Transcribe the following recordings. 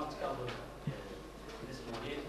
not covered uh, this morning.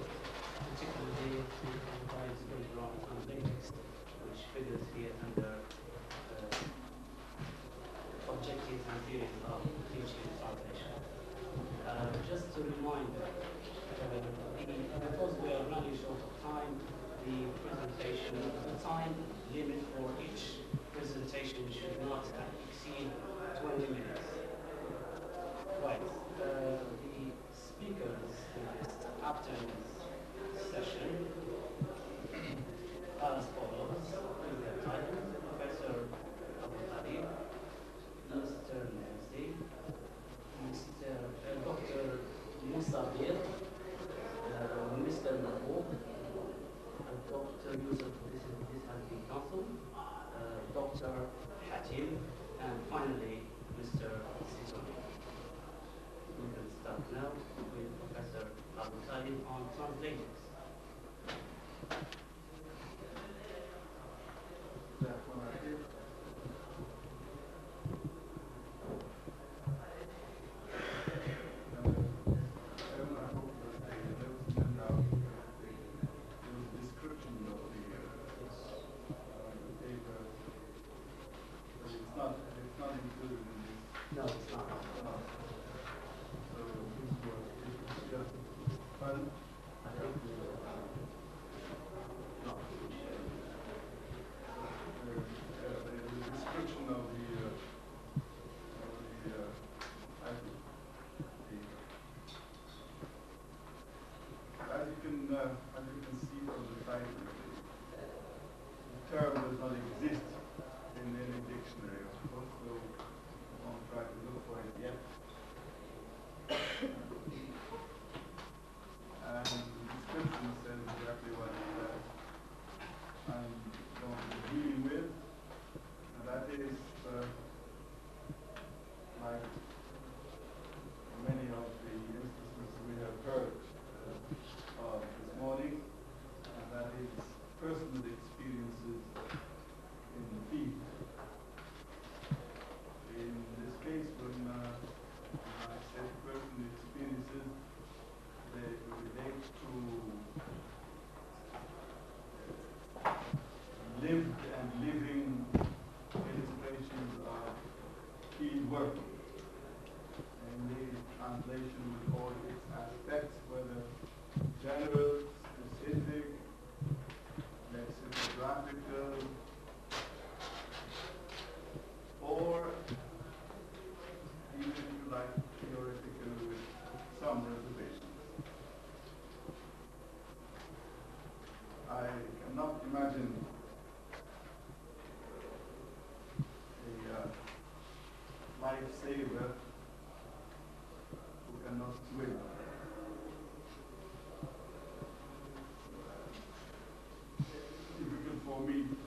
save us who cannot swim. Difficult for me.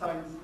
Or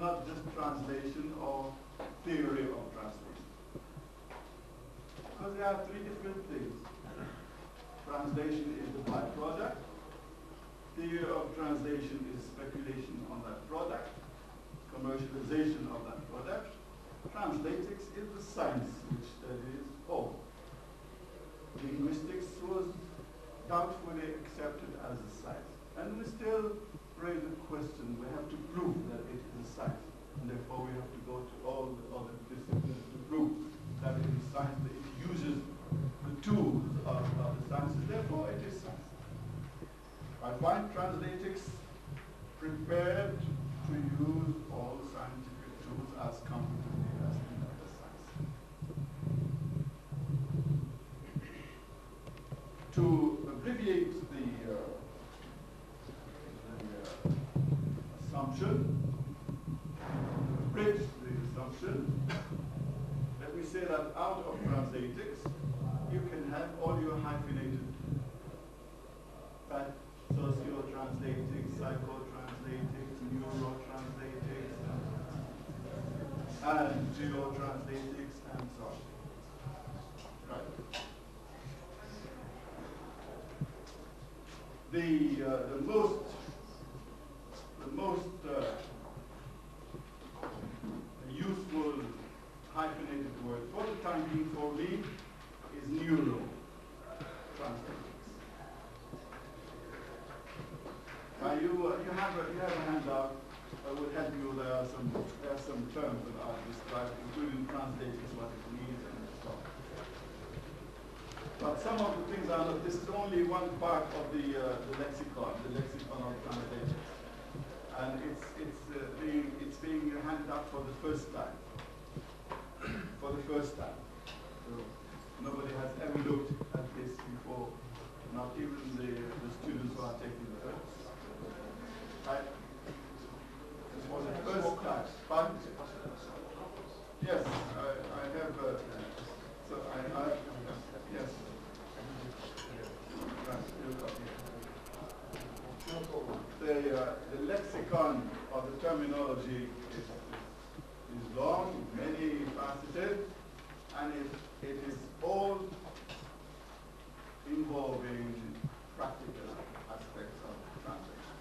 not just translation or theory of translation? Because there are three different things. Translation is the byproduct. Theory of translation is speculation on that product. Commercialization of that product. Translatix is the science which studies all. Linguistics was doubtfully accepted as a science. And we still raise the question, we have to prove that it is a science. And therefore we have to go to all the other disciplines to prove that it is science, that it uses the tools of, of the sciences, therefore it is science. I find Translatix prepared to use all scientific tools as competently as any other science. To abbreviate the, uh, the uh, assumption, bridge the assumption, let me say that out of Translatix, you can have all your hyphenated fact, socio-translating, psycho-translating, neuro-translating, and geo-translating, and so on. Right. The, uh, the most, the most uh, useful hyphenated word for the time being for me is neuro translating. Uh, you, uh, you, have a, you have a handout that will help you. There are some, there are some terms that are described, including translating what it means and so on. But some of the things are not, this is only one part of the, uh, the lexicon, the lexicon of translation. And it's, it's, uh, being, it's being handed out for the first time. for the first time. So nobody has ever looked at this before, not even the, the students who are taking the course. Right? This was the first time. Pardon? Yes, I, I have, uh, so I, I, yes. Right, you got it. The, uh, the lexicon of the terminology is, is long, many faceted, and it, it is all involving practical aspects of translation.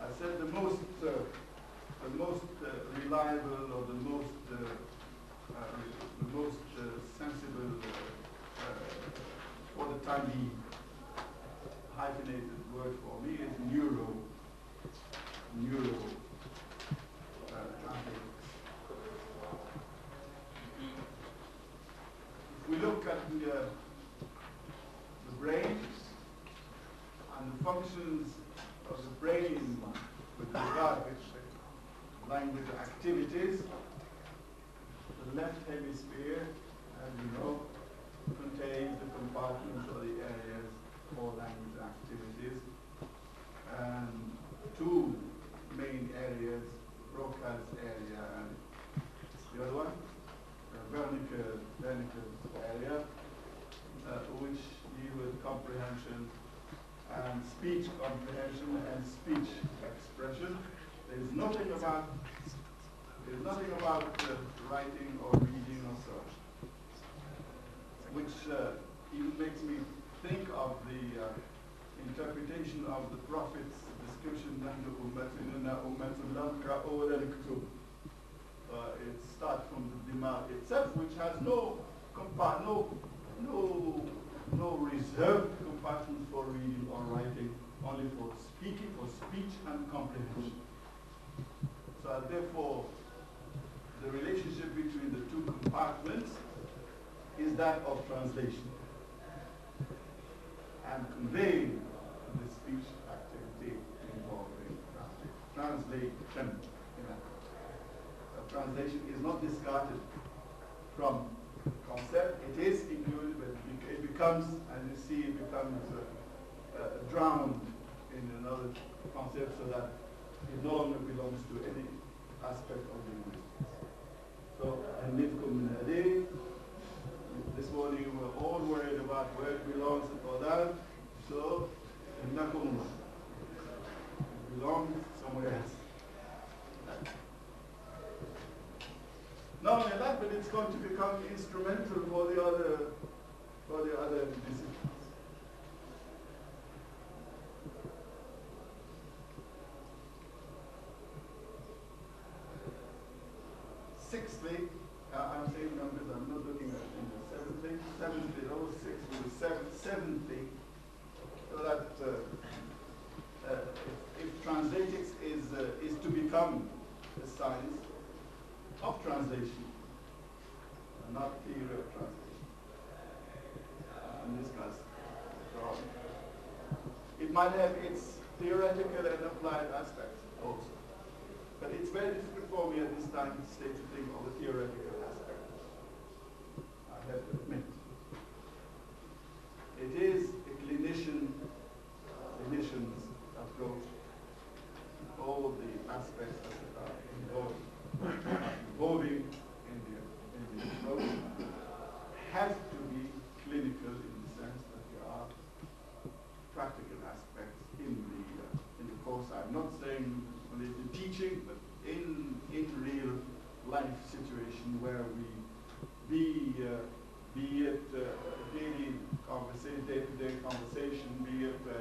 I said the most, uh, the most uh, reliable or the most, uh, uh, the most uh, sensible uh, uh, for the time being hyphenated word for me is neuro, neuro uh, translation. If we look at the, uh, the brain and the functions of the brain with regard to language activities, the left hemisphere, as you know, contains the compartments or the areas for language activities. and two main areas, Broca's area and the other one, uh, Wernicke, Wernicke's area, uh, which deal with comprehension and speech comprehension and speech expression. There is nothing about there's nothing about uh, writing or reading or such, which uh, even makes me think of the uh, interpretation of the prophet's description uh, it starts from the demand itself, which has no compa no no no reserved compartment for reading or writing, only for speaking, for speech and comprehension. Therefore, the relationship between the two compartments is that of translation and conveying the speech activity involving translation. Translation is not discarded from concept. It is included, but it becomes, as you see, it becomes uh, uh, drowned in another concept so that it no longer belongs to any aspect of the linguistics. So, and Nifkum Nadi, this morning we were all worried about where it belongs all that. So, Nakum, it belongs somewhere else. Not only that, but it's going to become instrumental for the other, for the other disciplines. Sixthly, uh, I'm saying numbers, I'm not looking at in the seventhly, seventhly, those six will seventhly, that uh, uh, if, if translatix is, uh, is to become a science of translation, not theory of translation, uh, in this case, so it might have its theoretical and applied aspects. But it's very difficult for me at this time to state to think on the theoretical aspect. I have to admit. It is a clinician, clinician's approach to all the aspects that are involved, involving in the, in the approach has to be clinical in the sense that there are practical aspects in the, uh, in the course. I'm not saying only the teaching, but in, in real life situation where we be, uh, be it uh, daily conversation, day-to-day conversation, be it a,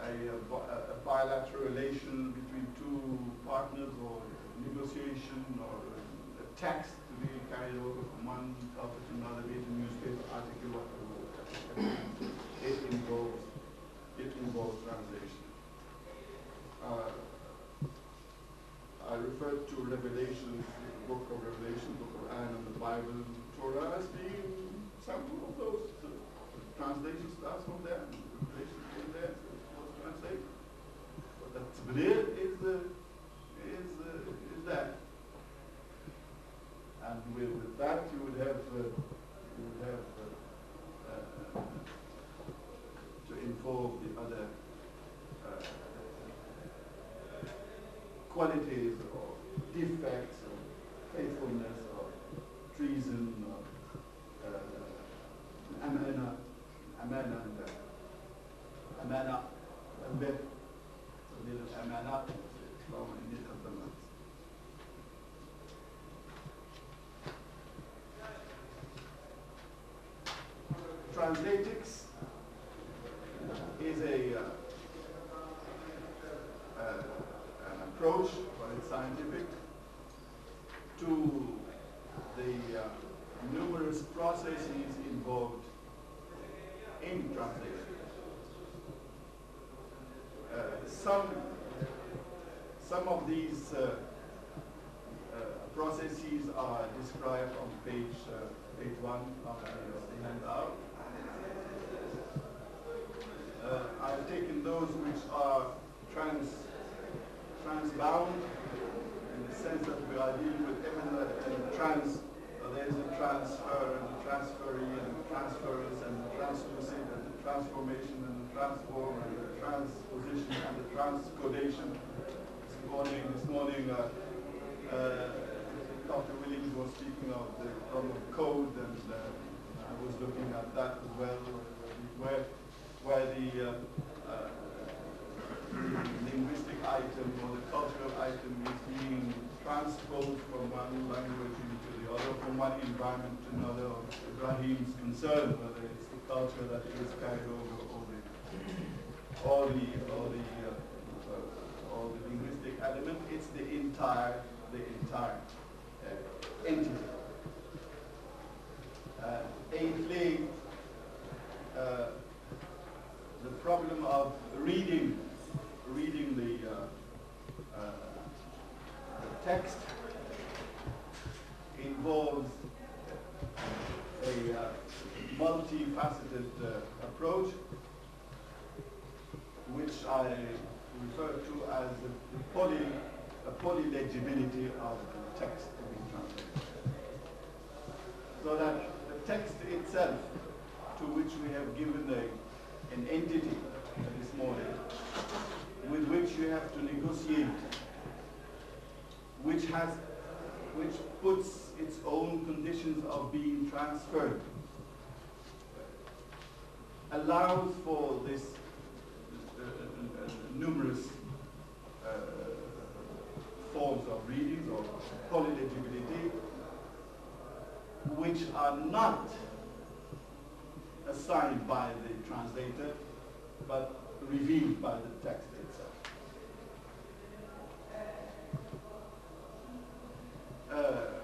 a, a, bilateral relation between two partners or negotiation or a text to be carried over from one topic to another, be it a newspaper article, whatever. It involves, it involves translation. Uh, I referred to Revelation, the book of Revelation, the Quran, and the Bible, Torah as being sample of those. So the translation starts from there, and the Revelation came there, so it was translated. But the Tablir is the is uh, is that. And with, with that, you would have uh, you would have uh, uh, to involve the other uh, qualities or defects or faithfulness or treason or uh, amana, amana and uh, amana, a bit, a little amana from in the covenants. Translatics is a uh, uh, an approach, but it's scientific, to the uh, numerous processes involved in translation. Uh, some, some of these uh, uh, processes are described on page, uh, page one of the handout. I've taken those which are trans transbound in the sense that we are dealing with even a, a trans, there is a transfer and a transferee and transference and translucent and the transformation and the transform and transposition and the transcodation. This morning, this morning, uh, uh, Dr. Williams was speaking of the problem of code, and uh, I was looking at that as well, where where the uh, uh, linguistic item or the cultural item is being transposed from one language into the other, from one environment to another. Ibrahim's concern whether it's the culture that is carried over or the or the or the uh, uh, or the linguistic element. It's the entire the entire uh, entity. Uh, eighthly, uh, the problem of reading reading the, uh, uh, the text involves a uh, multifaceted uh, approach, which I to as the, the poly, a polylegibility of the text to be translated. So that the text itself, to which we have given a, an entity this morning, with which you have to negotiate, which has, which puts its own conditions of being transferred, allows for this numerous uh, forms of readings or polylegibility, which are not assigned by the translator, but revealed by the text itself. Uh,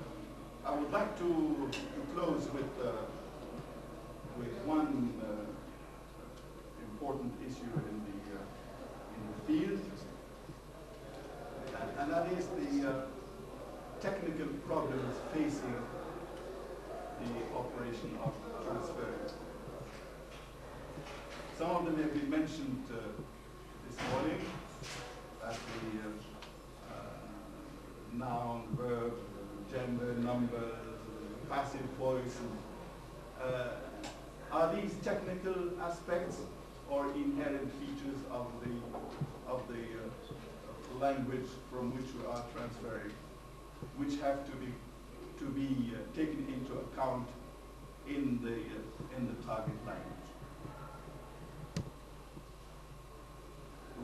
I would like to, to close with, uh, with one uh, important issue in the, uh, in the field, and, and that is the uh, technical problems facing the operation of transference. Some of them have been mentioned uh, this morning as the uh, uh, noun, verb, gender, number, passive voice. Uh, are these technical aspects or inherent features of the of the uh, language from which we are transferring, which have to be to be uh, taken into account in the in the target language?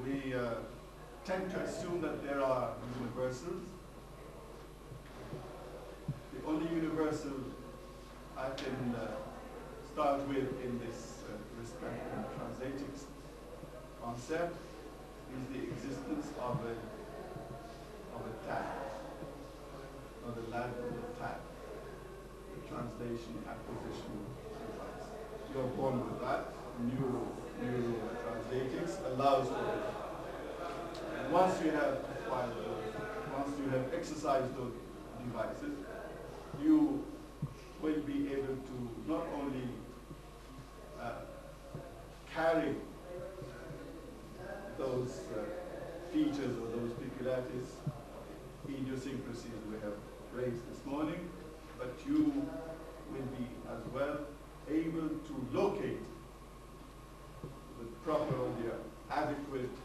we uh, tend to assume that there are universals. The only universal I can uh, start with in this uh, respect in translating concept is the existence of a of a tag, or the land of tag, the translation acquisition device. You're born with that. New new translatings allows for it. And once you have acquired those, once you have exercised those devices, you will be able to not only uh, carry those uh, features or those peculiarities, idiosyncrasies we have raised this morning, but you will be as well able to locate the proper or the adequate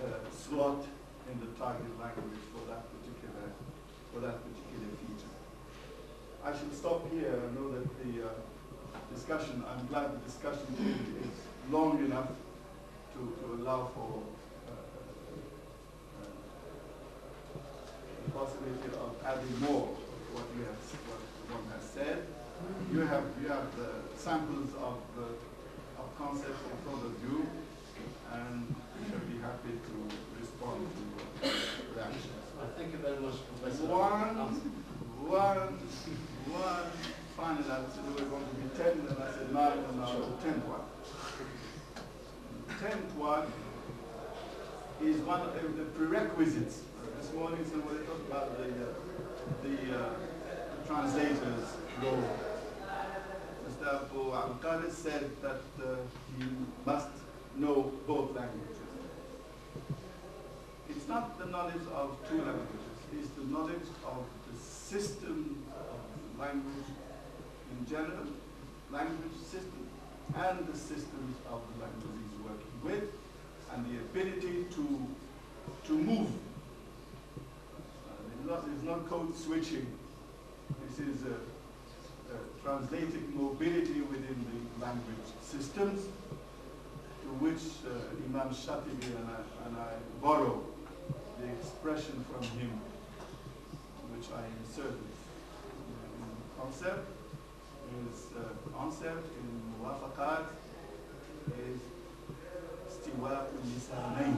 uh, slot in the target language for that particular for that particular feature. I should stop here. I know that the uh, discussion, I'm glad the discussion is long enough to, to allow for uh, uh, the possibility of adding more of what you have what one has said. You have you have the samples of the of concepts in front of you, and we shall be happy to respond to reactions. Well, thank you very much, Professor. One, one, one final answer. There were going to be ten, and I said nine, and now the tenth one. Tenth one is one of the, prerequisites. This morning somebody talked about the, uh, the uh, translators role. Mr. Abu Al said that uh, you must know both languages. It's not the knowledge of two languages, it's the knowledge of the system of language in general, language system, and the systems of the language he's working with, ability to, to move. Uh, it's, not, it's not code switching. This is translating mobility within the language systems to which uh, Imam Shatibi and I, and I borrow the expression from him which I insert in the concept is uh, concept in muwafaqat is istiwa lisanayn.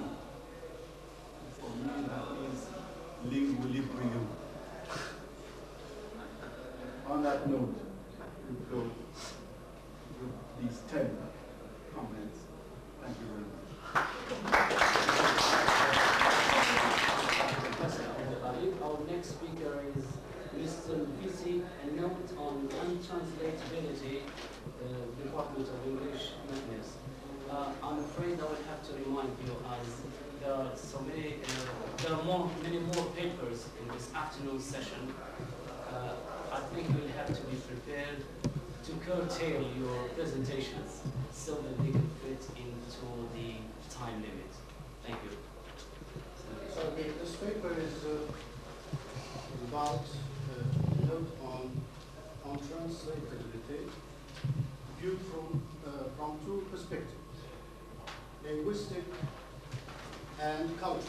For me that is linguilibrium. On that note, we go with these 10 comments. Thank you very much. Our next speaker is Mr. Nfissi, a note on untranslatability, uh, Department of English Meknès. Uh, I'm afraid I will have to remind you as there are so many, uh, there are more, many more papers in this afternoon session. Uh, I think you will have to be prepared to curtail your presentations so that they can fit into the time limit. Thank you. Okay, this paper is uh, about uh, note on on translatability viewed from uh, from two perspectives: linguistic and cultural.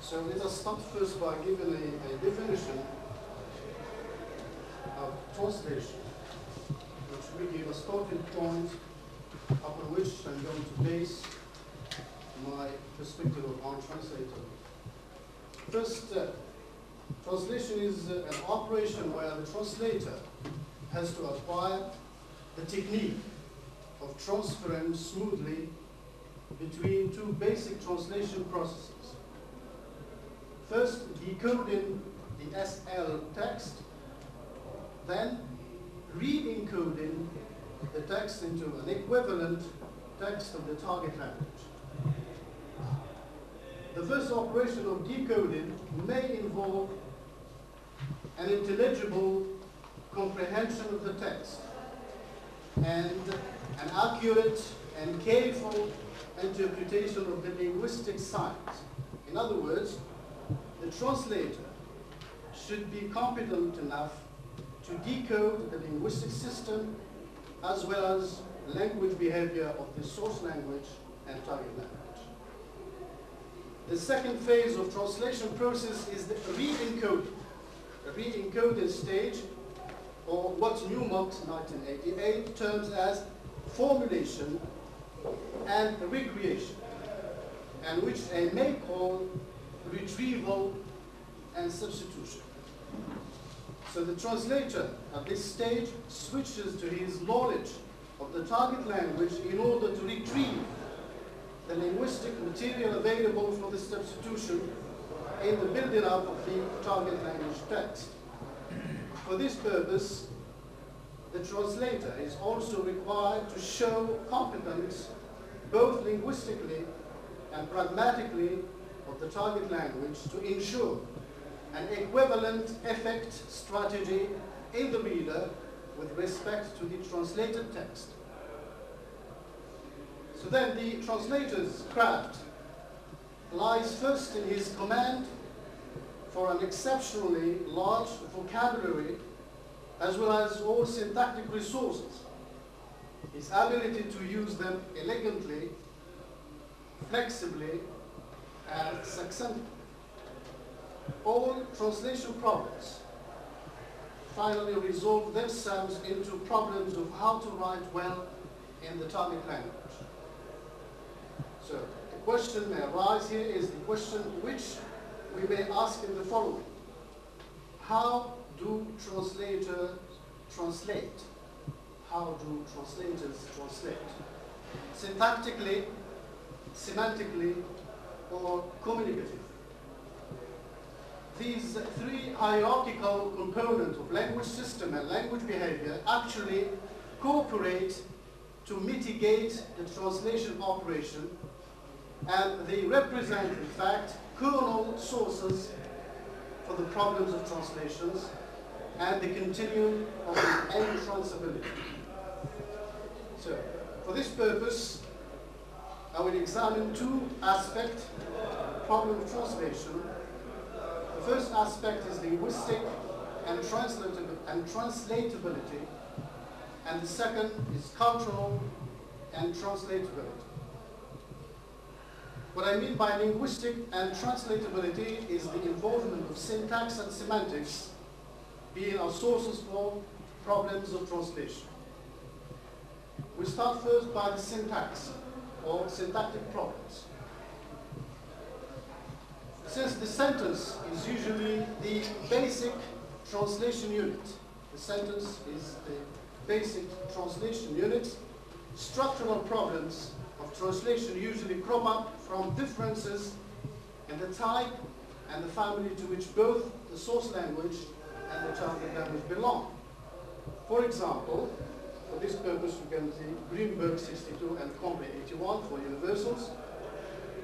So let us start first by giving a, a definition of translation, which will give a starting point upon which I'm going to base my perspective on translator. First, uh, translation is uh, an operation where the translator has to acquire the technique of transferring smoothly between two basic translation processes. First, decoding the SL text, then re-encoding the text into an equivalent text of the target language. The first operation of decoding may involve an intelligible comprehension of the text and an accurate and careful interpretation of the linguistic signs. In other words, the translator should be competent enough to decode the linguistic system as well as language behavior of the source language and target language. The second phase of translation process is the re-encoding. The re-encoding stage, or what Newmark 1988 terms as formulation and recreation, and which I may call retrieval and substitution. So the translator at this stage switches to his knowledge of the target language in order to retrieve the linguistic material available for the substitution in the building up of the target language text. For this purpose, the translator is also required to show competence both linguistically and pragmatically of the target language to ensure an equivalent effect strategy in the reader with respect to the translated text. So then the translator's craft lies first in his command for an exceptionally large vocabulary as well as all syntactic resources. His ability to use them elegantly, flexibly, and succinctly. All translation problems finally resolve themselves into problems of how to write well in the target language. So the question may arise here is the question which we may ask in the following. How do translators translate? How do translators translate? Syntactically, semantically, or communicatively? These three hierarchical components of language system and language behavior actually cooperate to mitigate the translation operation and they represent, in fact, kernel sources for the problems of translations and the continuum of the. So, for this purpose, I will examine two aspects problem of translation. The first aspect is linguistic and, untranslatability, and the second is cultural untranslatability. What I mean by linguistic untranslatability is the involvement of syntax and semantics being our sources for problems of translation. We start first by the syntax or syntactic problems. Since the sentence is usually the basic translation unit, the sentence is the basic translation unit, structural problems of translation usually crop up from differences in the type and the family to which both the source language and the target language belong. For example, for this purpose we can see Greenberg 62 and Comrie 81 for universals.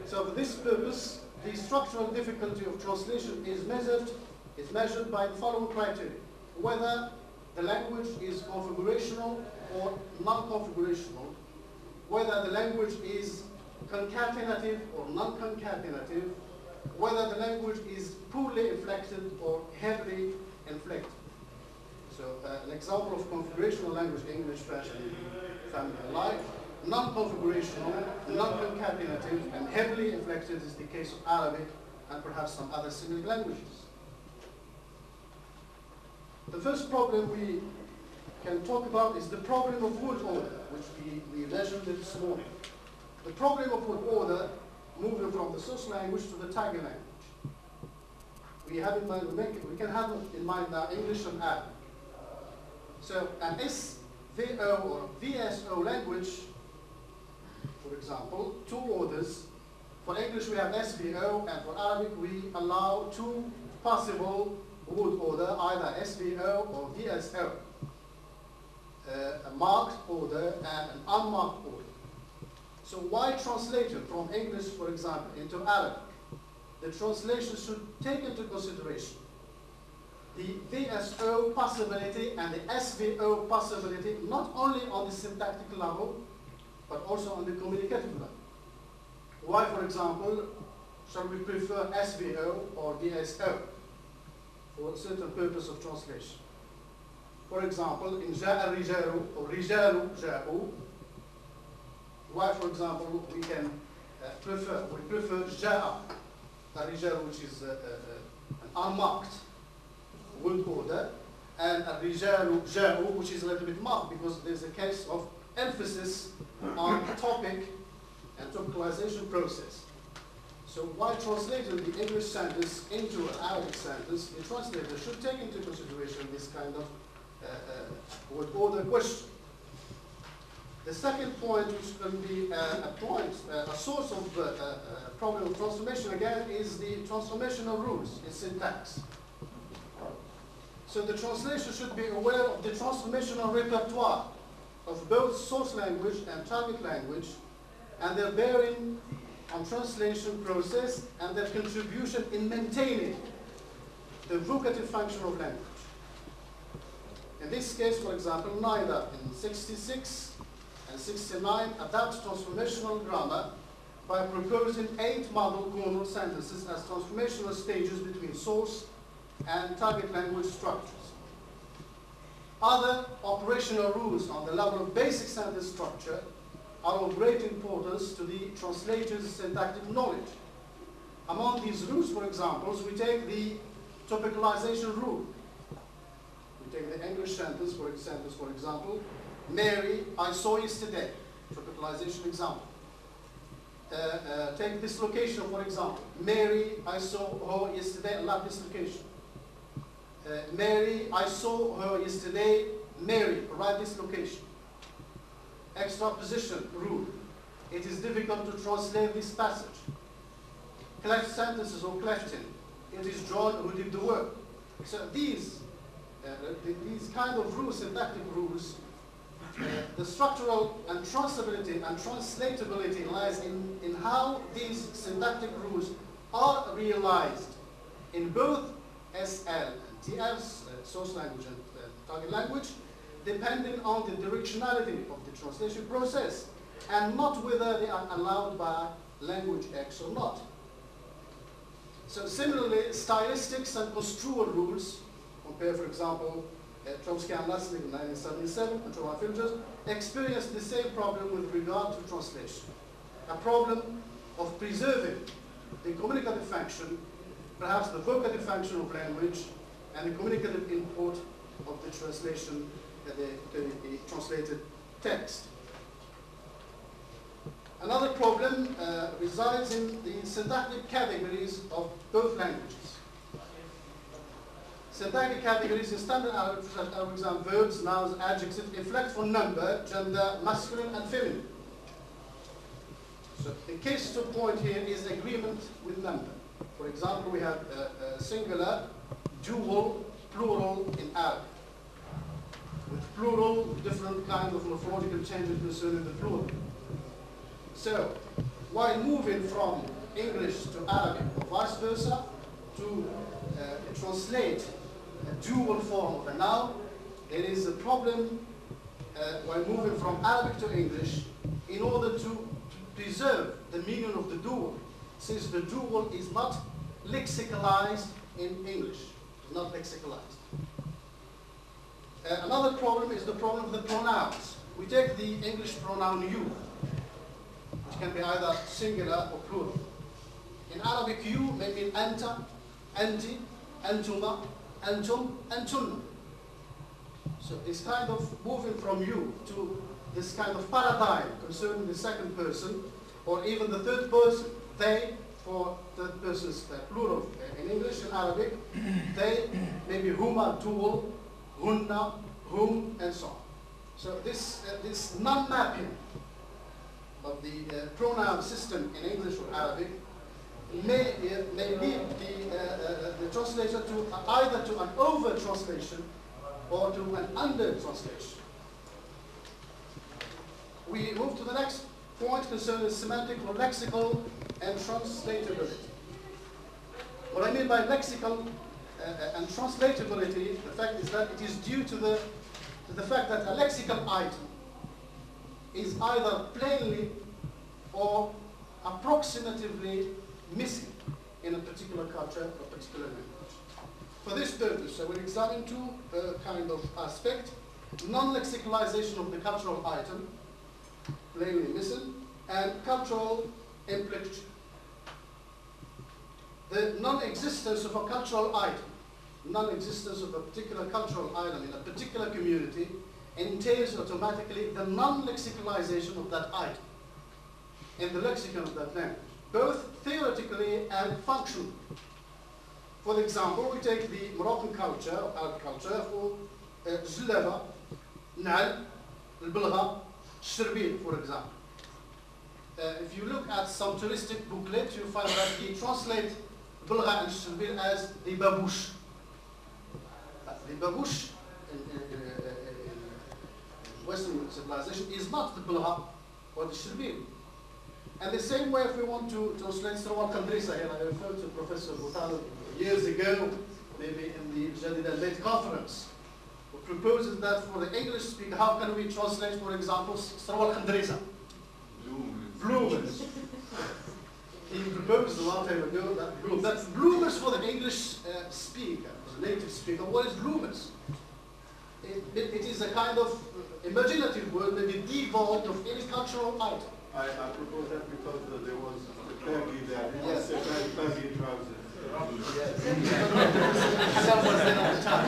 So for this purpose, the structural difficulty of translation is measured, is measured by the following criteria. Whether the language is configurational or non-configurational, whether the language is concatenative or non-concatenative, whether the language is poorly inflected or heavily inflected. So uh, an example of configurational language, English, French, and family alike. Non-configurational, non-concatenative, and heavily inflected is the case of Arabic and perhaps some other Semitic languages. The first problem we can talk about is the problem of word order, which we, we measured this morning. The problem of word order moving from the source language to the target language. We have in mind, we, make, we can have in mind now English and Arabic. So an SVO or VSO language, for example, two orders. For English we have SVO and for Arabic we allow two possible word order, either SVO or VSO. Uh, a marked order and an unmarked order. So why translate it from English, for example, into Arabic? the translation should take into consideration the VSO possibility and the SVO possibility, not only on the syntactic level, but also on the communicative level. Why, for example, shall we prefer SVO or VSO for certain purpose of translation? For example, in جاء الرجال or رجال جاءوا, why, for example, we can uh, prefer, we prefer جاء الرجال which is uh, uh, uh, an unmarked word order, and الرجال جاءوا which is a little bit marked because there's a case of emphasis on topic and topicalization process. So while translating the English sentence into an Arabic sentence, the translator should take into consideration this kind of uh, uh, word order question. The second point, which can be uh, a point, uh, a source of uh, uh, problem of transformation again, is the transformational rules in syntax. So the translation should be aware of the transformational repertoire of both source language and target language and their bearing on translation process and their contribution in maintaining the vocative function of language. In this case, for example, Nida in 66 and 69 adapt transformational grammar by proposing eight model kernel sentences as transformational stages between source and target language structures. Other operational rules on the level of basic sentence structure are of great importance to the translator's syntactic knowledge. Among these rules, for example, we take the topicalization rule. We take the English sentence, for sentence, for example, Mary, I saw yesterday. Topicalization example. Uh, uh, take this location, for example. Mary, I saw her yesterday, left dislocation. Uh, Mary, I saw her yesterday. Mary, right dislocation. Extraposition rule. It is difficult to translate this passage. Cleft sentences or clefting. It is John who did the work. So these, uh, these kind of rules, syntactic rules, the structural and traceability and translatability lies in, in how these syntactic rules are realized in both SL and TL's uh, source language and uh, target language, depending on the directionality of the translation process and not whether they are allowed by language X or not. So similarly, stylistics and construal rules, compare for example, Chomsky and Lasnik in 1977 and Thomas Filgers, experienced the same problem with regard to translation. A problem of preserving the communicative function, perhaps the vocative function of language, and the communicative import of the translation, uh, the, the, the translated text. Another problem uh, resides in the syntactic categories of both languages. Syntactic categories in standard Arabic, such as, verbs, nouns, adjectives, inflect for number, gender, masculine and feminine. So the case to point here is agreement with number. For example, we have singular, dual, plural in Arabic. With plural, different kind of morphological changes concerning the plural. So, while moving from English to Arabic or vice versa, to uh, translate a dual form of a noun, there is a problem uh, while moving from Arabic to English in order to preserve the meaning of the dual, since the dual is not lexicalized in English, it's not lexicalized. Uh, another problem is the problem of the pronouns. We take the English pronoun you, which can be either singular or plural. In Arabic, you may mean anta, anti, antuma, antum, antunna. So this kind of moving from you to this kind of paradigm concerning the second person, or even the third person, they, for third persons uh, plural uh, in English and Arabic, they, maybe huma, dual, hunna, whom, and so on. So this, uh, this non-mapping of the uh, pronoun system in English or Arabic may, uh, may lead the, uh, uh, the translator to either to an over-translation or to an under-translation. We move to the next point concerning semantic or lexical untranslatability. What I mean by lexical uh, untranslatability, the fact is that it is due to the, to the fact that a lexical item is either plainly or approximatively missing in a particular culture or particular language. For this purpose, I will examine two uh, kind of aspects. Non-lexicalization of the cultural item, plainly missing, and cultural implication. The non-existence of a cultural item, non-existence of a particular cultural item in a particular community entails automatically the non-lexicalization of that item in the lexicon of that language, both theoretically and functionally. For example, we take the Moroccan culture, Arab culture, for Zleva, Nal, Al-Bilgha, Shirbil, for example. Uh, if you look at some touristic booklet, you find that he translate Bilgha and Shirbil as the babouche. Uh, the babouche in, in, in, in, Western civilization is not the Bilgha or the Shirbil. And the same way if we want to translate Sarawak Kandrisa, here I referred to Professor Butalo years ago, maybe in the Jadid al-Bayt conference, who proposes that for the English speaker, how can we translate, for example, Sarawak Kandrisa? Bloomers. he proposed a long time ago that bloom, that's bloomers for the English uh, speaker, the native speaker. What is bloomers? It, it, it is a kind of imaginative word, maybe devolved of any cultural item. I, I propose that because uh, there was a Peggy there. Yes. Yes. Peggy trousers. Someone's there all the time.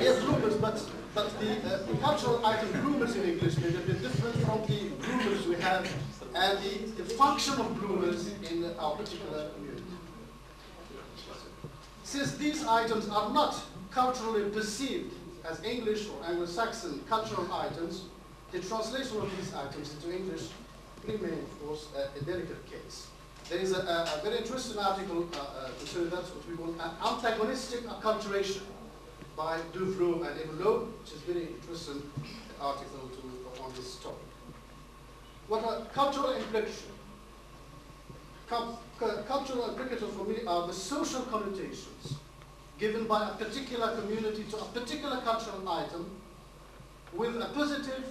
yes, bloomers, but, but the uh, cultural item bloomers in English may have been different from the bloomers we have and the, the function of bloomers in our particular community. Since these items are not culturally perceived as English or Anglo-Saxon cultural items, the translation of these items into English remains, of course, a, a delicate case. There is a, a, a very interesting article uh, uh, concerning that, what we call an antagonistic acculturation by Duvreau and Evelot, which is a very interesting article to, on this topic. What are cultural implications? Cultural implications for me are the social connotations given by a particular community to a particular cultural item with a positive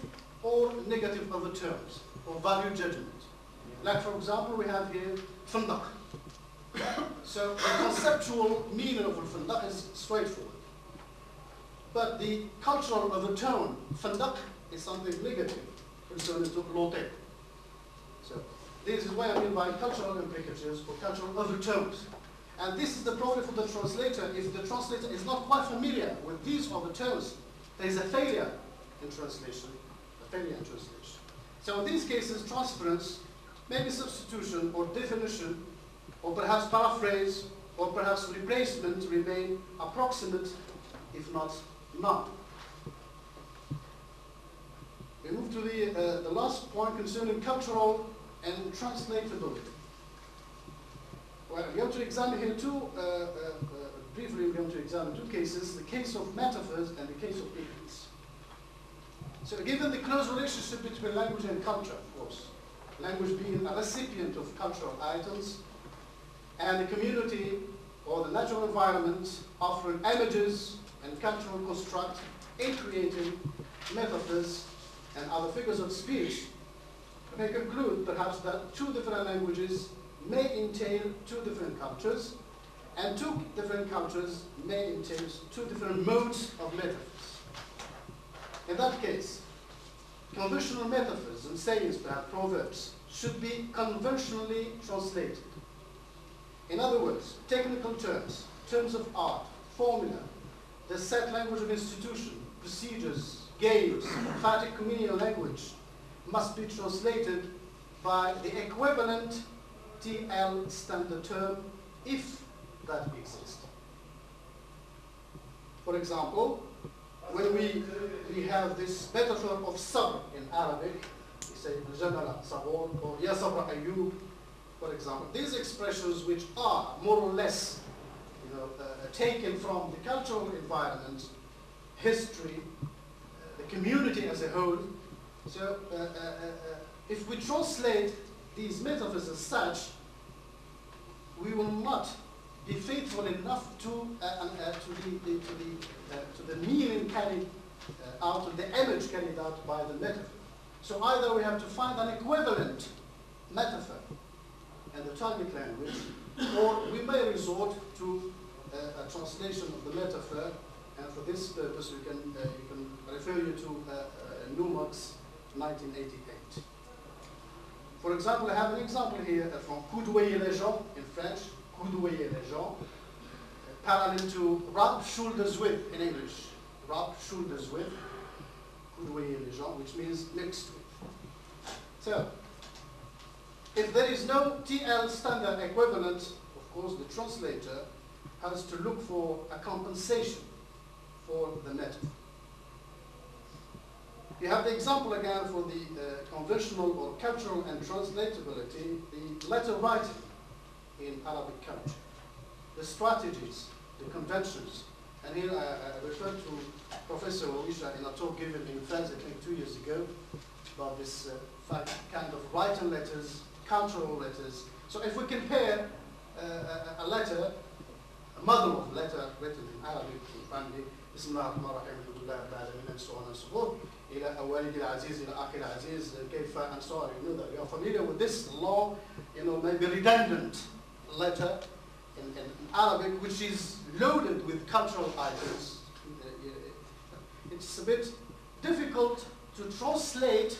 or negative overtones or value judgment. Like for example, we have here fundaq. So the conceptual meaning of al-fundaq is straightforward. But the cultural overtone, fundaq, is something negative concerning to lote. So this is what I mean by cultural implicatures or cultural overtones. And this is the problem for the translator. If the translator is not quite familiar with these overtones, there is a failure in translation, translation. So in these cases, transference, maybe substitution or definition, or perhaps paraphrase, or perhaps replacement remain approximate, if not none. We move to the, uh, the last point concerning cultural untranslatability. Well, we're going to examine here two, uh, uh, uh, briefly we're going to examine two cases, the case of metaphors and the case of idioms. So given the close relationship between language and culture, of course, language being a recipient of cultural items, and the community or the natural environment offering images and cultural construct in creating metaphors and other figures of speech, we may conclude perhaps that two different languages may entail two different cultures, and two different cultures may entail two different modes of metaphors. In that case, conventional metaphors and sayings, perhaps proverbs, should be conventionally translated. In other words, technical terms, terms of art, formula, the set language of institution, procedures, games, emphatic communal language must be translated by the equivalent TL standard term if that exists. For example, when we, we have this metaphor of sabr in Arabic, we say Jabala Sabor or Ya Sabra Ayyub, for example. These expressions which are more or less you know, uh, taken from the cultural environment, history, uh, the community as a whole. So uh, uh, uh, uh if we translate these metaphors as such, we will not be faithful enough to, uh, uh, to the, the, to the, uh, to the meaning carried out, to the image carried out by the metaphor. So either we have to find an equivalent metaphor in the Talmudic language, or we may resort to uh, a translation of the metaphor, and for this purpose we can, uh, you can refer you to uh, uh, Newmark 1988. For example, I have an example here from Coudoyer les gens in French, les gens, parallel to rub shoulders with in English. Rub shoulders with, les gens, which means mixed with. So, if there is no TL standard equivalent, of course the translator has to look for a compensation for the metaphor. You have the example again for the uh, conventional or cultural untranslatability, the letter writing in Arabic culture, The strategies, the conventions, and here I, I refer to Professor Ouaouicha in a talk given in France, I think two years ago, about this uh, fact, kind of writing letters, cultural letters. So if we compare uh, a, a, letter, a mother of letter written in Arabic, in Bandi, and so on and so forth إلى والد العزيز إلى أخي العزيز كيف and so on you know that you are familiar with this law you know maybe redundant letter in, in Arabic, which is loaded with cultural items. It's a bit difficult to translate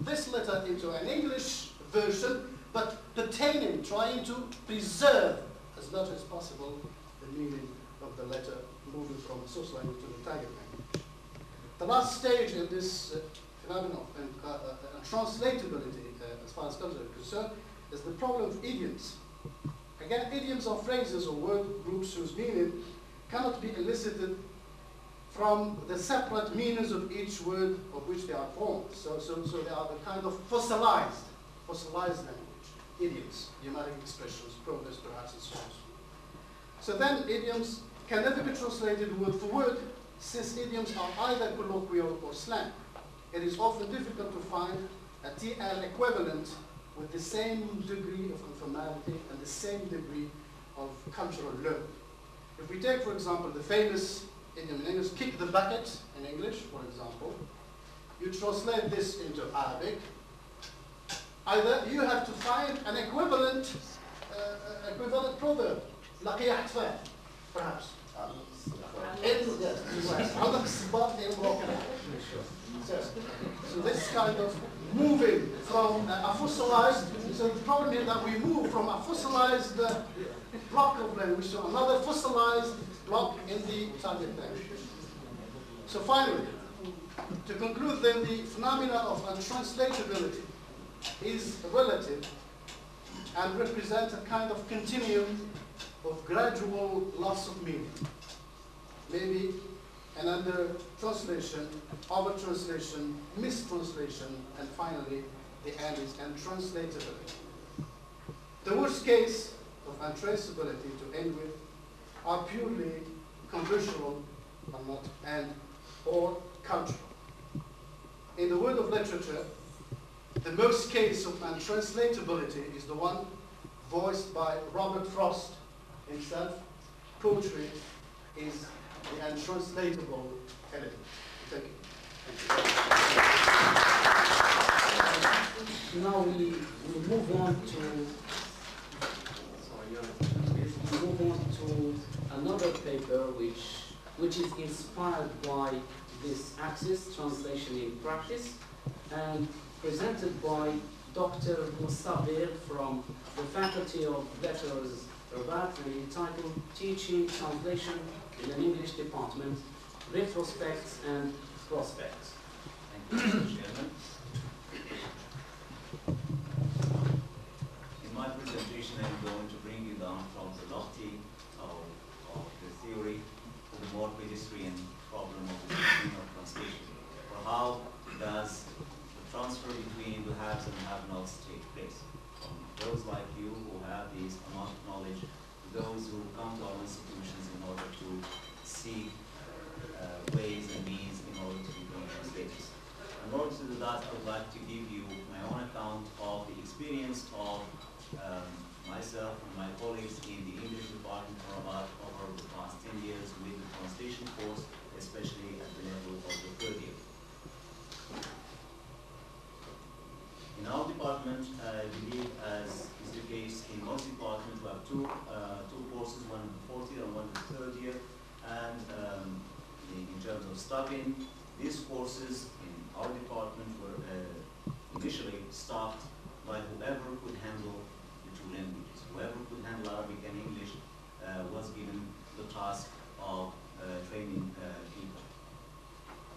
this letter into an English version, but pertaining, trying to preserve as much as possible the meaning of the letter, moving from the source language to the target language. The last stage in this uh, phenomenon and uh, uh, translatability, uh, as far as culture is concerned, is the problem of idioms. Again, idioms or phrases or word groups whose meaning cannot be elicited from the separate meanings of each word of which they are formed. So, so, so they are the kind of fossilized, fossilized language, idioms, idiomatic expressions, proverbs perhaps, and so on. So then idioms can never be translated word for word since idioms are either colloquial or slang. It is often difficult to find a TL equivalent with the same degree of conformality and the same degree of cultural learning. If we take, for example, the famous idiom kick the bucket in English, for example, you translate this into Arabic, either you have to find an equivalent uh, equivalent proverb, لقي perhaps. In, so this kind of moving from a fossilized, so the problem is that we move from a fossilized uh, block of language to another fossilized block in the target language. So finally, to conclude then, the phenomena of untranslatability is relative and represents a kind of continuum of gradual loss of meaning. Maybe translation, over translation, mistranslation, and finally the end is untranslatability. The worst case of untraceability to end with are purely conventional or not, and or cultural. In the world of literature, the most case of untranslatability is the one voiced by Robert Frost himself. Poetry is the untranslatable element. Thank you. Now we, we move on to move on to another paper which which is inspired by this axis, translation in practice, and presented by Dr. Moussabir from the Faculty of Letters, Rabat, and entitled Teaching Translation in an English Department, Retrospects and Prospects. Thank you, Mr. Chairman. In my presentation, I'm going to bring you down from the lofty of, of the theory to the more pedestrian problem of of translation. For how does the transfer between the haves and have-nots take place? From those like you who have this amount of knowledge those who come to our institutions in order to seek uh, ways and means in order to become translators. In order to do that, I would like to give you my own account of the experience of um, myself and my colleagues in the English department for about over the past 10 years with the translation course, especially at the level of the third year. In our department, I believe, as case in most departments, we have two, uh, two courses, one in the fourth year and one in the third year. And um, in, in terms of staffing, these courses in our department were uh, initially staffed by whoever could handle the two languages. Whoever could handle Arabic and English uh, was given the task of training people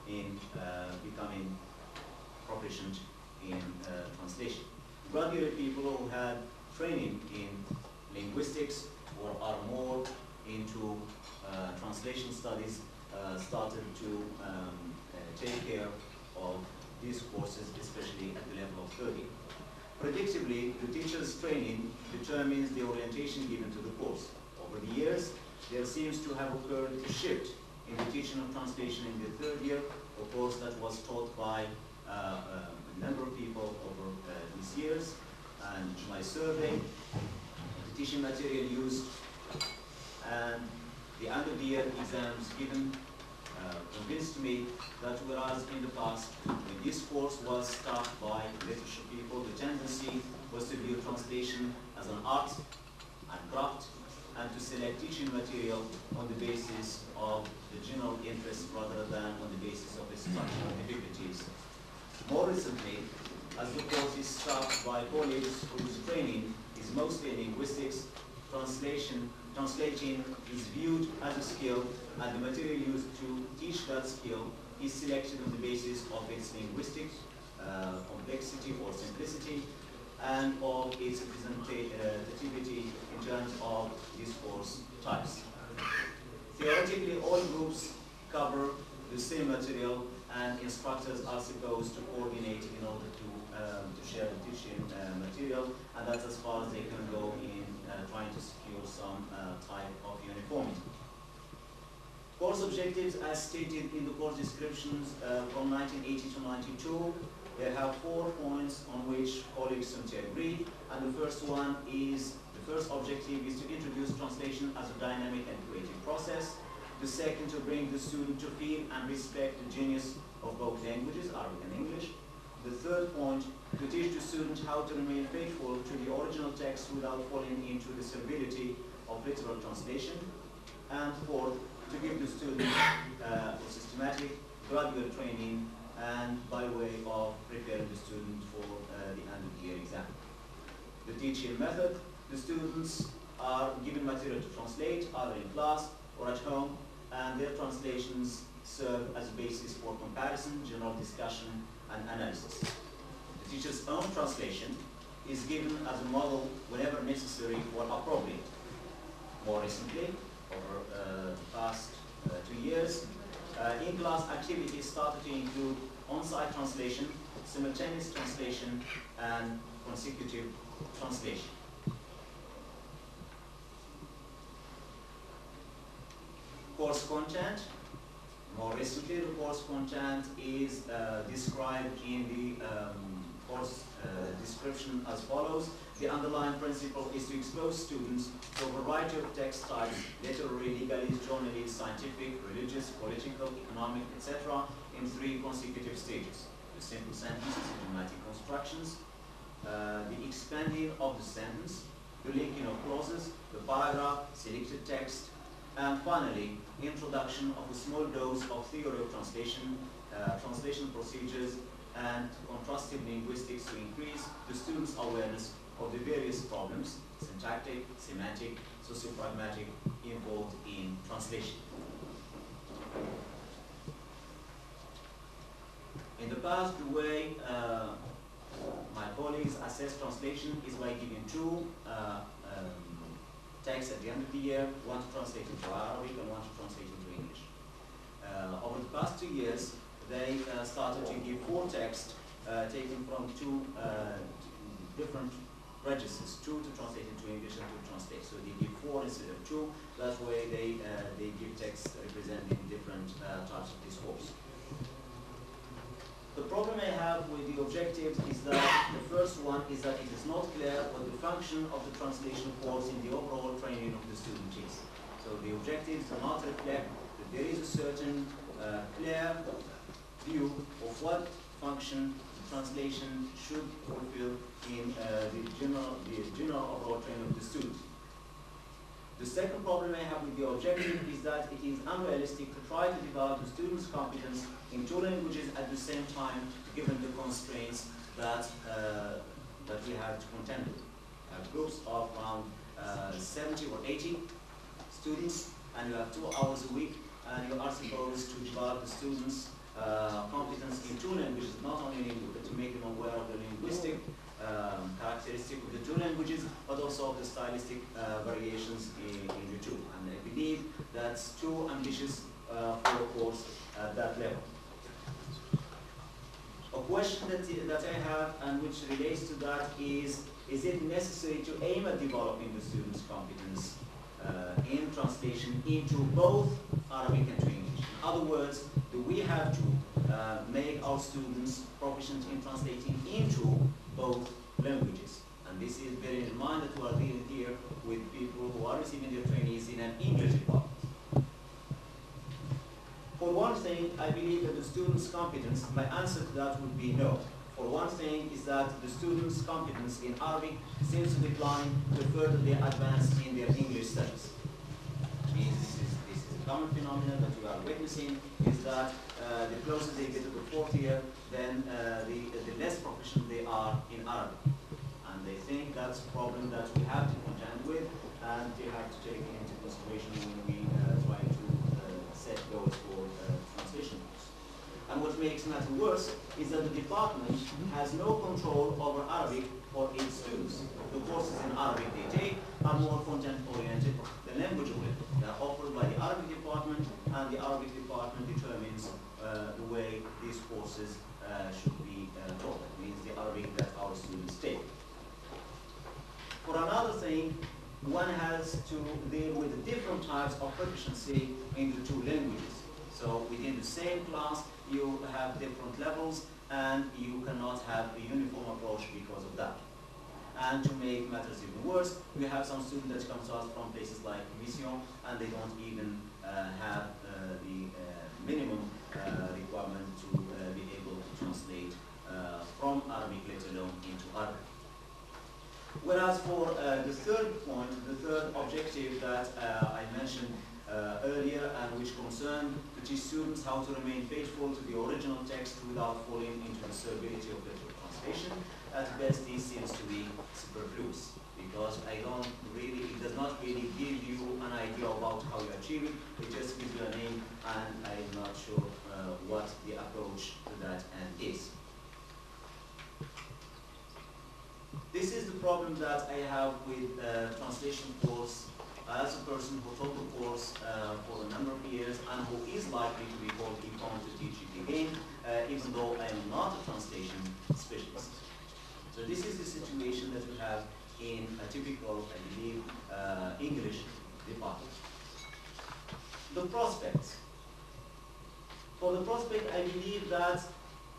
in uh, becoming proficient in uh, translation. Graduate people who had training in linguistics or are more into uh, translation studies uh, started to um, uh, take care of these courses, especially at the level of 30. Predictably, the teacher's training determines the orientation given to the course. Over the years, there seems to have occurred a shift in the teaching of translation in the third year, a course that was taught by uh, uh, a number of people over uh, these years. And my survey, the teaching material used, and the end of the year exams given uh, convinced me that whereas in the past, when this course was staffed by literature people, the tendency was to view translation as an art and craft, and to select teaching material on the basis of the general interest rather than on the basis of its structural difficulties. More recently, as the course is staffed by colleagues whose training is mostly in linguistics, translation translating is viewed as a skill and the material used to teach that skill is selected on the basis of its linguistic uh, complexity or simplicity and of its representativity in terms of discourse types. Theoretically, all groups cover the same material and instructors are supposed to coordinate in order um, to share the teaching uh, material and that's as far as they can go in uh, trying to secure some uh, type of uniformity. Course objectives as stated in the course descriptions from 1980 to 92, they have four points on which colleagues seem to agree and the first one is, the first objective is to introduce translation as a dynamic and creative process. The second, to bring the student to feel and respect the genius of both languages, Arabic and English. The third point, to teach the student how to remain faithful to the original text without falling into the servility of literal translation. And fourth, to give the student uh, systematic, gradual training and by way of preparing the student for uh, the end of year exam. The teaching method, the students are given material to translate either in class or at home and their translations serve as a basis for comparison, general discussion and analysis. The teacher's own translation is given as a model whenever necessary or appropriate. More recently, over uh, the past uh, two years, uh, in-class activities started to include on-site translation, simultaneous translation, and consecutive translation. Course content. More recently, the course content is uh, described in the um, course uh, description as follows. The underlying principle is to expose students to a variety of text types, literary, legalese, journalist, scientific, religious, political, economic, etc., in three consecutive stages. The simple sentences, idiomatic constructions, uh, the expanding of the sentence, the linking of clauses, the paragraph, selected text, and finally, introduction of a small dose of theory of translation, uh, translation procedures, and contrastive linguistics to increase the students' awareness of the various problems, syntactic, semantic, sociopragmatic, involved in translation. In the past, the way uh, my colleagues assess translation is by giving two uh, um, texts at the end of the year, one to translate into Arabic and one to translate into English. Uh, over the past two years, they uh, started to give four texts uh, taken from two uh, different registers, two to translate into English and two to translate. So they give four instead of two. That way they, uh, they give texts representing different uh, types of discourse. The problem I have with the objectives is that the first one is that it is not clear what the function of the translation course in the overall training of the student is. So the objectives do not reflect that there is a certain uh, clear view of what function translation should fulfill in uh, the general the general overall training of the student. The second problem I have with the objective is that it is unrealistic to try to develop the student's competence in two languages at the same time, given the constraints that, uh, that we have to contend with. Groups of around uh, 70 or 80 students, and you have two hours a week, and you are supposed to develop the students' uh, competence in two languages, not only to make them aware of the linguistic um, characteristic of the two languages, but also of the stylistic uh, variations in, in, the two. And I believe that's too ambitious uh, for a course at that level. A question that, that I have and which relates to that is, is it necessary to aim at developing the student's competence uh, in translation into both Arabic and English? In other words, do we have to uh, make our students proficient in translating into both languages. And this is bearing in mind that we are dealing here with people who are receiving their trainees in an English department. For one thing, I believe that the student's competence, my answer to that would be no. For one thing is that the students' competence in Arabic seems to decline the further they advance in their English studies. This is, this is a common phenomenon that we are witnessing, is that uh, the closer they get to the fourth year, then uh, the, the less proficient they are in Arabic. And they think that's a problem that we have to contend with and we have to take into consideration when we uh, try to uh, set goals for uh, translation. And what makes matters worse is that the department has no control over Arabic for its students. The courses in Arabic they take are more content-oriented than language-oriented. They are offered by the Arabic department, and the Arabic department determines uh, the way these courses should be uh, taught. That means the Arabic that our students take. For another thing, one has to deal with the different types of proficiency in the two languages. So within the same class, you have different levels, and you cannot have a uniform approach because of that. And to make matters even worse, we have some students that come to us from places like Mission, and they don't even uh, have uh, the uh, minimum uh, requirement to uh, be able to translate uh, from Arabic, let alone into Arabic. Whereas for uh, the third point, the third objective that uh, I mentioned uh, earlier and which concerned to students how to remain faithful to the original text without falling into the servility of literal translation, at best this seems to be superfluous because I don't really, it does not really give you an idea about how you achieve it, it just gives you a name and I'm not sure what the approach to that end is. This is the problem that I have with uh, translation course as a person who taught the course uh, for a number of years and who is likely to be called upon to teach it again, uh, even though I am not a translation specialist. So this is the situation that we have in a typical, I believe, uh, English department. The prospects. For the prospect, I believe that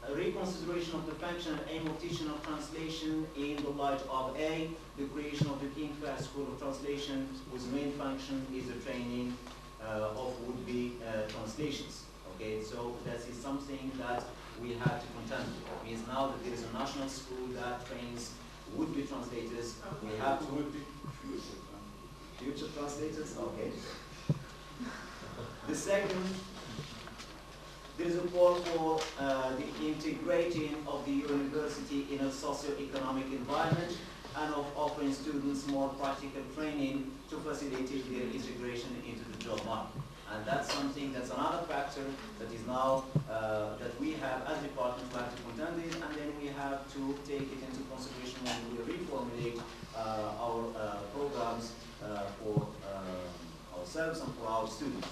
a reconsideration of the function and aim of teaching of translation in the light of A, the creation of the King Fahd School of Translation, whose main function is the training uh, of would-be uh, translations. Okay, so that is something that we have to contend with. It means now that there is a national school that trains would-be translators, we have to... Future translators, okay. The second there is a call for uh, the integrating of the university in a socio-economic environment and of offering students more practical training to facilitate their integration into the job market. And that's something, that's another factor that is now, uh, that we have as department to have to contend with, and then we have to take it into consideration when we reformulate uh, our uh, programs uh, for uh, ourselves and for our students.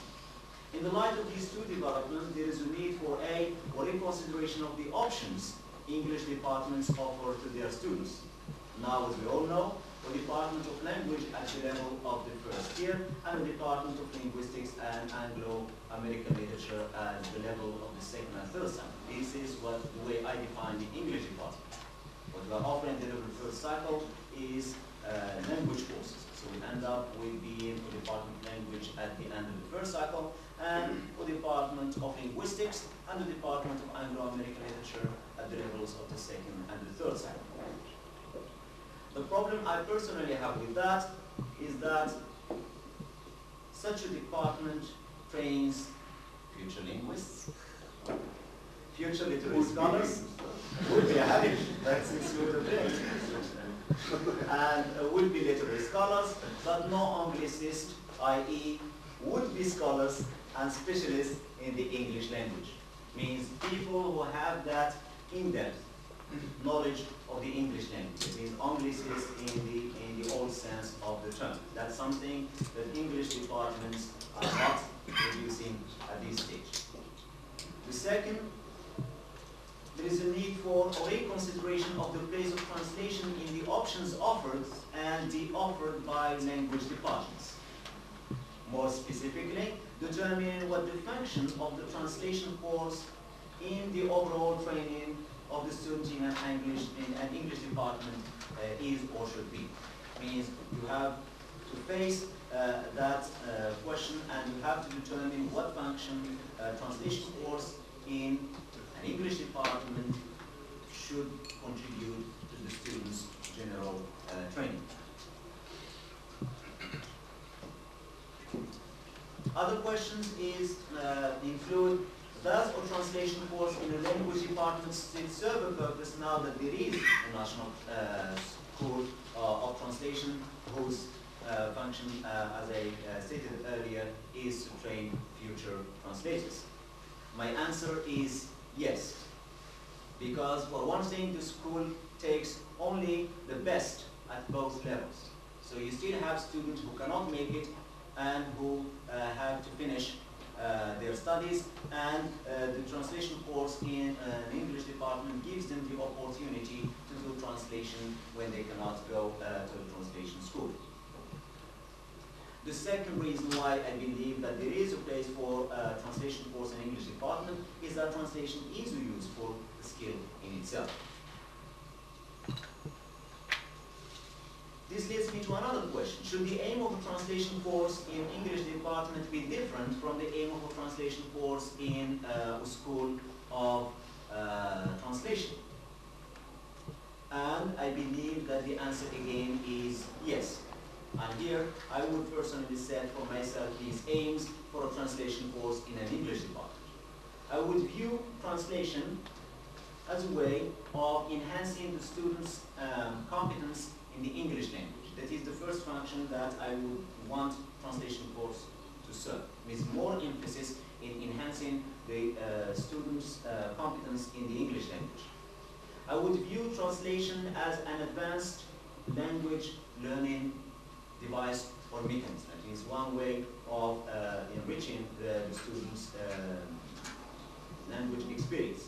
In the light of these two developments, there is a need for a or reconsideration of the options English departments offer to their students. Now, as we all know, the Department of Language at the level of the first year and the Department of Linguistics and Anglo-American Literature at the level of the second and third cycle. This is what the way I define the English department. What we are offering in the level first cycle is uh, language courses. So we end up with being for Department of Language at the end of the first cycle and for the Department of Linguistics and the Department of Anglo-American Literature at the levels of the second and the third cycle. The problem I personally have with that is that such a department trains future linguists, future literary scholars, would be happy, that's the thing, and uh, would be literary scholars, but no Anglicists, i.e. would be scholars and specialists in the English language. Means people who have that in-depth knowledge of the English language. It means Anglicist in the, in the old sense of the term. That's something that English departments are not producing at this stage. The second, there is a need for a reconsideration of the place of translation in the options offered and the offered by language departments. More specifically, determining what the function of the translation course in the overall training of the student in an English, in an English department uh, is or should be. Means you have to face uh, that uh, question and you have to determine what function uh, translation course in an English department should contribute to the students' general uh, training. Other questions is uh, include does a translation course in a language department still serve a purpose now that there is a national uh, school uh, of translation whose uh, function, uh, as I stated earlier, is to train future translators? My answer is yes. Because for one thing, the school takes only the best at both levels. So you still have students who cannot make it and who have to finish uh, their studies and uh, the translation course in uh, an English department gives them the opportunity to do translation when they cannot go uh, to the translation school. The second reason why I believe that there is a place for uh, translation course in English department is that translation is a useful skill in itself. Should the aim of a translation course in English department be different from the aim of a translation course in uh, a school of uh, translation? And I believe that the answer again is yes. And here I would personally set for myself these aims for a translation course in an English department. I would view translation as a way of enhancing the students' um, competence in the English language. That is the first function that I would want translation course to serve, with more emphasis in enhancing the uh, students' uh, competence in the English language. I would view translation as an advanced language learning device or mechanism. It is one way of uh, enriching the, the students' uh, language experience.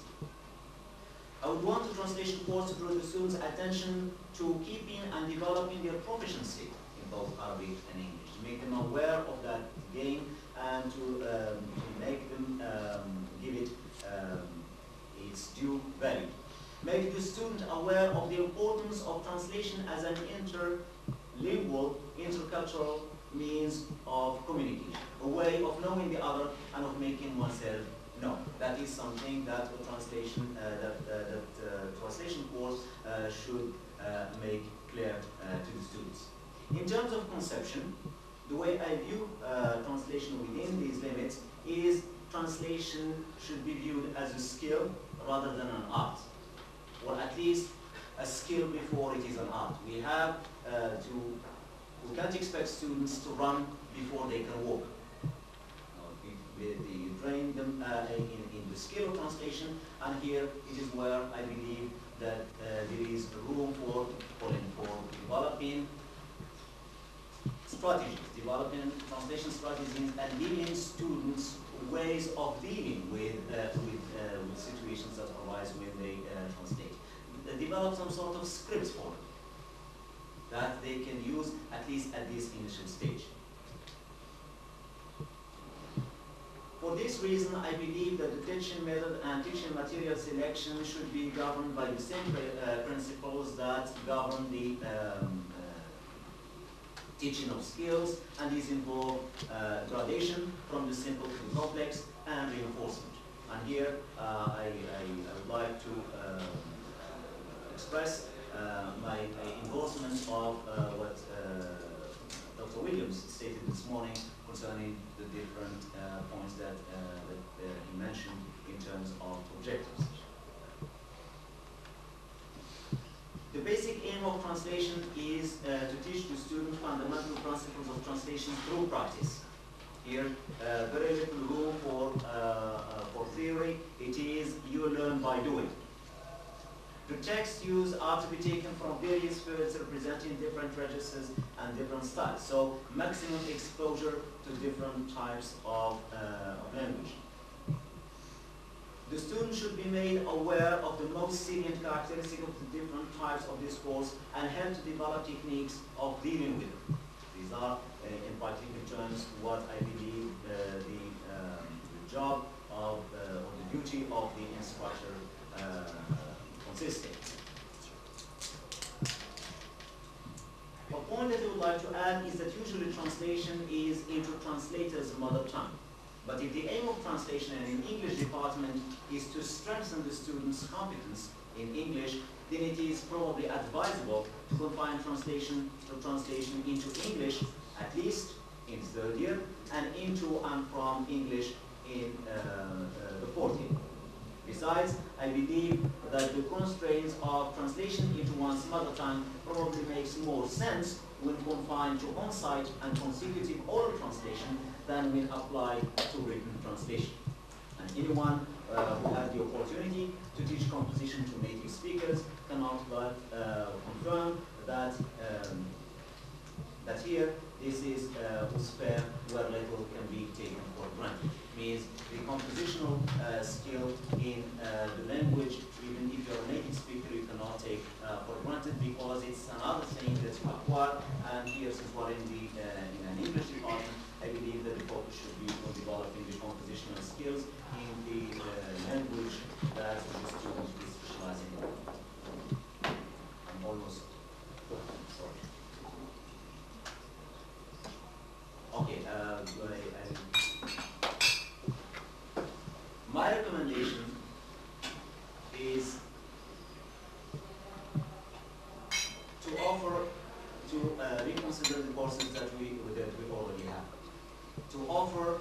I would want the translation course to draw the students' attention to keeping and developing their proficiency in both Arabic and English, to make them aware of that game and to, um, to make them um, give it um, its due value. Make the student aware of the importance of translation as an interlingual, intercultural means of communication, a way of knowing the other and of making oneself no, that is something that a translation uh, that, uh, that uh, translation course uh, should uh, make clear uh, to the students. In terms of conception, the way I view translation within these limits is translation should be viewed as a skill rather than an art, or at least a skill before it is an art. We have to, we can't expect students to run before they can walk train them uh, in, in the skill of translation, and here it is where I believe that uh, there is room for, for, for developing strategies, developing translation strategies and giving students ways of dealing with, uh, with, uh, with, situations that arise when they uh, translate. develop some sort of scripts for them that they can use at least at this initial stage. For this reason, I believe that the teaching method and teaching material selection should be governed by the same uh, principles that govern the um, uh, teaching of skills, and these involve uh, gradation from the simple to the complex and reinforcement. And here, uh, I, I, would like to um, express uh, my endorsement of uh, what Dr. Williams stated this morning concerning different uh, points that, uh, that uh, he mentioned in terms of objectives. The basic aim of translation is uh, to teach the student fundamental principles of translation through practice. Here, uh, very little room for, uh, for theory. It is you learn by doing. The text used are to be taken from various fields representing different registers and different styles. So maximum exposure to different types of, uh, of language. The student should be made aware of the most salient characteristics of the different types of discourse and help to develop techniques of dealing with them. These are, uh, in particular terms, what I believe uh, the, um, the, job of, uh, or the duty of the instructor consisting. A point that I would like to add is that usually translation is into translator's mother tongue. But if the aim of translation in an English department is to strengthen the student's competence in English, then it is probably advisable to confine translation to translation into English, at least in third year, and into and from English in uh, uh, the fourth year. Besides, I believe that the constraints of translation into one's mother tongue probably makes more sense when confined to on-site and consecutive oral translation than when applied to written translation. And anyone uh, who has the opportunity to teach composition to native speakers cannot but uh, confirm that um, that here this is uh, where little can be taken for granted. Means the compositional uh, skill in uh, the language, even if you're a native speaker, you cannot take uh, for granted because it's another thing that you acquire. And here, since we're in, the, uh, in an English department, I believe that the focus should be on developing the compositional skills in the uh, language that the student is specializing in. I'm almost sorry. My recommendation is to offer to uh, reconsider the courses that we that we already have. To offer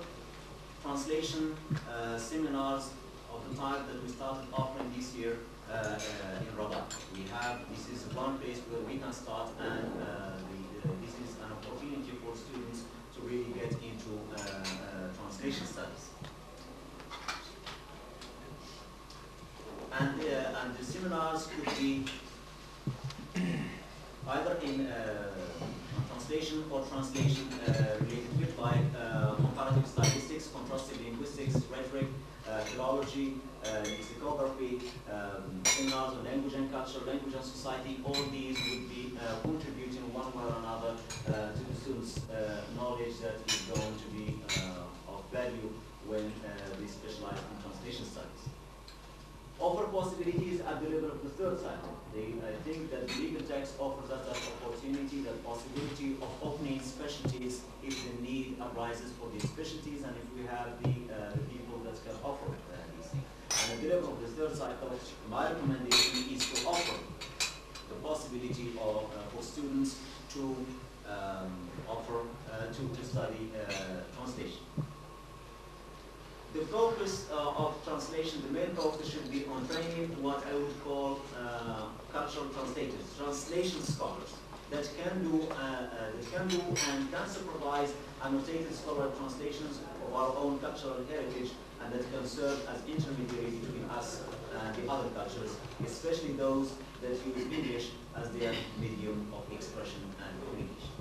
translation uh, seminars of the type that we started offering this year uh, uh in Rabat. We have this is one place where we can start, and uh, the, this is an opportunity for students to really get into uh, translation studies. And, uh, and the seminars could be either in uh, translation or translation uh, related with like uh, comparative stylistics, contrastive linguistics, rhetoric, uh, philology, uh, lexicography, um, seminars on language and culture, language and society, all these would be uh, contributing one way or another to the students' knowledge that is going to be of value when they specialize in translation studies. Offer possibilities at the level of the third cycle. They, I think that legal text offers us that opportunity, that possibility of opening specialties if the need arises for these specialties and if we have the, uh, the people that can offer uh, these things. And at the level of the third cycle, my recommendation is to offer the possibility of, uh, for students to um, offer, uh, to, to study uh, translation. The focus uh, of translation, the main focus should be on training what I would call uh, cultural translators, translation scholars that can do, uh, uh, that can do and can supervise annotated scholarly translations of our own cultural heritage and that can serve as intermediary between us and the other cultures, especially those that use English as their medium of expression and communication.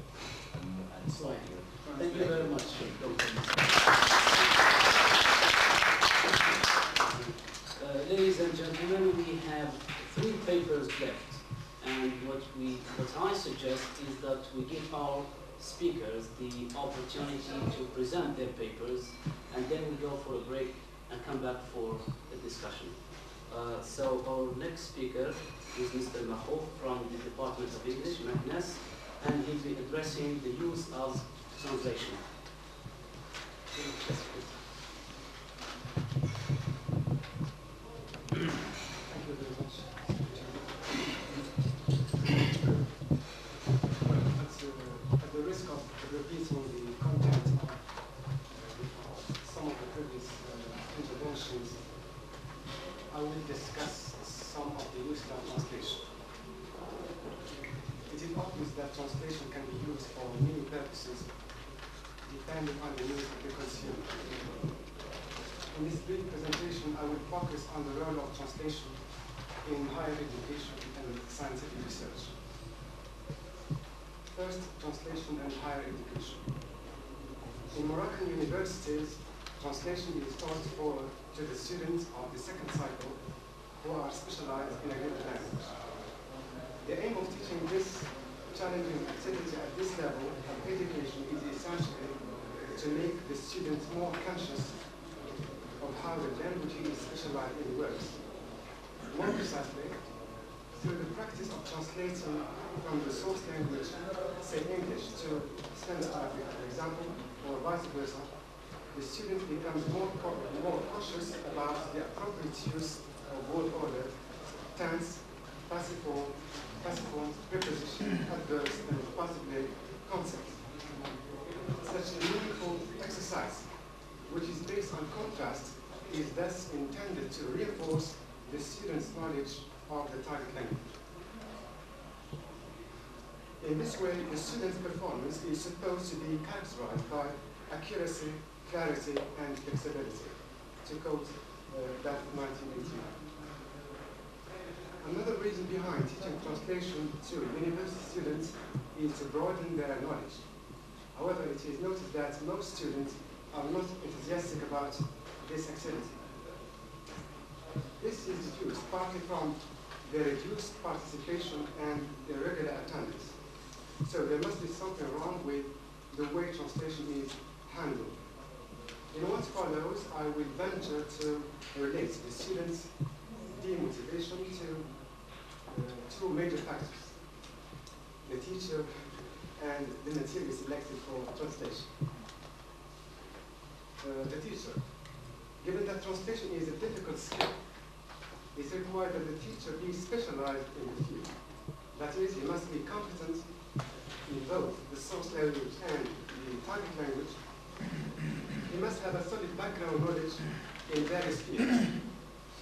And so. Thank you very much, Dr. Uh, ladies and gentlemen, we have three papers left. And what we, what I suggest is that we give our speakers the opportunity to present their papers, and then we go for a break and come back for a discussion. Uh, so our next speaker is Mr. Makhoukh from the Department of English, Meknès, and he'll be addressing the use of translation. Thank you very much. At, uh, at the risk of repeating the content of uh, some of the previous uh, interventions, I will discuss some of the use of translation. It is obvious that translation can be used for many purposes depending on the needs of the consumer. In this brief presentation, I will focus on the role of translation in higher education and scientific research. First, translation and higher education. In Moroccan universities, translation is taught for to the students of the second cycle who are specialized in a given language. The aim of teaching this challenging activity at this level of education is essentially to make the students more conscious of how the language is specialized in words. More precisely, through the practice of translating from the source language, say English, to Standard Arabic, for example, or vice versa, the student becomes more, more cautious about the appropriate use of word order, tense, passive form, passive forms, preposition, adverbs, and possibly concepts. Such a meaningful exercise which is based on contrast, is thus intended to reinforce the student's knowledge of the target language. In this way, the student's performance is supposed to be characterized by accuracy, clarity, and flexibility, to quote uh, that 1989. Another reason behind teaching translation to university students is to broaden their knowledge. However, it is noted that most students are not enthusiastic about this activity. This is due partly from the reduced participation and irregular attendance. So there must be something wrong with the way translation is handled. In what follows, I will venture to relate the students' demotivation to uh, two major factors, the teacher and the material selected for translation. Uh, the teacher. Given that translation is a difficult skill, it's required that the teacher be specialized in the field. That is, he must be competent in both the source language and the target language, he must have a solid background knowledge in various fields.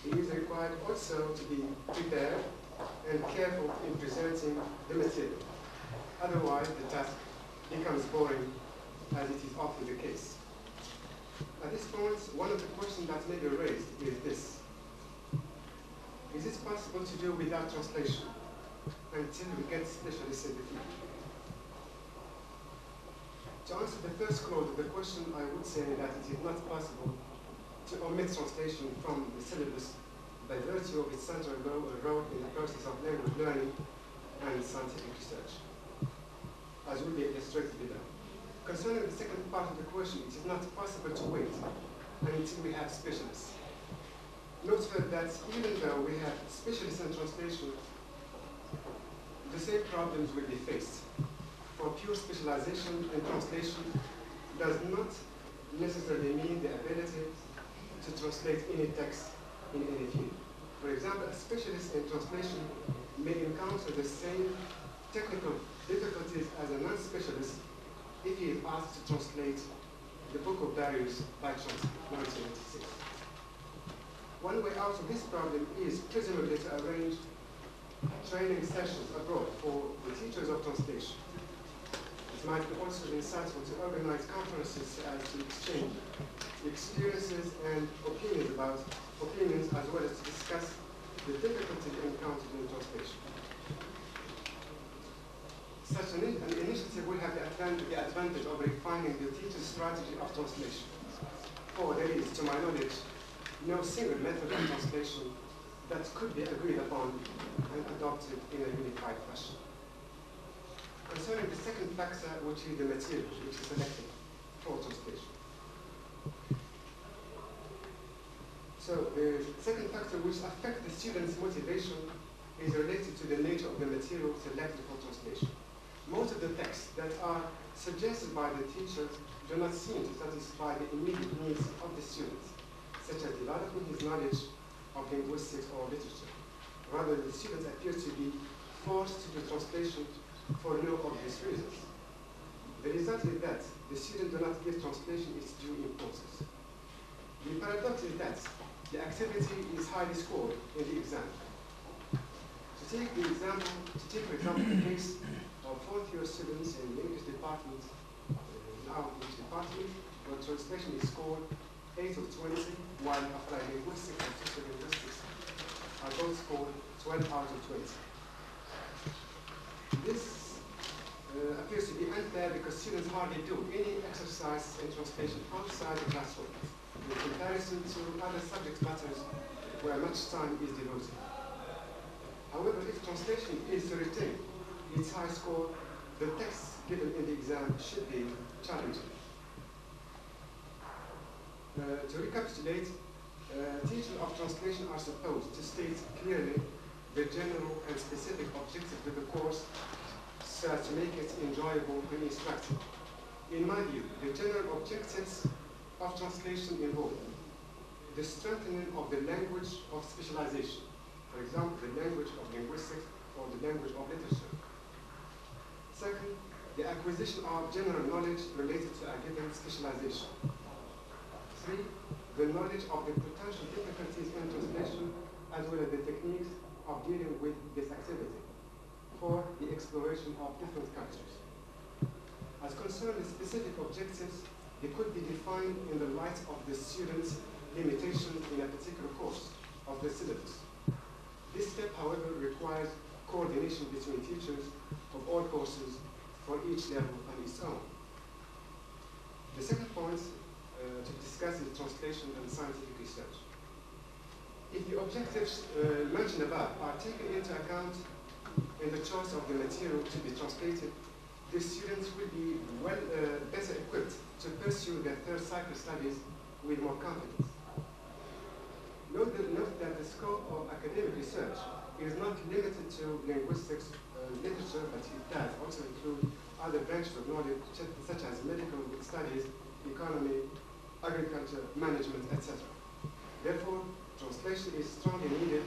He is required also to be prepared and careful in presenting the material. Otherwise, the task becomes boring, as it is often the case. At this point, one of the questions that may be raised is this. Is it possible to do without translation until we get specialists in the field? To answer the first clause of the question, I would say that it is not possible to omit translation from the syllabus by virtue of its central role in the process of language learning and scientific research, as will be illustrated below. Concerning the second part of the question, it is not possible to wait until we have specialists. Note that even though we have specialists in translation, the same problems will be faced. For pure specialization in translation does not necessarily mean the ability to translate any text in any field. For example, a specialist in translation may encounter the same technical difficulties as a non-specialist if he is asked to translate the Book of Barriers by Chomsky, 1986. One way out of this problem is presumably to arrange training sessions abroad for the teachers of translation. It might be also insightful to organize conferences as to exchange experiences and opinions about opinions as well as to discuss the difficulties encountered in translation. Such an, an initiative will have the the advantage of refining the teacher's strategy of translation. For there is, to my knowledge, no single method of translation that could be agreed upon and adopted in a unified fashion. Concerning the second factor, which is the material which is selected for translation. So the second factor which affects the student's motivation is related to the nature of the material selected for translation. Most of the texts that are suggested by the teacher do not seem to satisfy the immediate needs of the students, such as developing his knowledge of linguistics or literature. Rather, the students appear to be forced to do translation for no obvious reasons. The result is that the student do not give translation its due importance. The paradox is that the activity is highly scored in the exam. To take the example, to take for example the case of fourth year students in the English department, uh, now English department, where translation is scored 8 of 20, while applied linguistics and social linguistics are both scored 12 out of 20. This uh, appears to be unfair because students hardly do any exercise in translation outside the classroom in comparison to other subject matters where much time is devoted. However, if translation is to retain its high score, the text given in the exam should be challenging. To recapitulate, uh, teachers of translation are supposed to state clearly the general and specific objectives of the course so to make it enjoyable and instructive. In my view, the general objectives of translation involve the strengthening of the language of specialization, for example, the language of linguistics or the language of literature. Second, the acquisition of general knowledge related to a given specialization. Three, the knowledge of the potential difficulties in translation as well as the techniques of dealing with this activity. Four, the exploration of different cultures. As concerns specific objectives, they could be defined in the light of the student's limitations in a particular course of the syllabus. This step, however, requires coordination between teachers of all courses for each level on its own. The second point uh, to discuss the translation and scientific research. If the objectives uh, mentioned above are taken into account in the choice of the material to be translated, the students will be well uh, better equipped to pursue their third cycle studies with more confidence. Note that, note that the scope of academic research is not limited to linguistics, uh, literature, but it does also include other branches of knowledge such as medical studies, economy, agriculture, management, etc. Therefore, translation is strongly needed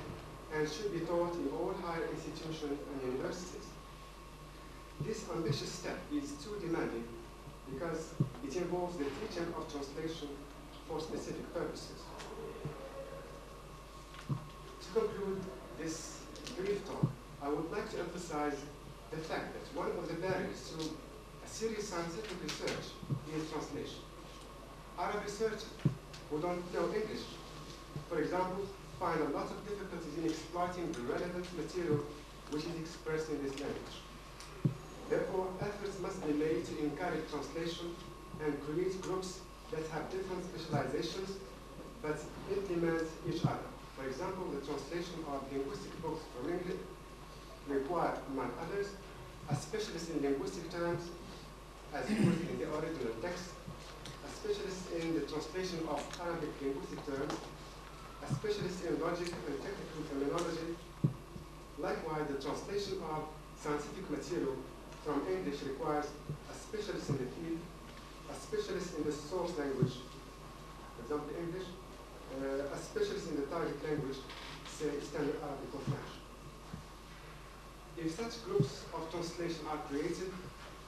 and should be taught in all higher institutions and universities. this ambitious step is too demanding because it involves the teaching of translation for specific purposes. To conclude this brief talk, I would like to emphasize the fact that one of the barriers to a serious scientific research is translation. Arab researchers who don't know English, for example, find a lot of difficulties in exploiting the relevant material which is expressed in this language. Therefore, efforts must be made to encourage translation and create groups that have different specializations but implement each other. For example, the translation of linguistic books from English require, among others, a specialist in linguistic terms, as used in the original text, specialist in the translation of Arabic linguistic terms, a specialist in logic and technical terminology. Likewise, the translation of scientific material from English requires a specialist in the field, a specialist in the source language, for example, English, uh, a specialist in the target language, say Standard Arabic or French. If such groups of translation are created,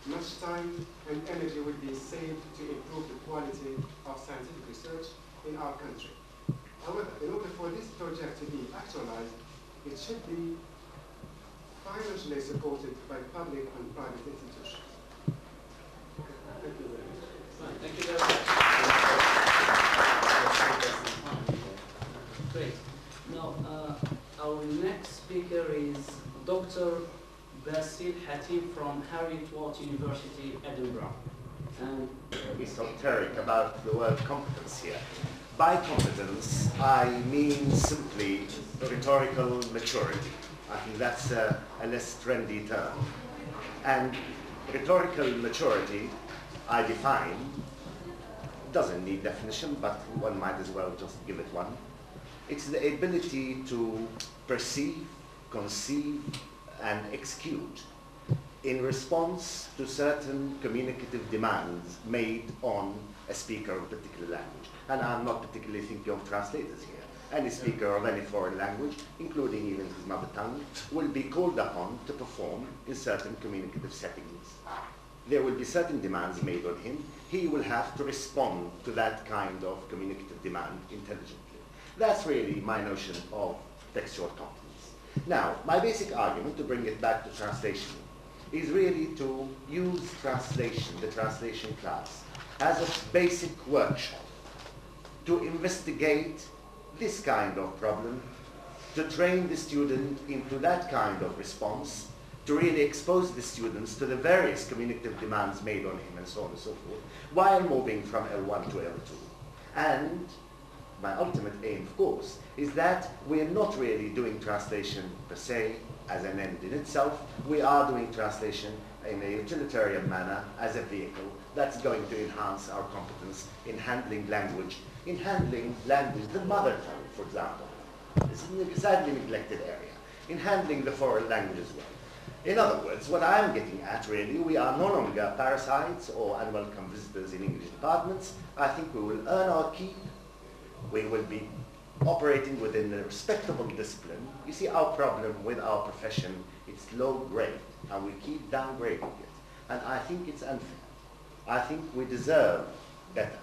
much time and energy will be saved to improve the quality of scientific research in our country. However, in order for this project to be actualized, it should be financially supported by public and private institutions. Thank you very much. Thank you very much. Great. Now, uh, our next speaker is Dr. Basil Hatim from Heriot-Watt University, Edinburgh. And uh, esoteric about the word competence here. By competence, I mean simply rhetorical maturity. I think that's a, a less trendy term. And rhetorical maturity, I define, doesn't need definition, but one might as well just give it one. It's the ability to perceive, conceive, and execute in response to certain communicative demands made on a speaker of a particular language. And I'm not particularly thinking of translators here. Any speaker of any foreign language, including even his mother tongue, will be called upon to perform in certain communicative settings. There will be certain demands made on him. He will have to respond to that kind of communicative demand intelligently. That's really my notion of textual competence. Now, my basic argument, to bring it back to translation, is really to use translation, the translation class, as a basic workshop to investigate this kind of problem, to train the student into that kind of response, to really expose the students to the various communicative demands made on him and so on and so forth, while moving from L1 to L2. And my ultimate aim, of course, is that we are not really doing translation per se as an end in itself. We are doing translation in a utilitarian manner as a vehicle that's going to enhance our competence in handling language, in handling language, the mother tongue, for example. This is a sadly neglected area, in handling the foreign language as well. In other words, what I'm getting at really, we are no longer parasites or unwelcome visitors in English departments. I think we will earn our keep we will be operating within a respectable discipline. You see, our problem with our profession, it's low grade, and we keep downgrading it. And I think it's unfair. I think we deserve better.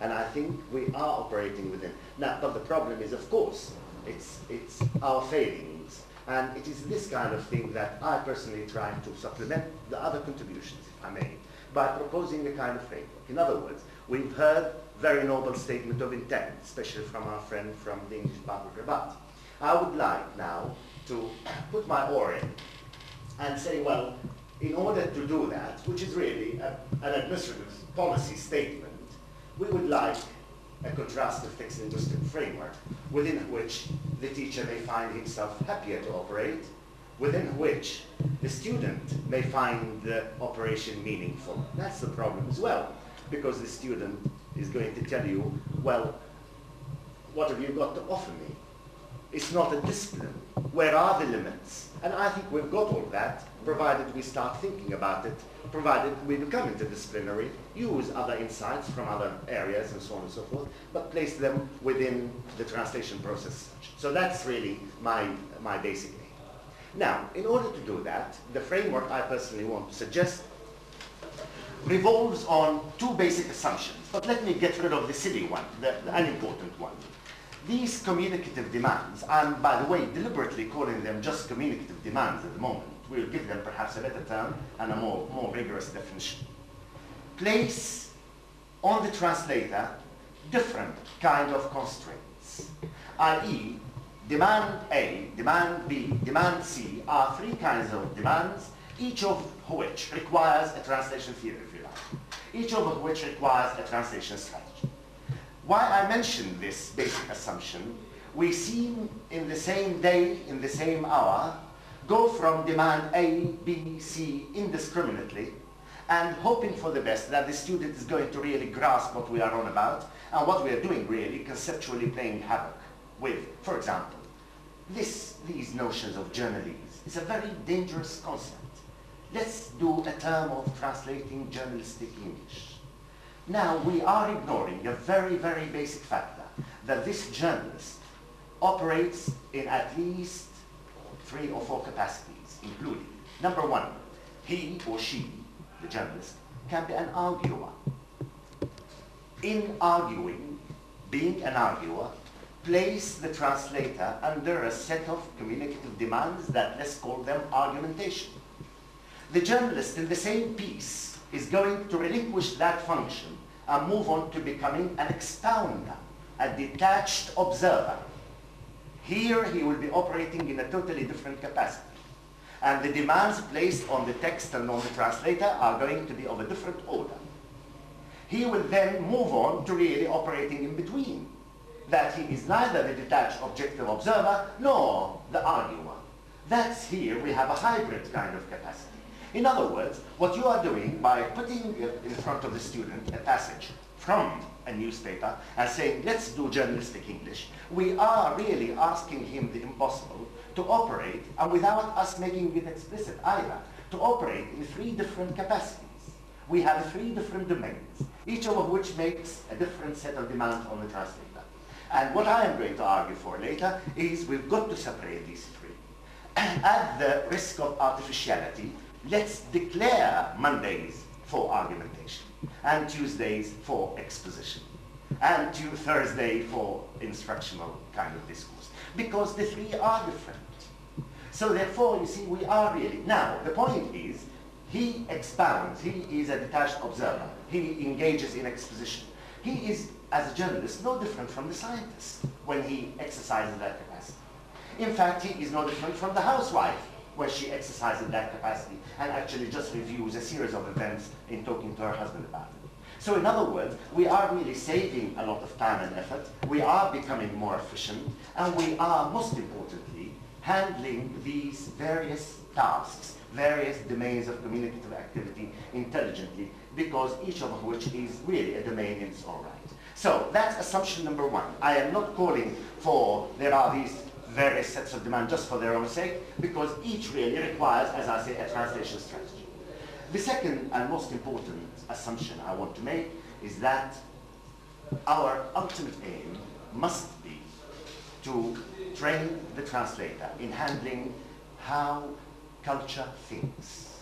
And I think we are operating within. Now, but the problem is, of course, it's, it's our failings. And it is this kind of thing that I personally try to supplement the other contributions, if I may, by proposing a kind of framework. In other words, we've heard very noble statement of intent, especially from our friend from the English Department Rabat. I would like now to put my oar in and say, well, in order to do that, which is really a, an administrative policy statement, we would like a contrastive fixed linguistic framework within which the teacher may find himself happier to operate, within which the student may find the operation meaningful. That's the problem as well, because the student is going to tell you, well, what have you got to offer me? It's not a discipline. Where are the limits? And I think we've got all that, provided we start thinking about it, provided we become interdisciplinary, use other insights from other areas and so on and so forth, but place them within the translation process. So that's really my, my basic aim. Now, in order to do that, the framework I personally want to suggest revolves on two basic assumptions. But let me get rid of the silly one, the, the unimportant one. These communicative demands, and by the way, deliberately calling them just communicative demands at the moment, we'll give them perhaps a better term and a more, more rigorous definition, place on the translator different kind of constraints, i.e. demand A, demand B, demand C are three kinds of demands, each of which requires a translation theory, each of which requires a translation strategy. Why I mention this basic assumption, we seem in the same day, in the same hour, go from demand A, B, C indiscriminately and hoping for the best that the student is going to really grasp what we are on about and what we are doing really conceptually playing havoc with, for example, this, these notions of journalese. It's a very dangerous concept. Let's do a term of translating journalistic English. Now, we are ignoring a very, very basic factor, that this journalist operates in at least three or four capacities, including, number one, he or she, the journalist, can be an arguer. In arguing, being an arguer, place the translator under a set of communicative demands that let's call them argumentation. The journalist in the same piece is going to relinquish that function and move on to becoming an expounder, a detached observer. Here he will be operating in a totally different capacity. And the demands placed on the text and on the translator are going to be of a different order. He will then move on to really operating in between. That he is neither the detached objective observer nor the arguer. That's here we have a hybrid kind of capacity. In other words, what you are doing by putting in front of the student a passage from a newspaper and saying, let's do journalistic English, we are really asking him the impossible to operate, and without us making it explicit either, to operate in three different capacities. We have three different domains, each of which makes a different set of demands on the translator. And what I am going to argue for later is we've got to separate these three. At the risk of artificiality, let's declare Mondays for argumentation, and Tuesdays for exposition, and Thursday for instructional kind of discourse, because the three are different. So therefore, you see, we are really, now, the point is, he expounds, he is a detached observer, he engages in exposition. He is, as a journalist, no different from the scientist when he exercises that capacity. In fact, he is no different from the housewife where she exercises that capacity and actually just reviews a series of events in talking to her husband about it. So in other words, we are really saving a lot of time and effort, we are becoming more efficient, and we are, most importantly, handling these various tasks, various domains of communicative activity intelligently, because each of which is really a domain in its own right. So that's assumption number one. I am not calling for there are these various sets of demand just for their own sake, because each really requires, as I say, a translation strategy. The second and most important assumption I want to make is that our ultimate aim must be to train the translator in handling how culture thinks.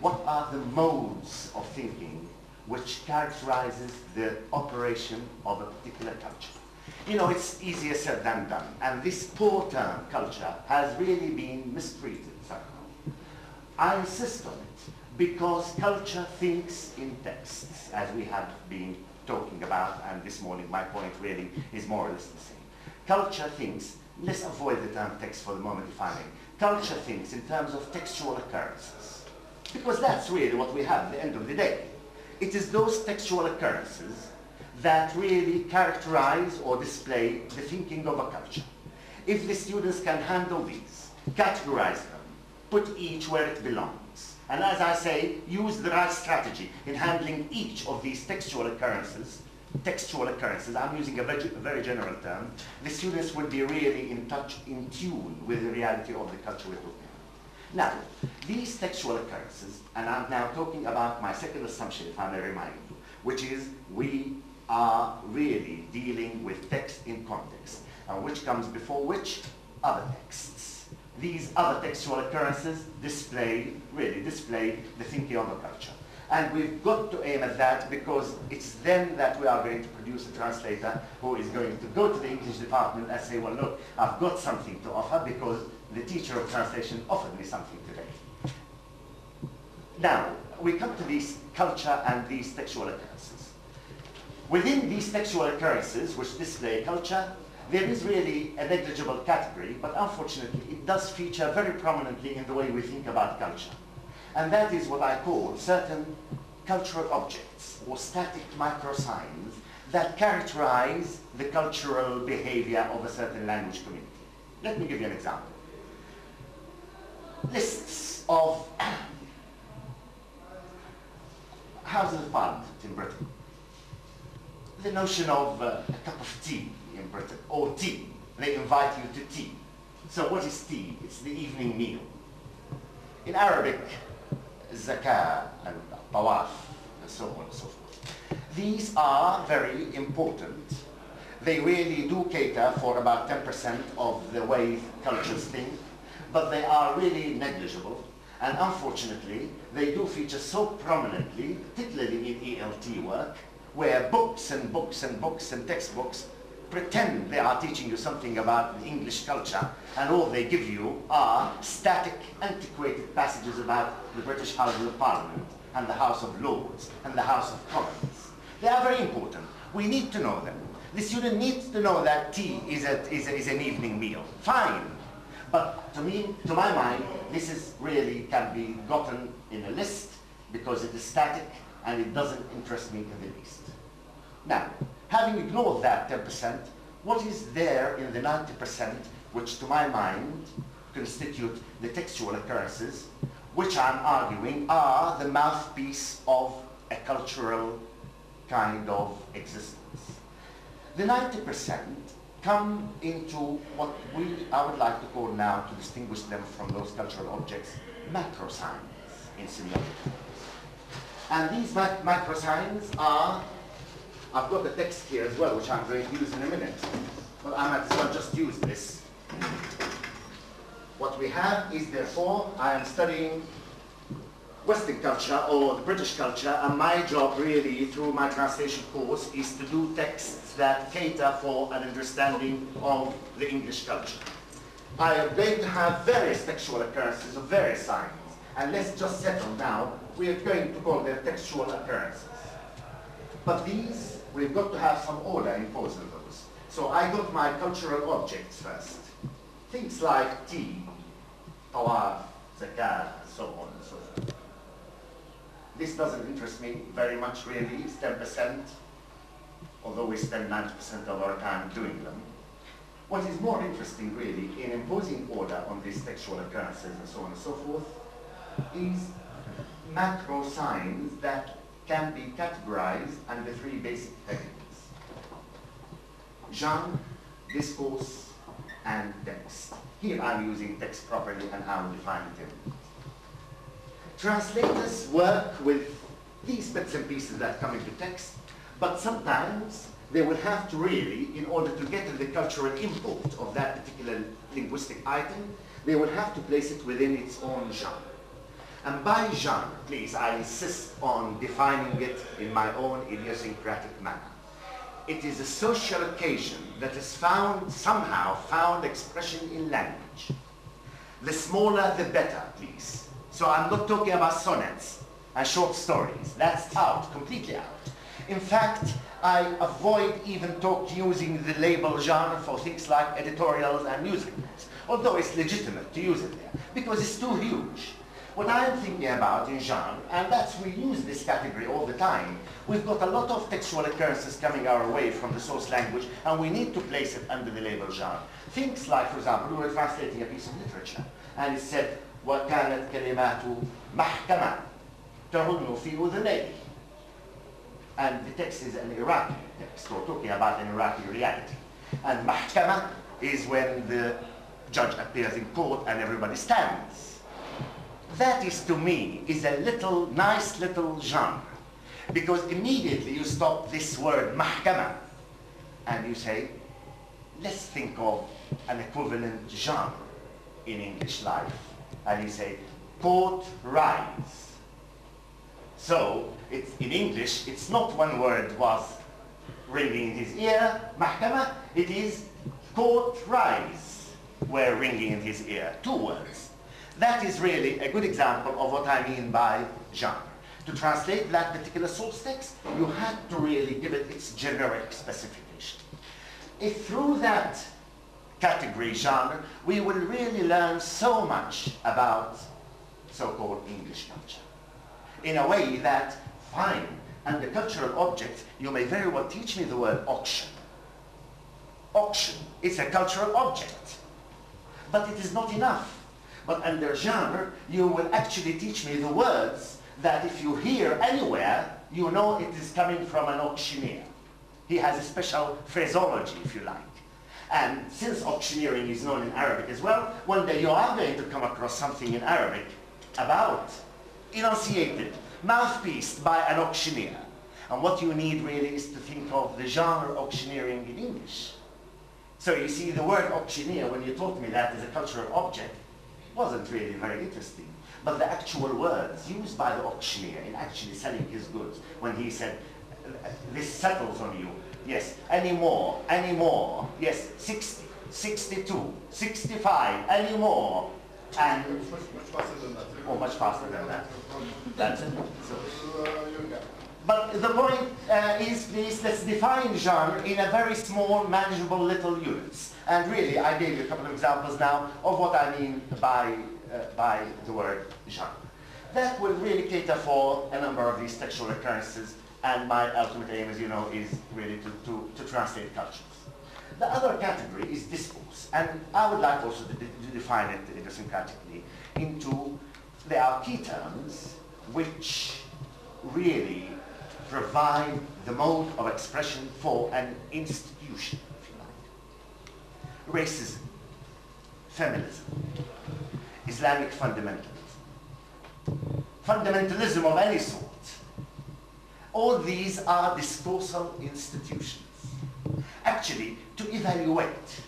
What are the modes of thinking which characterizes the operation of a particular culture? You know, it's easier said than done. And this poor term, culture, has really been mistreated somehow. I insist on it because culture thinks in texts, as we have been talking about, and this morning my point really is more or less the same. Culture thinks, let's avoid the term text for the moment if I may. Culture thinks in terms of textual occurrences. Because that's really what we have at the end of the day. It is those textual occurrences that really characterize or display the thinking of a culture. If the students can handle these, categorize them, put each where it belongs, and as I say, use the right strategy in handling each of these textual occurrences, textual occurrences, I'm using a very, general term, the students will be really in touch, in tune with the reality of the culture we're talking about. Now, these textual occurrences, and I'm now talking about my second assumption, if I may remind you, which is we are really dealing with text in context, and which comes before which? Other texts. these other textual occurrences display, really display the thinking of the culture. And we've got to aim at that because it's then that we are going to produce a translator who is going to go to the English department and say, well, look, I've got something to offer because the teacher of translation offered me something today. Now, we come to these culture and these textual occurrences. Within these textual occurrences, which display culture, there is really a negligible category, but unfortunately it does feature very prominently in the way we think about culture. And that is what I call certain cultural objects or static microsigns that characterize the cultural behavior of a certain language community. Let me give you an example. Lists of houses of parliament in Britain. The notion of uh, a cup of tea in Britain, or tea. They invite you to tea. So what is tea? It's the evening meal. In Arabic, zakah and tawaf, and so on and so forth. These are very important. They really do cater for about 10% of the way cultures think, but they are really negligible. And unfortunately, they do feature so prominently, particularly in ELT work, where books and books and books and textbooks pretend they are teaching you something about the English culture, and all they give you are static, antiquated passages about the British House of Parliament, and the House of Lords, and the House of Commons. They are very important. We need to know them. The student needs to know that tea is, a, is, a, is an evening meal. Fine. But to me, to my mind, this is really can be gotten in a list because it is static and it doesn't interest me in the least. Now, having ignored that 10%, what is there in the 90% which to my mind constitute the textual occurrences, which I'm arguing are the mouthpiece of a cultural kind of existence. The 90% come into what we, I would like to call now, to distinguish them from those cultural objects, macrosigns in semiotics. And these macrosigns are I've got the text here as well, which I'm going to use in a minute. But I might as well just use this. What we have is, therefore, I am studying Western culture or the British culture, and my job really through my translation course is to do texts that cater for an understanding of the English culture. I am going to have various textual occurrences of various signs, and let's just settle now. We are going to call them textual occurrences. But these we've got to have some order imposed on those. So I got my cultural objects first. Things like tea, tawaf, zakat, and so on and so forth. This doesn't interest me very much really, it's 10%, although we spend 90% of our time doing them. What is more interesting really in imposing order on these textual occurrences and so on and so forth is macro signs that can be categorized under three basic headings. Genre, discourse, and text. Here I'm using text properly and I will define it Translators work with these bits and pieces that come into text, but sometimes they will have to really, in order to get the cultural import of that particular linguistic item, they will have to place it within its own genre. And by genre, please, I insist on defining it in my own idiosyncratic manner. It is a social occasion that has found, somehow found expression in language. The smaller, the better, please. So I'm not talking about sonnets and short stories. That's out, completely out. In fact, I avoid even talk using the label genre for things like editorials and reports, although it's legitimate to use it there, because it's too huge. What I'm thinking about in genre, and that's we use this category all the time, we've got a lot of textual occurrences coming our way from the source language, and we need to place it under the label genre. Things like, for example, we were translating a piece of literature, and it said, وَكَانَتْ كَلِمَاتُ مَحْكَمًا تَهُنُّ فِي أُذُنَيْهِ And the text is an Iraqi text, we're talking about an Iraqi reality. And mahkama is when the judge appears in court and everybody stands. That is to me is a little, nice little genre. Because immediately you stop this word mahkama and you say, let's think of an equivalent genre. in English life. And you say, court rise. So, in English, it's not one word was ringing in his ear, mahkama, it is court rise were ringing in his ear. Two words. That is really a good example of what I mean by genre. To translate that particular source text, you had to really give it its generic specification. If through that category genre, we will really learn so much about so-called English culture. In a way that, fine, under cultural objects, you may very well teach me the word auction. Auction is a cultural object, but it is not enough. But under genre, you will actually teach me the words that if you hear anywhere, you know it is coming from an auctioneer. He has a special phraseology, if you like. And since auctioneering is known in Arabic as well, one day you are going to come across something in Arabic about, enunciated, mouthpiece by an auctioneer. And what you need really is to think of the genre auctioneering in English. So you see, the word auctioneer, when you taught me that as a cultural object, wasn't really very interesting. But the actual words used by the auctioneer in actually selling his goods, when he said, this settles on you, yes, any more, any more, yes, 60, 62, 65, any more, and, Much, much faster than that. oh, much faster than that. That's it. So, uh, But the point uh, is, please, let's define genre in a very small, manageable little units. And really, I gave you a couple of examples now of what I mean by, uh, by the word genre. That will really cater for a number of these textual occurrences, and my ultimate aim, as you know, is really to, to, to translate cultures. The other category is discourse, and I would like also to, de- to define it idiosyncratically into, there are key terms which really provide the mode of expression for an institution, if you like. Racism, feminism, Islamic fundamentalism, fundamentalism of any sort. All these are discoursal institutions. Actually, to evaluate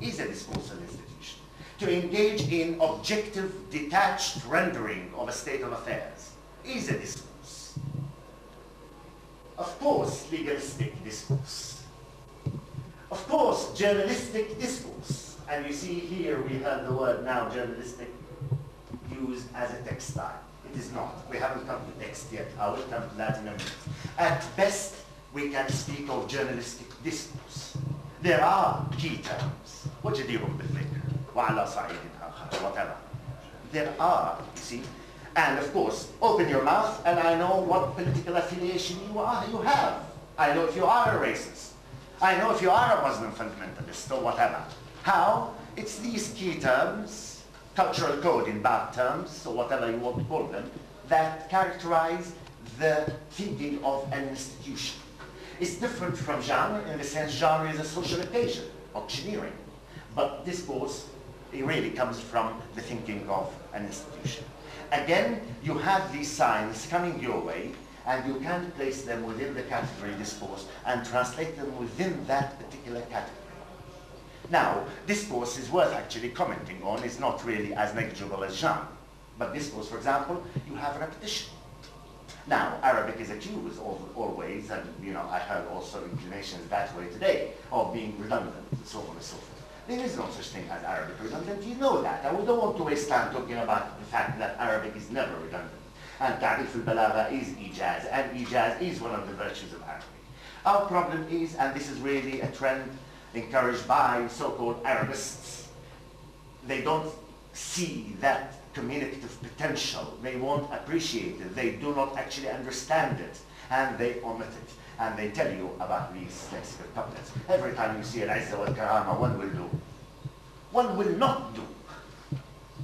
is a discoursal institution. To engage in objective, detached rendering of a state of affairs is a discourse. Of course, legalistic discourse. Of course, journalistic discourse. And you see here we heard the word now journalistic used as a text type. It is not. We haven't come to text yet. I will come to that in a minute. At best, we can speak of journalistic discourse. There are key terms. وجدير do وعلى صعيد آخر whatever. There are, you see, and of course, open your mouth and I know what political affiliation you are, you have. I know if you are a racist. I know if you are a Muslim fundamentalist or whatever. How? It's these key terms, cultural code in bad terms, or whatever you want to call them, that characterize the thinking of an institution. It's different from genre in the sense genre is a social occasion, auctioneering. But discourse, it really comes from the thinking of an institution. Again, you have these signs coming your way, and you can place them within the category discourse and translate them within that particular category. Now, discourse is worth actually commenting on. It's not really as negligible as genre. But discourse, for example, you have repetition. Now, Arabic is accused al- always, and you know, I heard also inclinations that way today, of being redundant, and so on and so forth. There is no such thing as Arabic redundant. You know that. And we don't want to waste time talking about the fact that Arabic is never redundant. And Ta'rif al-Balagha is ijaz, and ijaz is one of the virtues of Arabic. Our problem is, and this is really a trend encouraged by so-called Arabists, they don't see that communicative potential. They won't appreciate it. They do not actually understand it. And they omit it. And they tell you about these lexical couplets. Every time you see al-Izza wal-Karama, one will do. One will not do.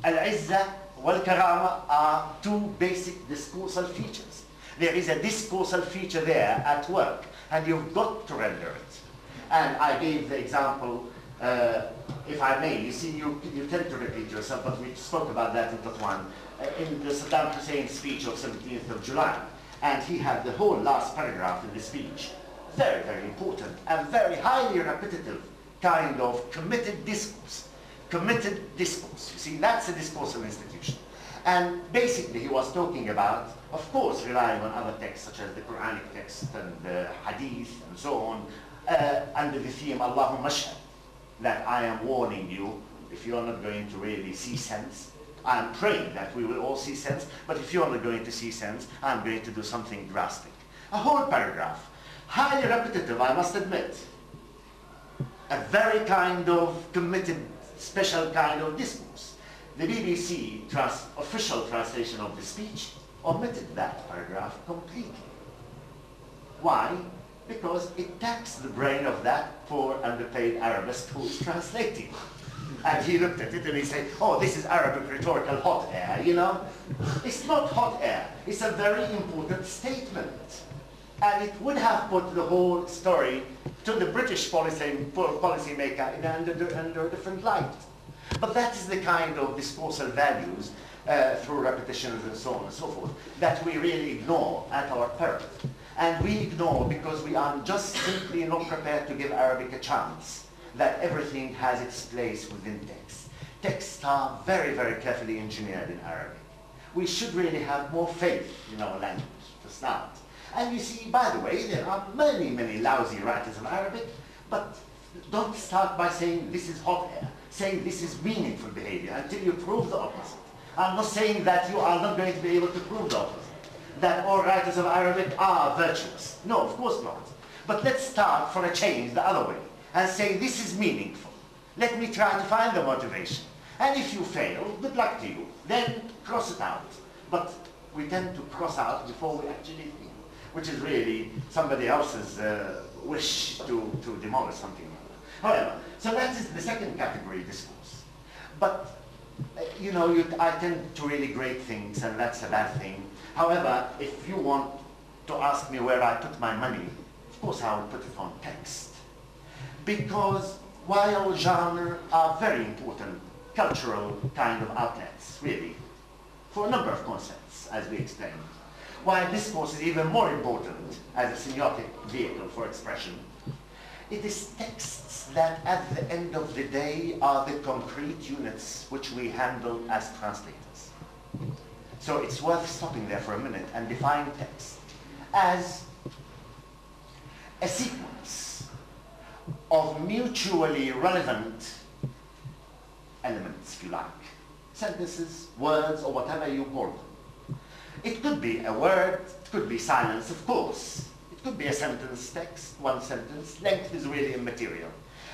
Al-Izza wal-Karama are two basic discoursal features. There is a discoursal feature there at work, and you've got to render it. And I gave the example, uh, if I may, you see, you, you tend to repeat yourself, but we spoke about that in Tatwan, uh, in the Saddam Hussein speech of 17th of July. And he had the whole last paragraph in the speech, very, very important, and very highly repetitive kind of committed discourse, committed discourse. You see, that's a discursive institution. And basically he was talking about, of course, relying on other texts such as the Quranic text and the Hadith and so on, uh, under the theme Allahumma shahad, that I am warning you if you're not going to really see sense. I'm praying that we will all see sense, but if you're not going to see sense, I'm going to do something drastic. A whole paragraph, highly repetitive, I must admit. A very kind of committed, special kind of discourse. The BBC trans official translation of the speech omitted that paragraph completely. Why? Because it taxed the brain of that poor underpaid Arabist who is translating. And he looked at it and he said, oh, this is Arabic rhetorical hot air, you know? It's not hot air. It's a very important statement. And it would have put the whole story to the British policy, maker in under, under a different light. But that is the kind of discoursal values uh, through repetitions and so on and so forth that we really ignore at our peril. And we ignore because we are just simply not prepared to give Arabic a chance that everything has its place within text. Texts are very, very carefully engineered in Arabic. We should really have more faith in our language to start. And you see, by the way, there are many, many lousy writers of Arabic, but don't start by saying this is hot air. Say this is meaningful behavior until you prove the opposite. I'm not saying that you are not going to be able to prove the opposite. That all writers of Arabic are virtuous. No, of course not. But let's start for a change the other way and say this is meaningful. Let me try to find the motivation. And if you fail, good luck to you. Then cross it out. But we tend to cross out before we actually think, which is really somebody else's uh, wish to, to demolish something. However, so that is the second category discourse. But, uh, you know, you, I tend to really great things, and that's a bad thing. However, if you want to ask me where I put my money, of course I will put it on text because while genre are very important cultural kind of outlets, really, for a number of concepts, as we explained, while discourse is even more important as a semiotic vehicle for expression, it is texts that at the end of the day are the concrete units which we handle as translators. So it's worth stopping there for a minute and define text as a sequence of mutually relevant elements, if you like. Sentences, words, or whatever you call them. It could be a word, it could be silence, of course. It could be a sentence text, one sentence. Length is really immaterial.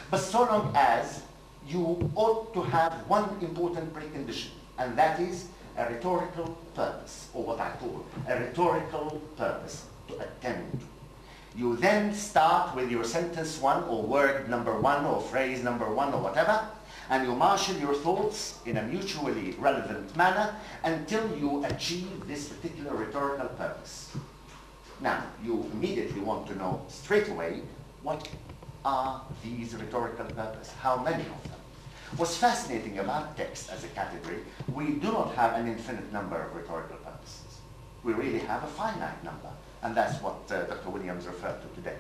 But so long as you ought to have one important precondition, and that is a rhetorical purpose, or what I call a rhetorical purpose to attend to. You then start with your sentence one or word number one or phrase number one or whatever, and you marshal your thoughts in a mutually relevant manner until you achieve this particular rhetorical purpose. Now, you immediately want to know straight away what are these rhetorical purposes, how many of them. What's fascinating about text as a category, we do not have an infinite number of rhetorical purposes. We really have a finite number. And that's what uh, Dr. Williams referred to today.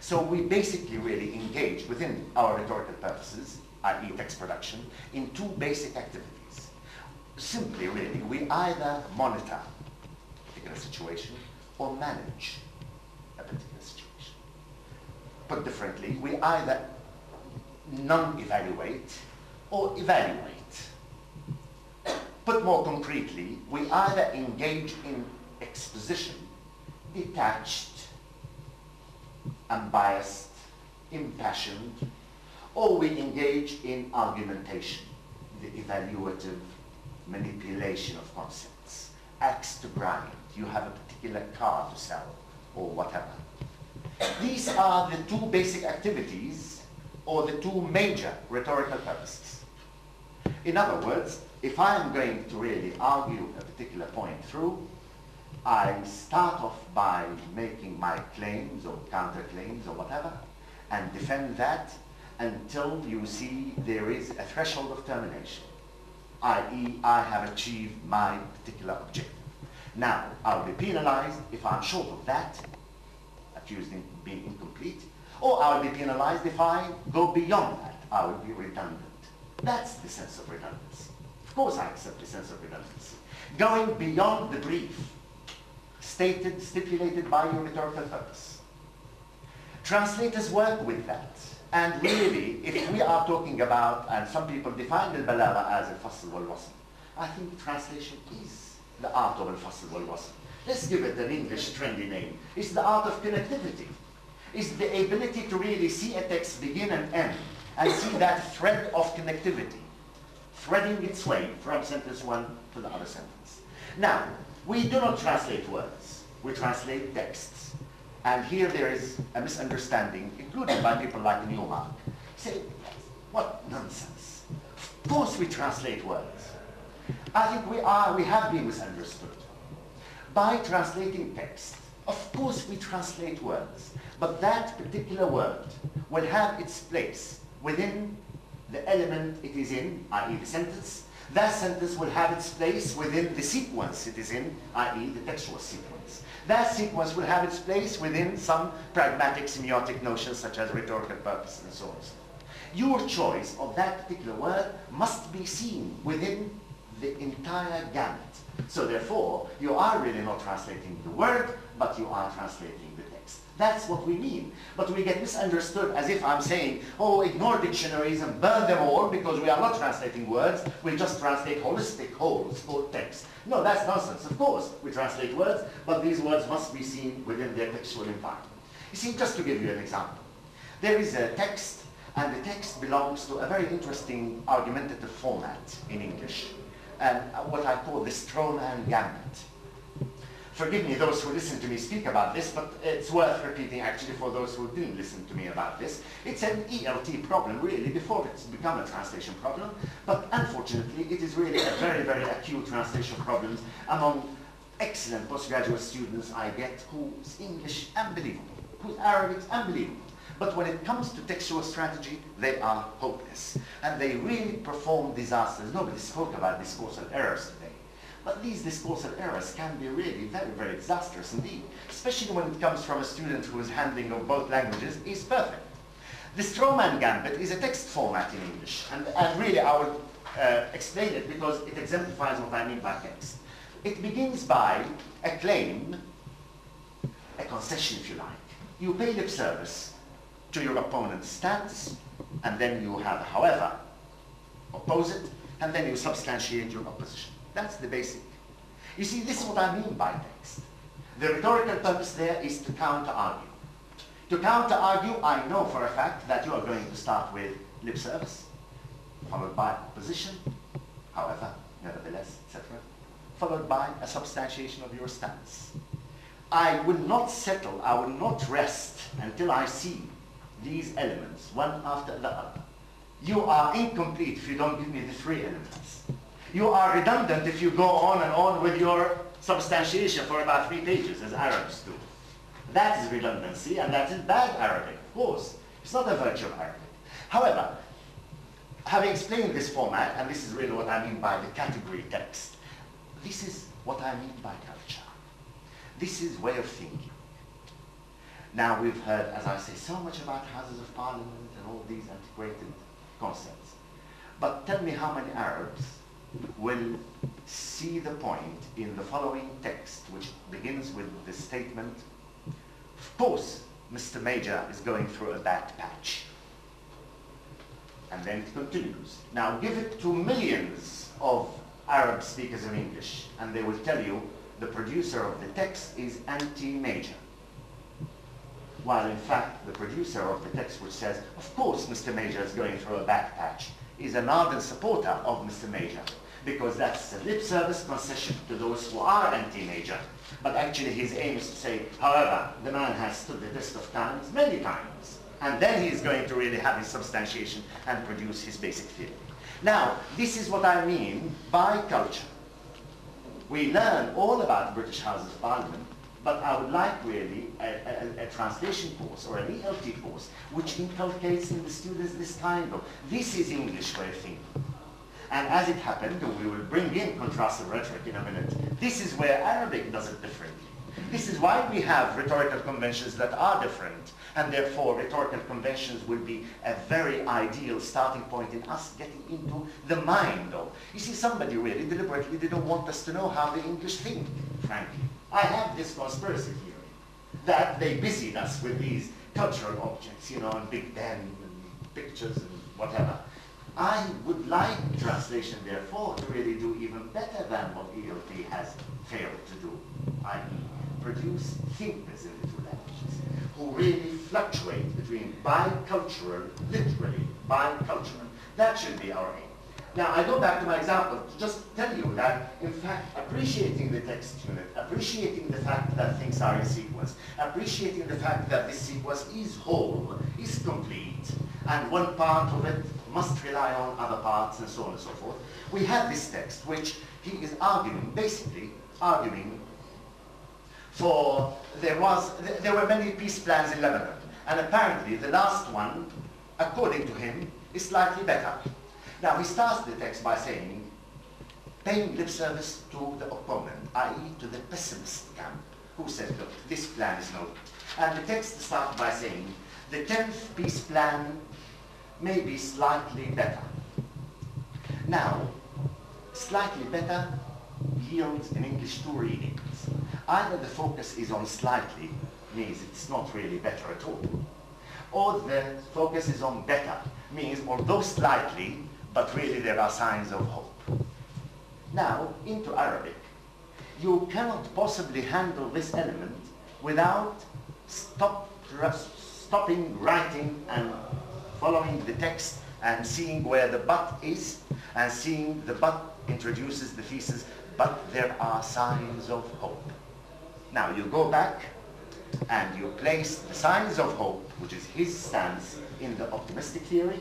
So we basically really engage within our rhetorical purposes, i.e. text production, in two basic activities. Simply, really, we either monitor a particular situation or manage a particular situation. Put differently, we either non-evaluate or evaluate. Put more concretely, we either engage in exposition detached, unbiased, impassioned, or we engage in argumentation, the evaluative manipulation of concepts, axe to grind, you have a particular car to sell, or whatever. These are the two basic activities, or the two major rhetorical purposes. In other words, if I am going to really argue a particular point through, I start off by making my claims or counterclaims or whatever and defend that until you see there is a threshold of termination, i.e. I have achieved my particular objective. Now, I'll be penalized if I'm short of that, accused of being incomplete, or I'll be penalized if I go beyond that. I will be redundant. That's the sense of redundancy. Of course I accept the sense of redundancy. Going beyond the brief stated, stipulated by your rhetorical purpose. Translators work with that. And really, if we are talking about, and some people define the balagha as al-fasl wal-wasl, I think translation is the art of al-fasl wal-wasl. Let's give it an English trendy name. It's the art of connectivity. It's the ability to really see a text begin and end, and see that thread of connectivity, threading its way from sentence one to the other sentence. Now, we do not translate words. We translate texts. And here there is a misunderstanding, including by people like Newmark. Say, what nonsense. Of course we translate words. I think we are, we have been misunderstood. By translating text, of course we translate words, but that particular word will have its place within the element it is in, i.e. the sentence. That sentence will have its place within the sequence it is in, i.e. the textual sequence. That sequence will have its place within some pragmatic semiotic notions such as rhetorical purpose and so on. Your choice of that particular word must be seen within the entire gamut. So therefore, you are really not translating the word, but you are translating. That's what we mean. But we get misunderstood as if I'm saying, oh, ignore dictionaries and burn them all because we are not translating words. We just translate holistic wholes for text. No, that's nonsense. Of course, we translate words, but these words must be seen within their textual environment. You see, just to give you an example. There is a text, and the text belongs to a very interesting argumentative format in English and what I call the straw man gambit. Forgive me those who listen to me speak about this, but it's worth repeating actually for those who didn't listen to me about this. It's an ELT problem really before it's become a translation problem, but unfortunately it is really a very, very acute translation problem among excellent postgraduate students I get whose English unbelievable, whose Arabic unbelievable. But when it comes to textual strategy, they are hopeless. And they really perform disasters. Nobody spoke about discoursal errors. But these discoursal errors can be really very, very disastrous indeed, especially when it comes from a student whose handling of both languages is perfect. The Straw man Gambit is a text format in English, and, and really I will uh, explain it because it exemplifies what I mean by text. It begins by a claim, a concession if you like. You pay lip service to your opponent's stance, and then you have however, oppose it, and then you substantiate your opposition. That's the basic. You see, this is what I mean by text. The rhetorical purpose there is to counter-argue. To counter-argue, I know for a fact that you are going to start with lip service, followed by opposition, however, nevertheless, etc., followed by a substantiation of your stance. I will not settle, I will not rest until I see these elements, one after the other. You are incomplete if you don't give me the three elements. You are redundant if you go on and on with your substantiation for about three pages, as Arabs do. That is redundancy, and that is bad Arabic, of course. It's not a virtue of Arabic. However, having explained this format, and this is really what I mean by the category text, this is what I mean by culture. This is way of thinking. Now we've heard, as I say, so much about houses of parliament and all these antiquated concepts. But tell me how many Arabs will see the point in the following text, which begins with the statement, of course, Mr. Major is going through a bad patch. And then it continues. Now give it to millions of Arab speakers of English, and they will tell you the producer of the text is anti-Major while in fact the producer of the text which says, of course Mr. Major is going through a back patch, is an ardent supporter of Mr. Major, because that's a lip service concession to those who are anti-Major. But actually his aim is to say, however, the man has stood the test of times many times, and then he's going to really have his substantiation and produce his basic theory. Now, this is what I mean by culture. We learn all about the British Houses of Parliament but I would like really a, a, a, translation course or an ELT course which inculcates in the students this kind of, this is English way of thinking. And as it happened, we will bring in contrastive rhetoric in a minute, this is where Arabic does it differently. This is why we have rhetorical conventions that are different, and therefore rhetorical conventions will be a very ideal starting point in us getting into the mind of. You see, somebody really deliberately didn't want us to know how the English think, frankly. I have this conspiracy theory that they busied us with these cultural objects, you know, and Big Ben and pictures and whatever. I would like translation, therefore, to really do even better than what ELT has failed to do, i.e. produce thinkers in the two languages who really fluctuate between bicultural, literally bicultural. That should be our aim. Now, I go back to my example to just tell you that, in fact, appreciating the text unit, appreciating the fact that things are in sequence, appreciating the fact that this sequence is whole, is complete, and one part of it must rely on other parts, and so on and so forth, we have this text which he is arguing, basically arguing for, there was, there were many peace plans in Lebanon, and apparently the last one, according to him, is slightly better. Now, he starts the text by saying, paying lip service to the opponent, i.e. to the pessimist camp, who said, look, this plan is no good. And the text starts by saying, the 10th peace plan may be slightly better. Now, slightly better yields in English two readings. Either the focus is on slightly, means it's not really better at all, or the focus is on better, means although slightly, but really there are signs of hope. Now, into Arabic. You cannot possibly handle this element without stop, stopping writing and following the text and seeing where the but is and seeing the but introduces the thesis, but there are signs of hope. Now you go back and you place the signs of hope, which is his stance, in the optimistic theory.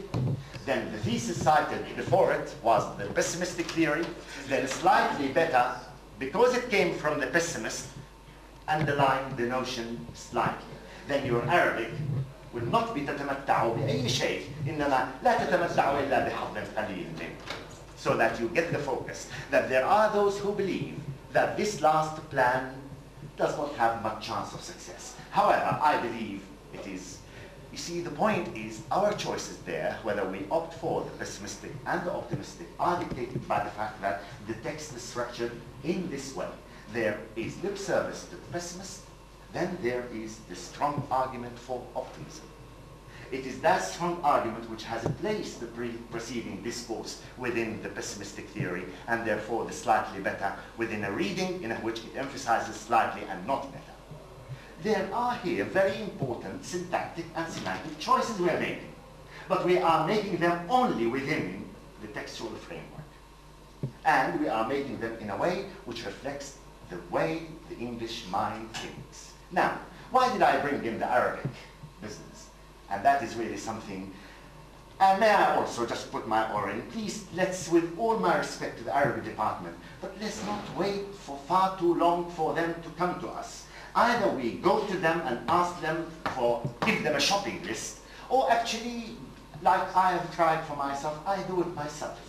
Then the thesis cited before it was the pessimistic theory. Then slightly better, because it came from the pessimist, underline the notion slightly. Then your Arabic will not be تتمتعوا بأي شيء إنما لا تتمتعوا إلا بحظ قليل So that you get the focus that there are those who believe that this last plan does not have much chance of success. However, I believe it is you see, the point is our choices there, whether we opt for the pessimistic and the optimistic, are dictated by the fact that the text is structured in this way. There is lip service to the pessimist, then there is the strong argument for optimism. It is that strong argument which has placed the pre preceding discourse within the pessimistic theory and therefore the slightly better within a reading in which it emphasizes slightly and not better there are here very important syntactic and semantic choices we are making. But we are making them only within the textual framework. And we are making them in a way which reflects the way the English mind thinks. Now, why did I bring in the Arabic business? And that is really something and may I also just put my oar in? Please, let's, with all my respect to the Arabic department, but let's not wait for far too long for them to come to us. Either we go to them and ask them for, give them a shopping list, or actually, like I have tried for myself, I do it myself.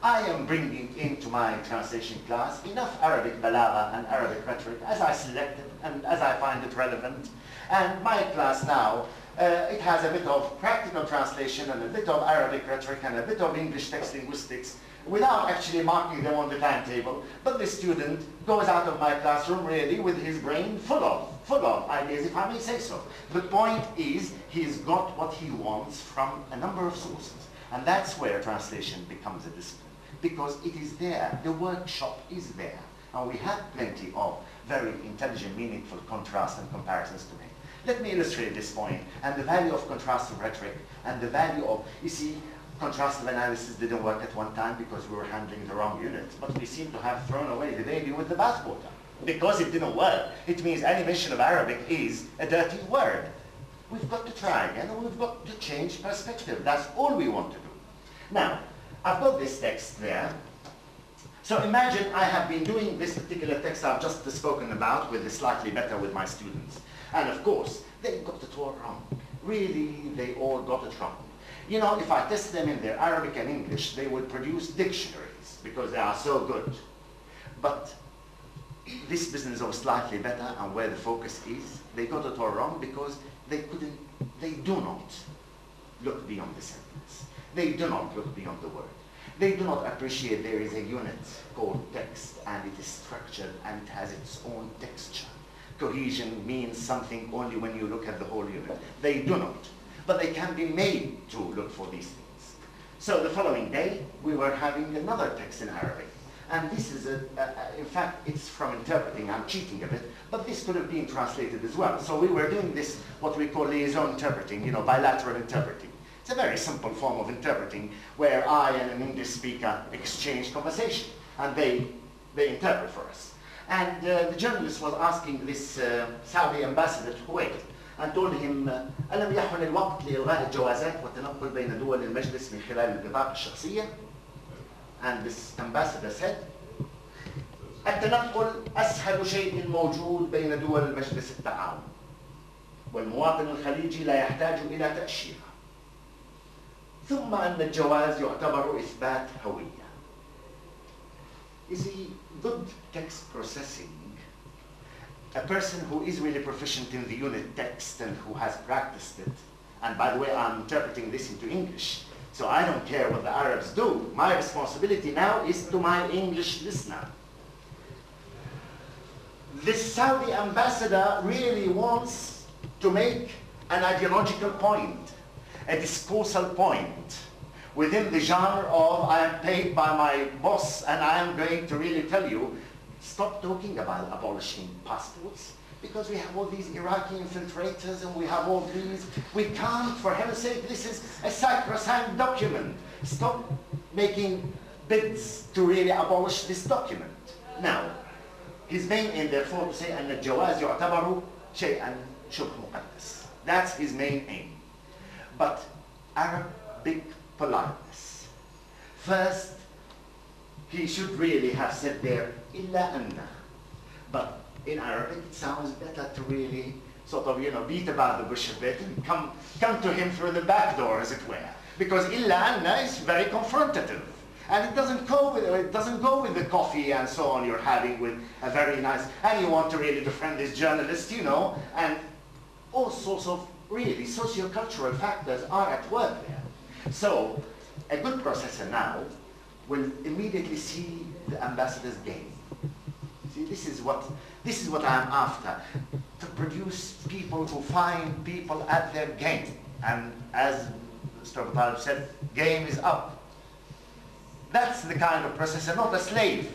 I am bringing into my translation class enough Arabic balagha and Arabic rhetoric as I select it and as I find it relevant. And my class now, uh, it has a bit of practical translation and a bit of Arabic rhetoric and a bit of English text linguistics without actually marking them on the timetable. But the student goes out of my classroom really with his brain full of, full of ideas, if I may say so. The point is he's got what he wants from a number of sources. And that's where translation becomes a discipline. Because it is there, the workshop is there. And we have plenty of very intelligent, meaningful contrasts and comparisons to make. Let me illustrate this point and the value of contrastive rhetoric and the value of, you see, contrastive analysis didn't work at one time because we were handling the wrong units, but we seem to have thrown away the baby with the bathwater. Because it didn't work, it means any mention of Arabic is a dirty word. We've got to try again, and we've got to change perspective. That's all we want to do. Now, I've got this text there. So imagine I have been doing this particular text I've just spoken about with the slightly better with my students. And of course, they got it all wrong. Really, they all got it wrong. You know, if I test them in their Arabic and English, they would produce dictionaries because they are so good. But this business of slightly better and where the focus is, they got it all wrong because they couldn't, they do not look beyond the sentence. They do not look beyond the word. They do not appreciate there is a unit called text and it is structured and it has its own texture. Cohesion means something only when you look at the whole unit. They do not. But they can be made to look for these things. So the following day, we were having another text in Arabic. And this is, a, a, a, in fact, it's from interpreting. I'm cheating a bit, but this could have been translated as well. So we were doing this, what we call liaison interpreting, you know, bilateral interpreting. It's a very simple form of interpreting where I and an English speaker exchange conversation, and they, they interpret for us. And uh, the journalist was asking this uh, Saudi ambassador to Kuwait, and told him ألم يحن الوقت لإلغاء الجوازات والتنقل بين دول المجلس من خلال البطاقة الشخصية؟ And this ambassador said, التنقل أسهل شيء موجود بين دول المجلس التعاون والمواطن الخليجي لا يحتاج إلى تأشيرة ثم أن الجواز يعتبر إثبات هوية You see, good text processing a person who is really proficient in the unit text and who has practiced it, and by the way, I'm interpreting this into English, so I don't care what the Arabs do. My responsibility now is to my English listener. This Saudi ambassador really wants to make an ideological point, a discoursal point within the genre of I am paid by my boss and I am going to really tell you stop talking about abolishing passports because we have all these Iraqi infiltrators and we have all these. We can't, for heaven's sake, this is a sacrosanct document. Stop making bids to really abolish this document. Now, his main aim therefore to say أن الجواز يعتبر شيئا شبه مقدس. That's his main aim. but Arabic politeness. First, he should really have said there, illa anna. But in Arabic, it sounds better to really sort of, you know, beat about the bush a bit and come, come to him through the back door, as it were. Because illa anna is very confrontative. And it doesn't go with it doesn't go with the coffee and so on you're having with a very nice and you want to really befriend this journalist, you know, and all sorts of really socio-cultural factors are at work there. So a good processor now will immediately see the ambassador's game. See, this is what this is what I'm after. To produce people who find people at their game. And as. Talib said, game is up. That's the kind of processor, not a slave.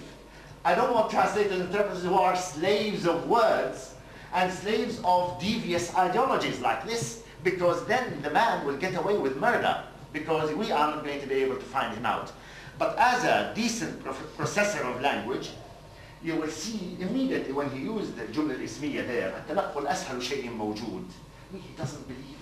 I don't want translators and interpreters who are slaves of words and slaves of devious ideologies like this, because then the man will get away with murder, because we are not going to be able to find him out. But as a decent processor of language, you will see immediately when he used the جملة الاسمية there, التنقل أسهل شيء موجود. He doesn't believe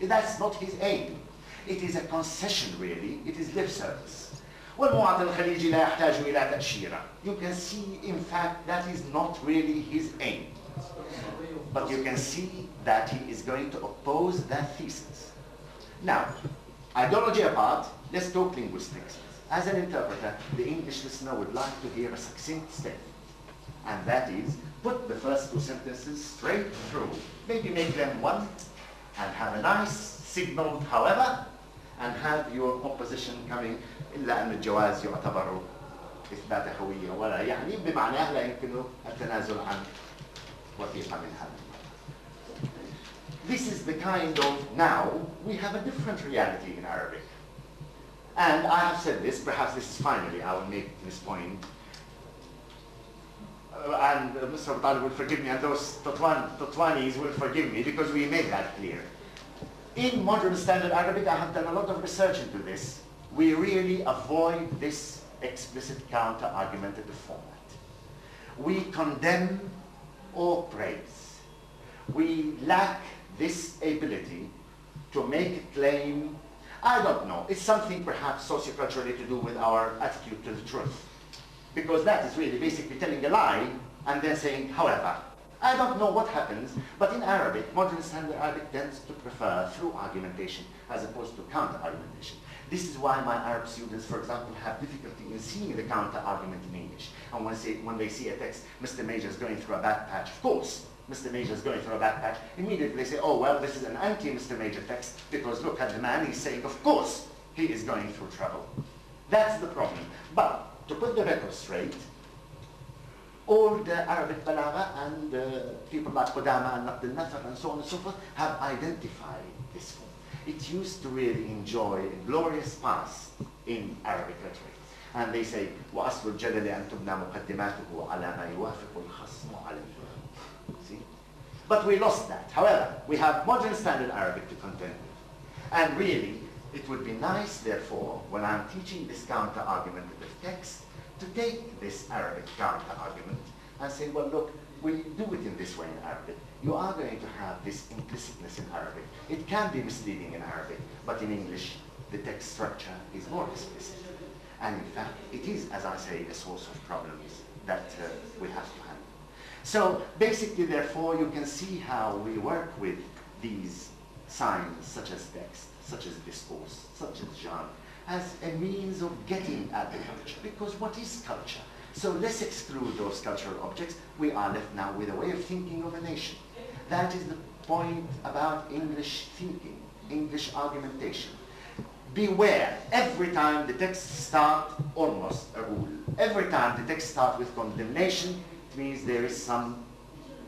in it. That's not his aim. It is a concession really, it is lip service. والمواطن الخليجي لا يحتاج إلى تأشيرة. You can see, in fact, that is not really his aim. But you can see that he is going to oppose that thesis. Now, ideology apart, let's talk linguistics. As an interpreter, the English listener would like to hear a succinct statement. And that is, put the first two sentences straight through. Maybe make them one, and have a nice signaled however, and have your opposition coming إلا أن الجواز يعتبر إثبات هوية ولا يعني بمعناه لا يمكن التنازل what we have in. This is the kind of, now, we have a different reality in Arabic. And I have said this, perhaps this is finally, I will make this point. Uh, and uh, Mr. Abdal will forgive me, and those totwan Tatwanis will forgive me, because we made that clear. In modern standard Arabic, I have done a lot of research into this. We really avoid this explicit counter-argumentative format. We condemn or praise. We lack this ability to make a claim I don't know. It's something perhaps socioculturally to do with our attitude to the truth. Because that is really basically telling a lie and then saying, however. I don't know what happens, but in Arabic, modern standard Arabic tends to prefer through argumentation as opposed to counter-argumentation. This is why my Arab students, for example, have difficulty in seeing the counter-argument in English. And when, say, when they see a text, Mr. Major is going through a bad patch, of course, Mr. Major is going through a bad patch, immediately they say, oh, well, this is an anti-Mr. Major text, because look at the man, he's saying, of course, he is going through trouble. That's the problem. But to put the record straight, all the Arabic Balagha and uh, people like Qudama and Naqd al and so on and so forth have identified this It used to really enjoy a glorious past in Arabic literature. And they say, وَأَصْلُ الْجَدَلِ أَن تُبْنَى مُقَدِّمَاتُهُ عَلَى مَا يُوافِقُ الْخَصْمُ عَلَى See? But we lost that. However, we have modern standard Arabic to contend with. And really, it would be nice, therefore, when I'm teaching this counter-argumentative text, to take this Arabic counter-argument and say, well, look, we do it in this way in Arabic. You are going to have this implicitness in Arabic. It can be misleading in Arabic, but in English, the text structure is more explicit. And in fact, it is, as I say, a source of problems that uh, we have to handle. So basically, therefore, you can see how we work with these signs, such as text, such as discourse, such as genre, as a means of getting at the culture. Because what is culture? So let's exclude those cultural objects. We are left now with a way of thinking of a nation. That is the point about English thinking, English argumentation. Beware, every time the text starts, almost a rule. Every time the text starts with condemnation, it means there is some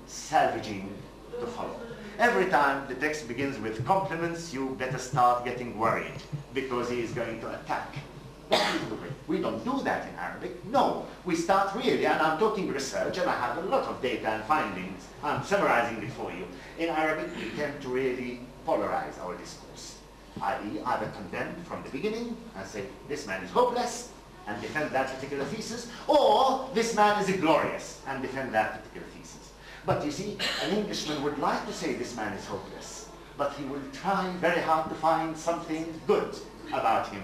salvaging to follow. Every time the text begins with compliments, you better start getting worried because he is going to attack. We don't do that in Arabic. No, we start really, and I'm talking research, and I have a lot of data and findings. I'm summarizing it for you. In Arabic, we tend to really polarize our discourse, i.e. either condemn from the beginning and say, this man is hopeless, and defend that particular thesis, or this man is glorious, and defend that particular thesis. But you see, an Englishman would like to say this man is hopeless, but he will try very hard to find something good about him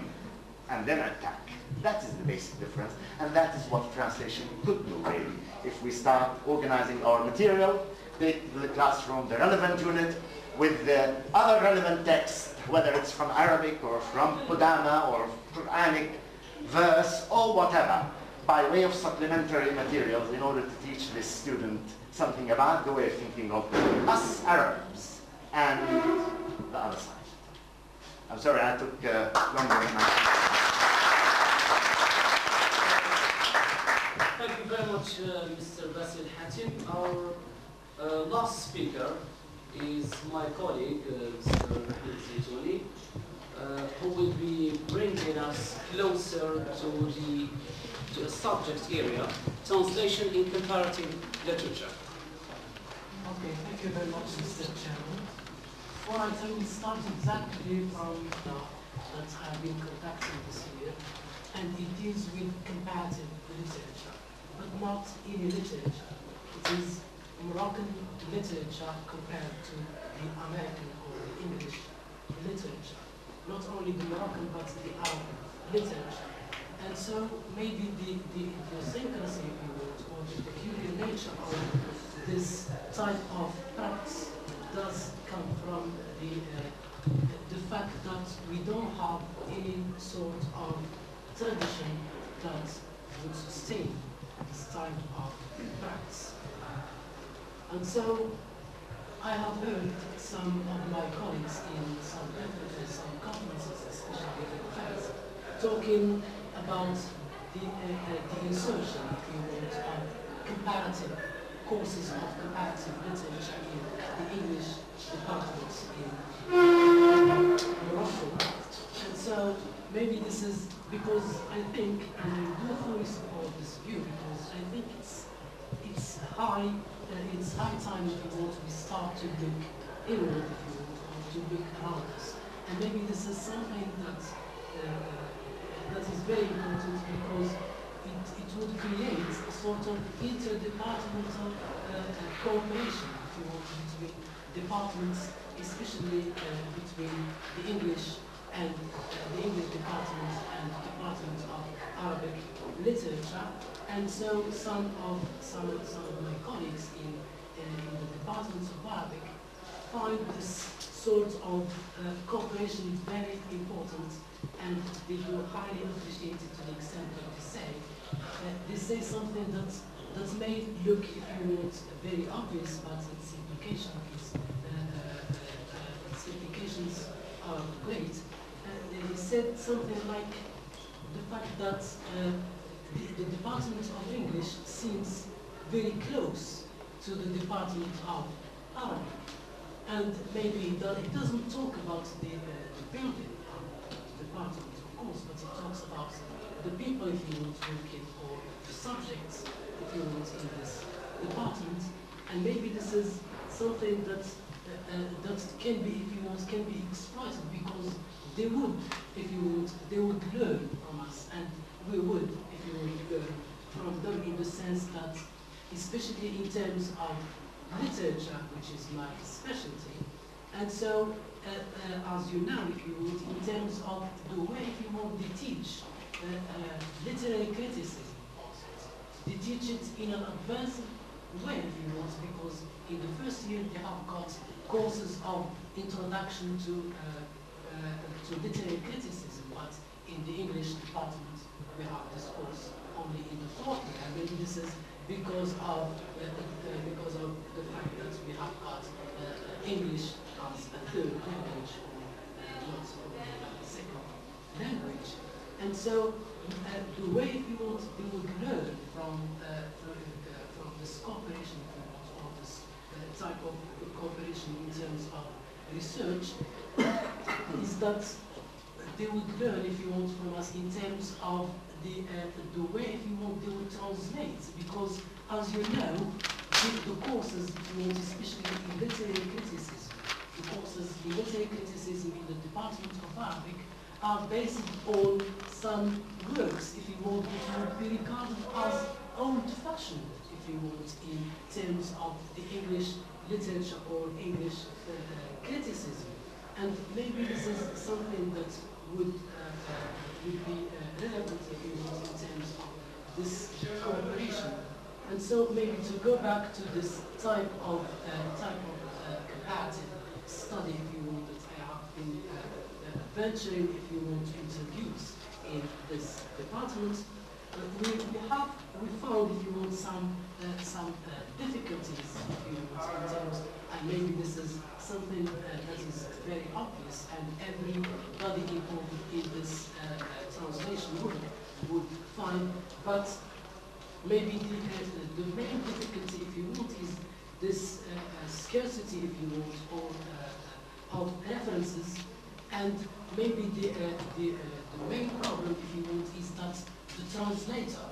and then attack. That is the basic difference, and that is what translation could do, really. If we start organizing our material, the classroom, the relevant unit, with the other relevant text, whether it's from Arabic or from Qudama or Quranic verse or whatever, by way of supplementary materials in order to teach this student something about the way of thinking of us Arabs and the other side. I'm sorry, I took uh, longer than I... Thank you very much, uh, Mr. Basil Hatim. Our uh, last speaker is my colleague, uh, Mr. Rahid Zitouni, uh, who will be bringing us closer to the to a subject area, translation in comparative literature. Okay, thank you very much, Mr. Chairman. Right, I will start exactly from the, that I've been conducting this year, and it deals with comparative literature, but not any literature. It is Moroccan literature compared to the American or the English literature. Not only the Moroccan, but the Arab literature. And so maybe the, the the idiosyncrasy, if you will, or the peculiar nature of this type of practice does come from the, uh, the fact that we don't have any sort of tradition that would sustain this type of practice. And so I have heard some of my colleagues in some, some conferences, especially in France, talking about the, uh, uh, the insertion, if you will, of comparative courses of comparative literature in the English departments in Morocco. And so maybe this is because I think, and I do fully support this view, because I think it's it's high uh, it's high time you want to start to look inward, if you want, or to look around us. And maybe this is something that uh, that is very important because it, it would create a sort of interdepartmental uh, cooperation, if you want, between departments, especially uh, between the English and uh, the English department and the Department of Arabic Literature. And so some of some, some of my colleagues in, in, in the departments of Arabic find this sort of uh, cooperation very important and they do highly appreciate it to the extent that they say, uh, they say something that, that may look, if you want, very obvious, but its implication is, uh, uh, uh, its great. Uh, they said something like the fact that uh, the, the Department of English seems very close to the Department of Arabic. And maybe that it doesn't talk about the, uh, the building of the department, of course, but it talks about the people, if you want, working, or the subjects, if you want, in this department. And maybe this is something that uh, that can be, if you want, can be exploited because they would, if you want, they would learn from us, and we would, if you want, learn from them in the sense that, especially in terms of literature, which is my specialty. And so, uh, uh, as you know, if you would, in terms of the way, if you want, they teach uh, uh, literary criticism, they teach it in an advanced way, if you want, because in the first year they have got courses of introduction to, uh, uh, to literary criticism, but in the English department we have this course only in the fourth year. And maybe this is because of uh, uh, because of the fact that we have got uh, English as a third language or uh, not uh, second language. And so the way you want they would learn from from, from this cooperation or this type of cooperation in terms of research is that they would learn if you want from us in terms of the, uh, the way, if you want, they would translate. Because, as you know, the, the courses, you want, especially in literary criticism, the courses in literary criticism in the Department of Arabic are based on some works, if you want, which would be regarded as old-fashioned, if you want, in terms of the English literature or English uh, criticism. And maybe this is something that would, uh, would be uh, relevant in terms of this cooperation. And so maybe to go back to this type of type of comparative study, if you want, that I have been venturing, if you want, to introduce in this department, uh, we, we have we found, if you want, some some uh, difficulties, in terms, and maybe this is something that is very obvious, and everybody involved in this uh, translation would, would find, but maybe the, uh, the main difficulty, if you want, is this uh, scarcity, if you want, or, of references, and maybe the, the, the main problem, if you want, is that the translator,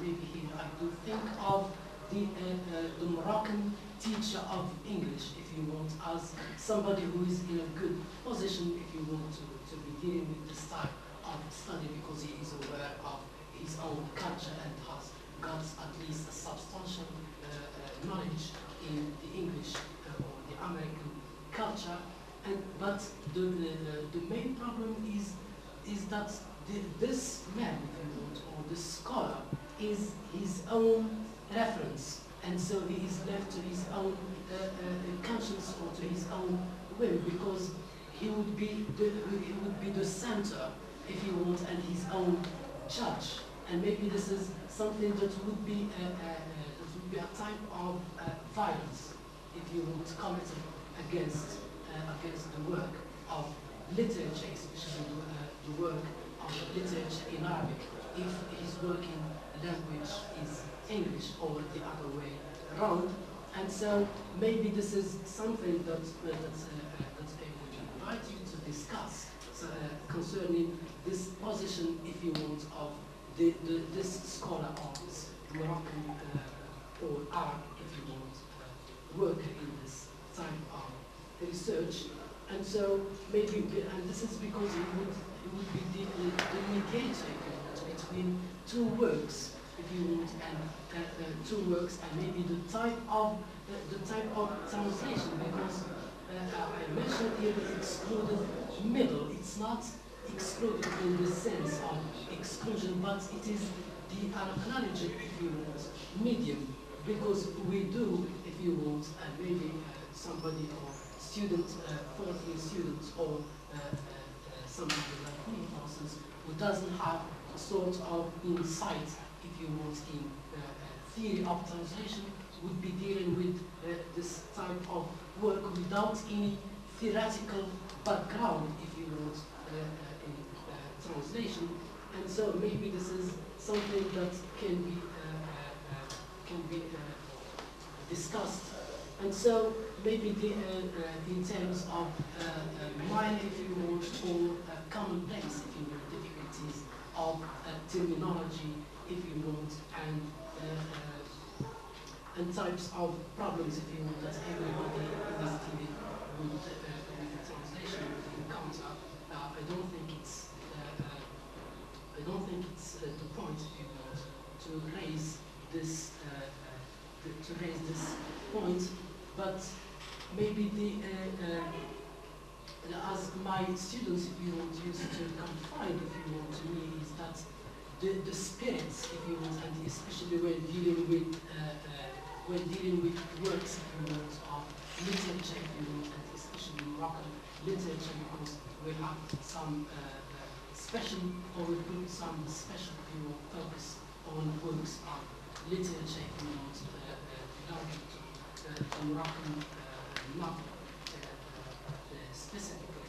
maybe here I do think of the, uh, uh, the Moroccan teacher of English, if you want, as somebody who is in a good position, if you want, to, to be dealing with this type of study because he is aware of his own culture and has got at least a substantial uh, uh, knowledge in the English uh, or the American culture. And, but the, the, the main problem is, is that the, this man, if you want, or this scholar, is his own reference. And so he is left to his own uh, uh, conscience or to his own will because he would be the, he would be the center, if you want, and his own judge. And maybe this is something that would be a, a, a, that would be a type of uh, violence, if you would committed against uh, against the work of literature, especially the, uh, work of literature in Arabic, if his working language is English or the other way around. And so maybe this is something that, uh, that, uh, that I would invite you to discuss uh, concerning this position, if you want, of the, the, this scholar of this Moroccan uh, or Arab, if you want, worker in this type of research. And so maybe, and this is because it would, it would be the, the, mediator, between two works, and uh, two works, and maybe the type of the, the type of translation, because uh, I mentioned here the excluded middle. It's not excluded in the sense of exclusion, but it is the anachronology, if you want, medium, because we do, if you want, and maybe uh, somebody or student, uh, fourth year students or uh, uh, uh, somebody like me, for instance, who doesn't have a sort of insight, uh, uh, theory of translation, would be dealing with uh, this type of work without any theoretical background, if you want, uh, uh, in translation. And so maybe this is something that can be can be discussed. And so maybe the, uh, uh, in terms of uh, if you want, or commonplace, if you want, difficulties of terminology, if you want, and uh, and types of problems, if you want, that everybody is dealing with, uh, with the translation would encounter. I don't think it's uh, I don't think it's uh, the point, if you want, to raise this uh, to raise this point, but maybe the as my students, if you want, used to confide, if you want, to me, is that the, the spirits, if you want, and especially when dealing with uh, uh, when dealing with works, if you want, of literature, if you want, and especially Moroccan literature, because we have some uh, uh, special, or we put some special, if you want, focus on works of literature, if you want, belonging to the Moroccan novel specifically.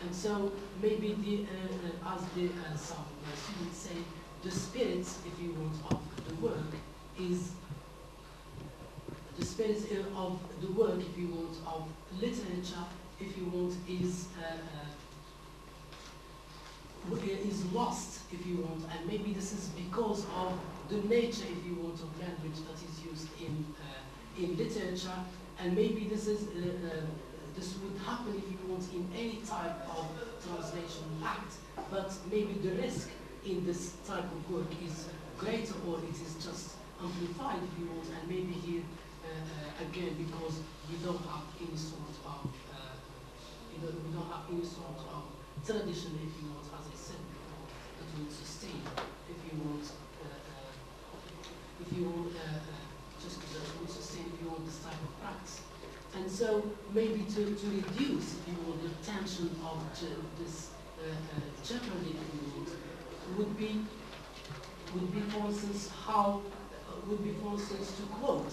And so maybe the, uh, as the uh, some students say, the spirit, if you want, of the work is the spirit uh, of the work, if you want, of literature, if you want, is uh, uh, is lost, if you want, and maybe this is because of the nature, if you want, of language that is used in uh, in literature, and maybe this is uh, uh, this would happen if you want in any type of translation act, but maybe the risk in this type of work is greater or it is just amplified if you want, and maybe here uh, again because we don't have any sort of uh, you know, we don't have any sort of tradition, if you want, as I said before, that would sustain, if you want, uh, uh, if you want, uh, uh, just that would sustain, if you want, this type of practice. And so maybe to, to reduce, if you want, the tension of this jeopardy, if you want, would be, would be, for instance, how, would be, for instance, to quote,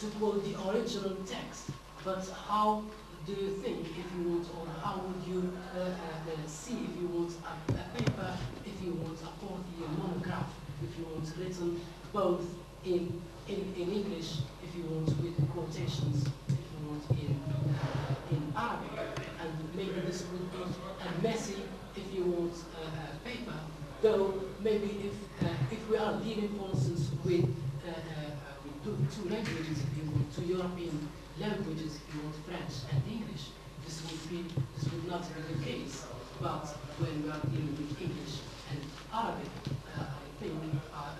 to quote the original text, but how do you think, if you want, or how would you uh, uh, uh, see, if you want, a, a paper, if you want, a 40-year monograph, if you want, written both in, in, in English, if you want, with quotations, if you want, in, uh, in Arabic, and maybe this would be a messy, if you want, uh, uh, paper, though maybe if, uh, if we are dealing, for instance, with, uh, uh, with two, two languages, if you want, two European languages, if you want, French and English, this would be, this would not be the case. But when we are dealing with English and Arabic, uh, I think uh,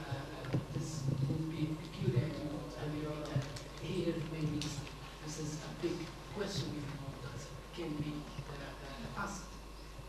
this would be peculiar, maybe uh, here maybe this is a big question, that can be asked.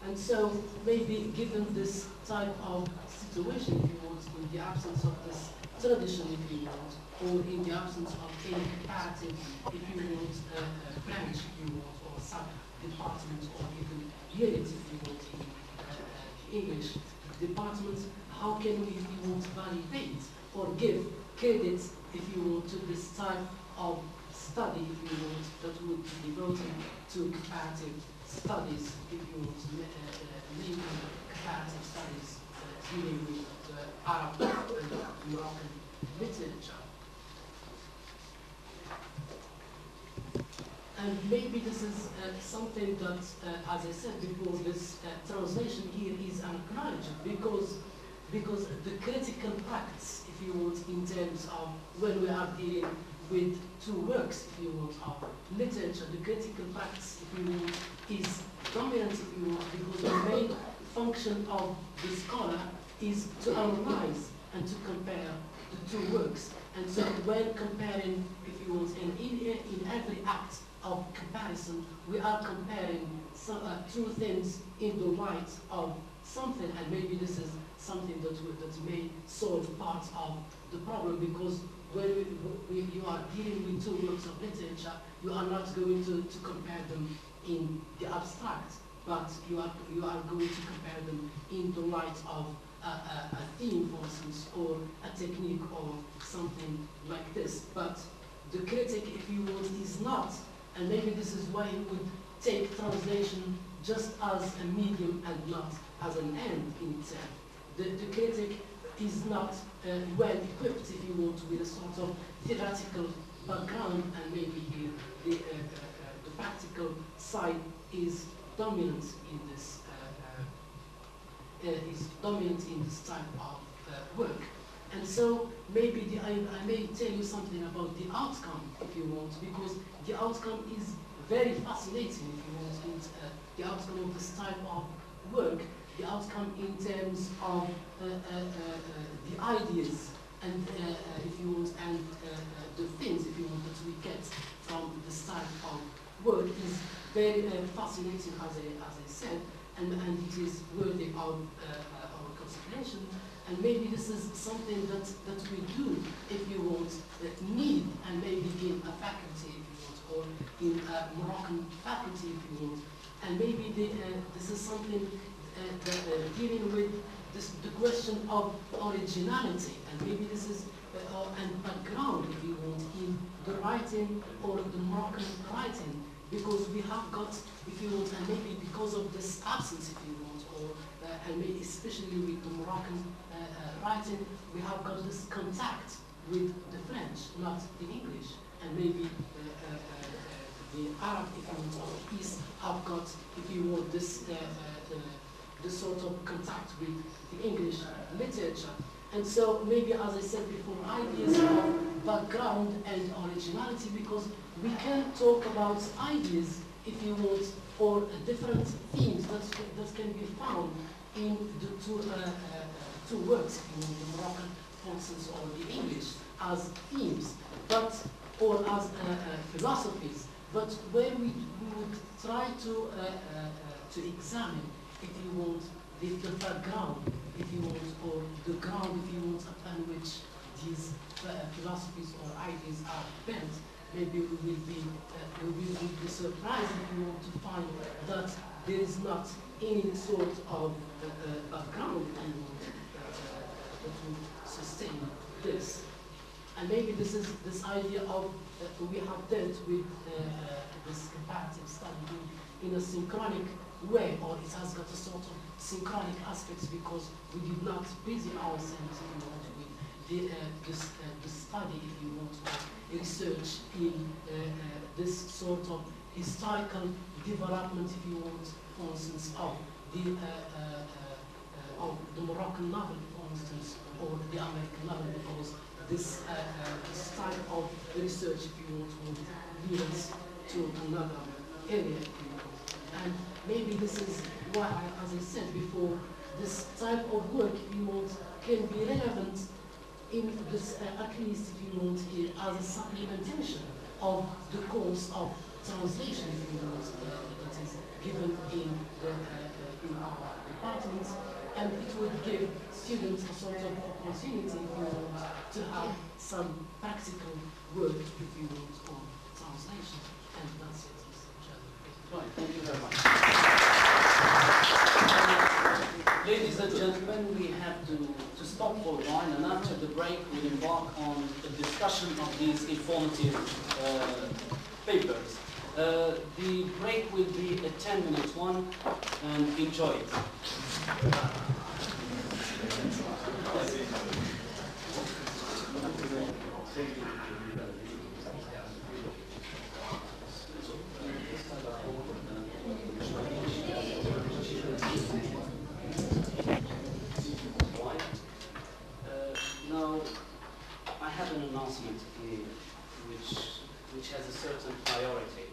And so maybe given this type of situation, if you want, in the absence of this tradition, if you want, or in the absence of any comparative, if you want, uh, uh, branch, if you want, or sub-department, or even unit, if you want, in uh, English departments, how can we, if you want, validate or give credit, if you want, to this type of study, if you want, that would be devoted to comparative studies, if you want, uh, uh, legal comparative studies uh, dealing with and literature. And maybe this is uh, something that, uh, as I said before, this uh, translation here is acknowledged because, because the critical practice, if you want, in terms of when we are dealing with two works, if you want, of literature, the critical practice, if you want, is dominant, if you want, because the main function of the scholar is to analyze and to compare the two works. And so when comparing, if you want, and in, in every act of comparison, we are comparing some, uh, two things in the light of something, and maybe this is something that, we, that may solve part of the problem, because when we, we, you are dealing with two works of literature, you are not going to, to compare them in the abstract, but you are, you are going to compare them in the light of a, a, a theme, for instance, or a technique or something like this. But the critic, if you want, is not, and maybe this is why he would take translation just as a medium and not as an end in itself. The, the critic is not uh, well equipped, if you want, with a sort of theoretical background, and maybe the, the, uh, uh, uh, the practical side is dominant in this uh, uh, uh, is dominant in this type of uh, work. And so maybe the, I, I may tell you something about the outcome, if you want, because the outcome is very fascinating, if you want, and, uh, the outcome of this type of work, the outcome in terms of uh, uh, uh, uh, the ideas and, uh, uh, if you want, and uh, uh, the things, if you want, that we get from this type of work is very uh, fascinating, as I, as I said, and, and it is worthy of uh, uh, our consideration. And maybe this is something that, that we do, if you want, uh, need, and maybe in a faculty, if you want, or in a Moroccan faculty, if you want. And maybe the, uh, this is something uh, that, uh, dealing with this, the question of originality, and maybe this is uh, uh, and background, if you want, in the writing or the Moroccan writing, because we have got, if you want, and maybe because of this absence, if you want, or uh, and maybe especially with the Moroccan uh, uh, writing, we have got this contact with the French, not the English, and maybe uh, uh, uh, the Arab, if you want, or East have got, if you want, this this sort of contact with the English literature. And so maybe, as I said before, ideas of background and originality, because we can talk about ideas, if you want, or different themes that, that can be found in the two, uh, uh, two works, want, the Moroccan, for or the English, as themes, but, or as uh, uh, philosophies, but where we, would try to, uh, uh, to examine if you want, the, the background, if or the ground, if upon which these uh, philosophies or ideas are bent, maybe we will be, uh, we will be surprised if you want to find that there is not any sort of uh, uh, want, uh, uh, would sustain this. And maybe this is this idea of uh, we have dealt with uh, this comparative study in a synchronic way, or it has got a sort of synchronic aspects because we did not busy ourselves you want, with the, uh, this, uh, the study, if you want, or research in uh, uh, this sort of historical development, if you want, for instance, of the, uh, uh, of the Moroccan novel, for instance, or the American novel, because this, this type of research, if you want, would lead us to another area. And maybe this is why, I, as I said before, this type of work, you want, can be relevant in this, uh, at least if you want, here as a supplementation of the course of translation, if you want, uh, that is given in, uh, in our departments, and it would give students a sort of opportunity, if you want, to have some practical work, if you want, on translation, and that's it, Right, thank you very much. Ladies and gentlemen, we have to, to stop for a while, and after the break, we'll embark on a discussion of these informative uh, papers. Uh, the break will be a 10-minute one, and enjoy it. Have announcement here which, which has a certain priority.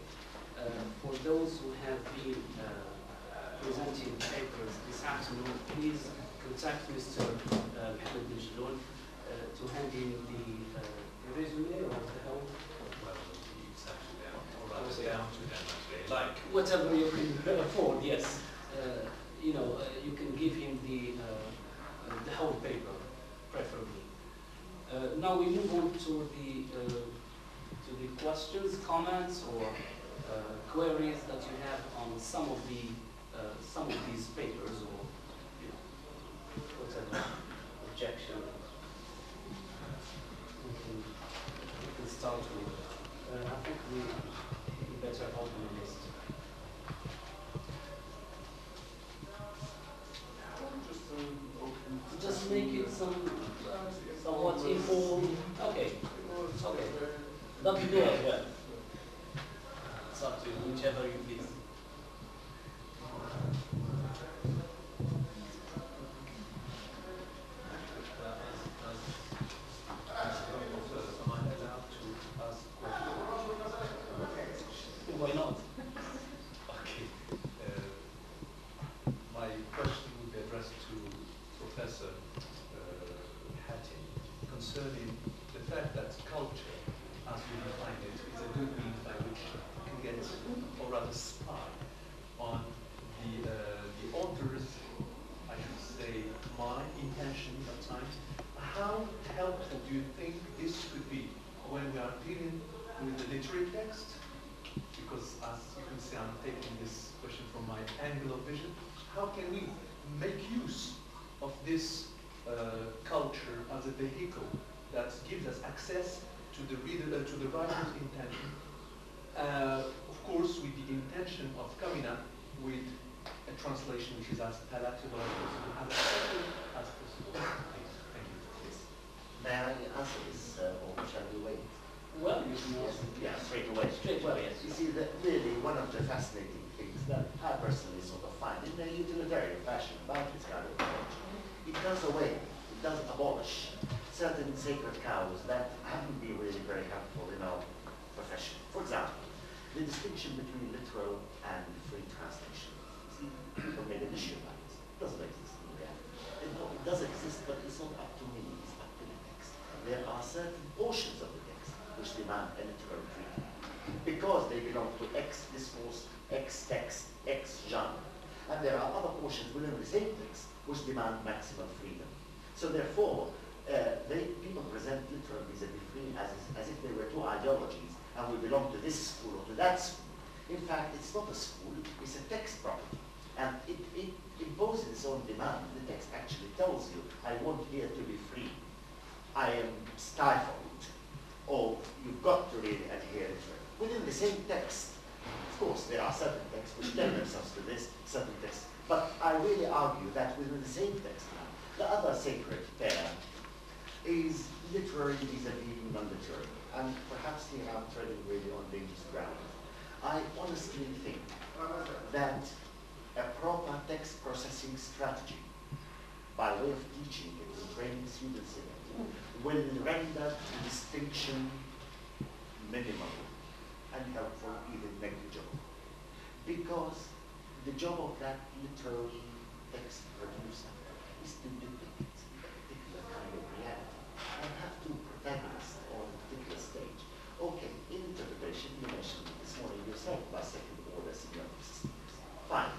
Uh, For those who have been uh, presenting papers this afternoon, please contact Mr. uh, Mohamed bin uh to hand in the uh, the resume or the help, Like, whatever you can afford, yes. Uh, You know, uh, you can give him the, uh, uh, the whole paper, preferably. Uh, Now we move on to the, uh, to the questions, comments, or uh, queries that you have on some of the uh, some of these papers or you know, whatever objection we can, we can start with. Uh, I think we, we better open the list. Just. Just make it some somewhat informal. Okay, okay. That will do as well. It's up to you, whichever you please. Here to be free. I am stifled. Or you've got to really adhere to it. Within the same text, of course, there are certain texts which lend themselves to this, certain texts. But I really argue that within the same text now, the other sacred pair is literary vis-a-vis non-literary. And perhaps here I'm treading really on dangerous ground. I honestly think that a proper text processing strategy by way of teaching and training students in it will render distinction minimal and helpful, even negligible. Because the job of that literary text producer is to depict a particular kind of reality and have two protagonists on a particular stage. Okay, in interpretation, you mentioned this morning yourself by second order semiotic systems. Fine.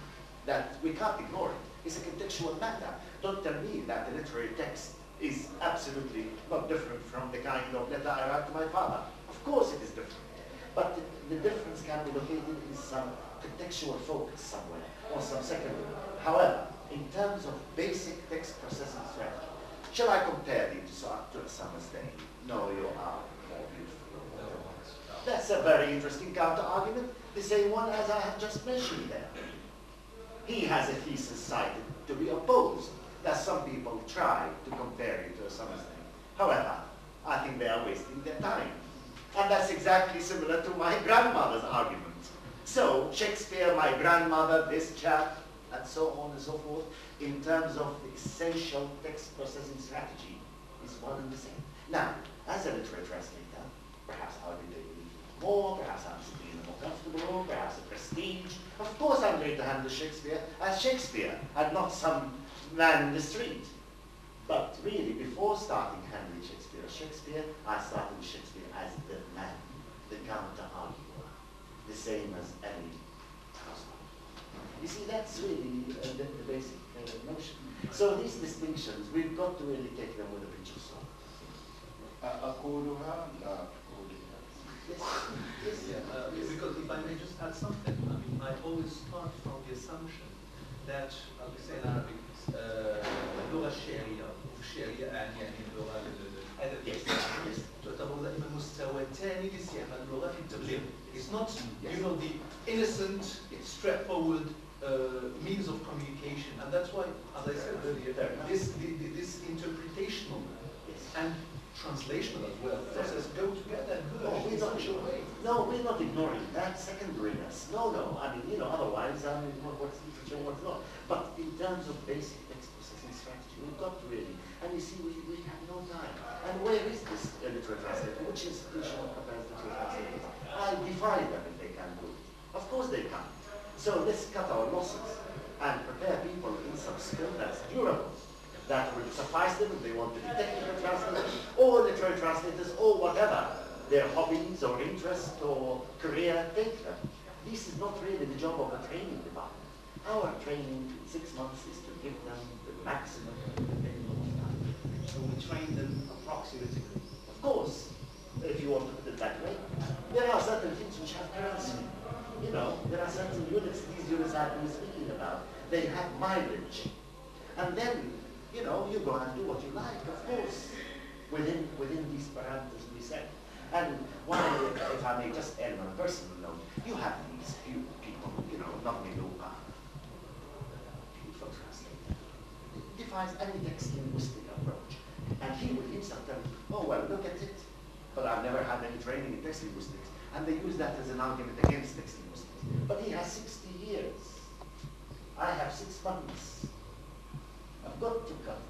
That we can't ignore it. It's a contextual matter. Don't tell me that the literary text is absolutely not different from the kind of letter I write to my father. Of course it is different. But the, the difference can be located in some contextual focus somewhere or some secondary. However, in terms of basic text processing strategy, shall I compare you to, to a summer's day? No, you are more beautiful. That's a very interesting counter-argument, the same one as I have just mentioned there. He has a thesis cited to be opposed, that some people try to compare it to a summer's. However, I think they are wasting their time. And that's exactly similar to my grandmother's argument. So, Shakespeare, my grandmother, this chap, and so on and so forth, in terms of the essential text processing strategy, is one and the same. Now, as a literary translator, perhaps I'll be doing more, perhaps I'm a more comfortable perhaps a prestige. Of course I'm going to handle Shakespeare as Shakespeare, and not some man in the street. But really, before starting Henry Shakespeare Shakespeare, I started Shakespeare as the man, the counter-arguer, the same as any you see, that's really uh, the, the, basic uh, notion. So these distinctions, we've got to really take them with a pinch of salt. Yes, yes. Yeah, uh, because if I may just add something, I mean, I always start from the assumption that, uh, we say in Arabic, uh, اللغة الشعرية والشعرية يعني يعني اللغة الأدبية تعتبر دائما مستوى ثاني لاستعمال اللغة في التبليغ. It's not you know the innocent, straightforward uh, means of communication, and that's why, as I said earlier, this the, the, this interpretational and translational as well process go together No, we're not, way. no, we're not ignoring that secondariness. No, no. I mean, you know, otherwise, I mean, what- what's literature, what's not. But in terms of basic text processing strategy, we've got really, and you see, we, we have no time. And where is this uh, literary translator? Which institution prepares literary translators? I defy them if they can do it. Of course they can. So let's cut our losses and prepare people in some skill that's durable that will suffice them if they want to be technical translators or literary translators or whatever their hobbies or interest or career take them. This is not really the job of a training department. Our training in six months is to give them the maximum minimum of time. So we train them approximately. Of course, if you want to put it that way, there are certain things which have currency. You know, there are certain units, these units I've been speaking about, they have mileage. And then, you know, you go and do what you like, of course, within, within these parameters we set. And one, if I may just end on a personal note, you have these few people, you know, not Nagmi Luka, beautiful translator, defies any text linguistic approach. And he would himself tell me, oh, well, look at it. But I've never had any training in text linguistics. And they use that as an argument against text linguistics. But he has 60 years. I have six months. I've got to cut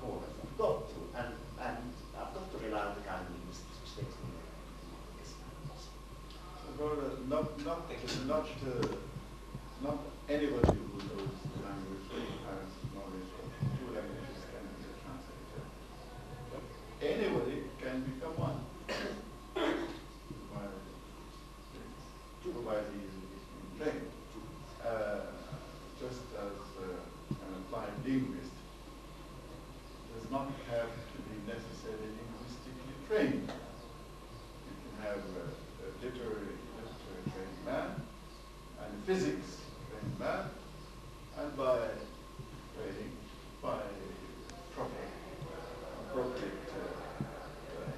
corners. I've got to. And, and I've got to rely on the kind of linguistics which takes me possible. Not, not, not, uh, not anybody who knows the language has knowledge of two languages can be a translator. But anybody can become one. Provided, provided he is being trained. Uh, just as uh, an applied linguist not have to be necessarily linguistically trained. You can have a, a literary, literary trained man and a physics trained man, and by training, by proper, appropriate uh, uh,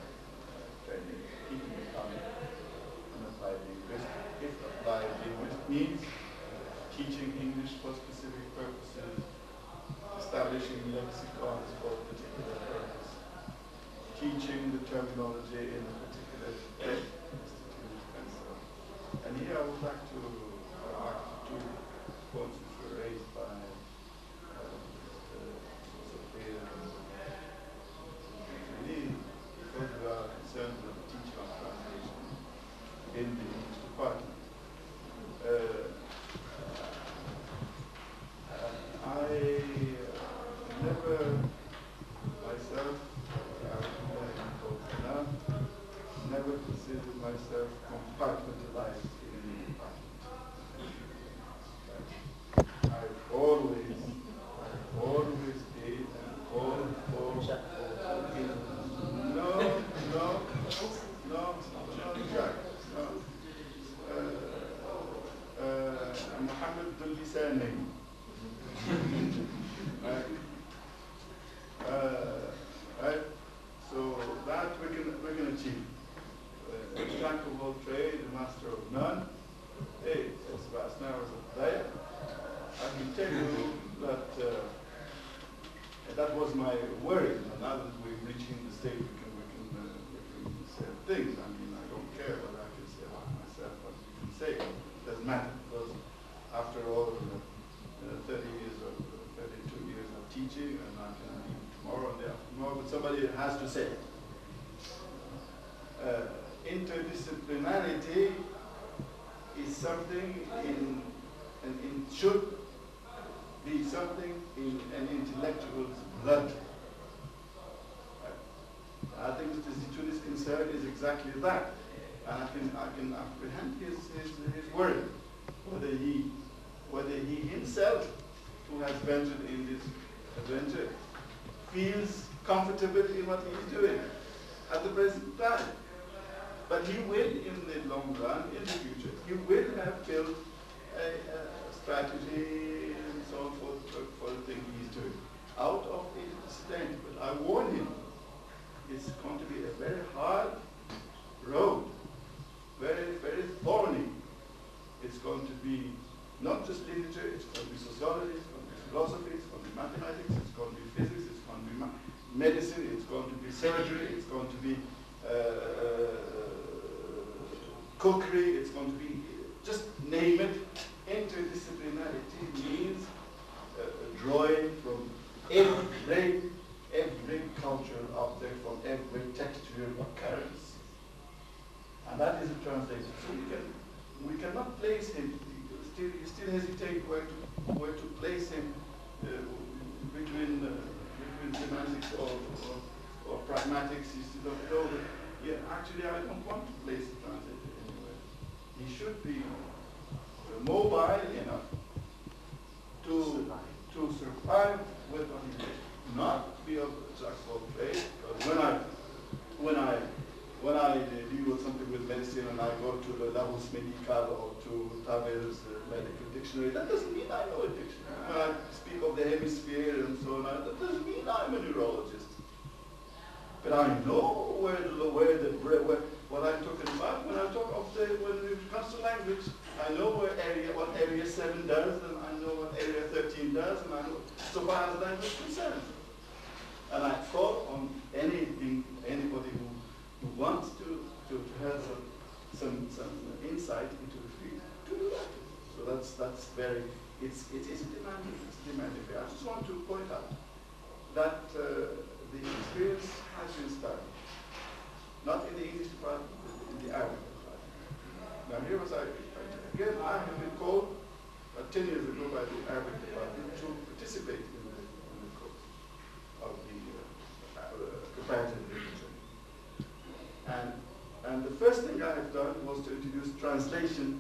training, he can become an applied linguist. If applied linguist means teaching English for specific purposes, establishing lexicons for a particular purpose, teaching the terminology in a particular institute, and so on. And here I would like to go back to two points which were raised by uh, Mr. Sophia and Julie, because we are concerned with the teaching of translation in the English department. Uh, I never myself, I never considered myself compartmentalized in translation.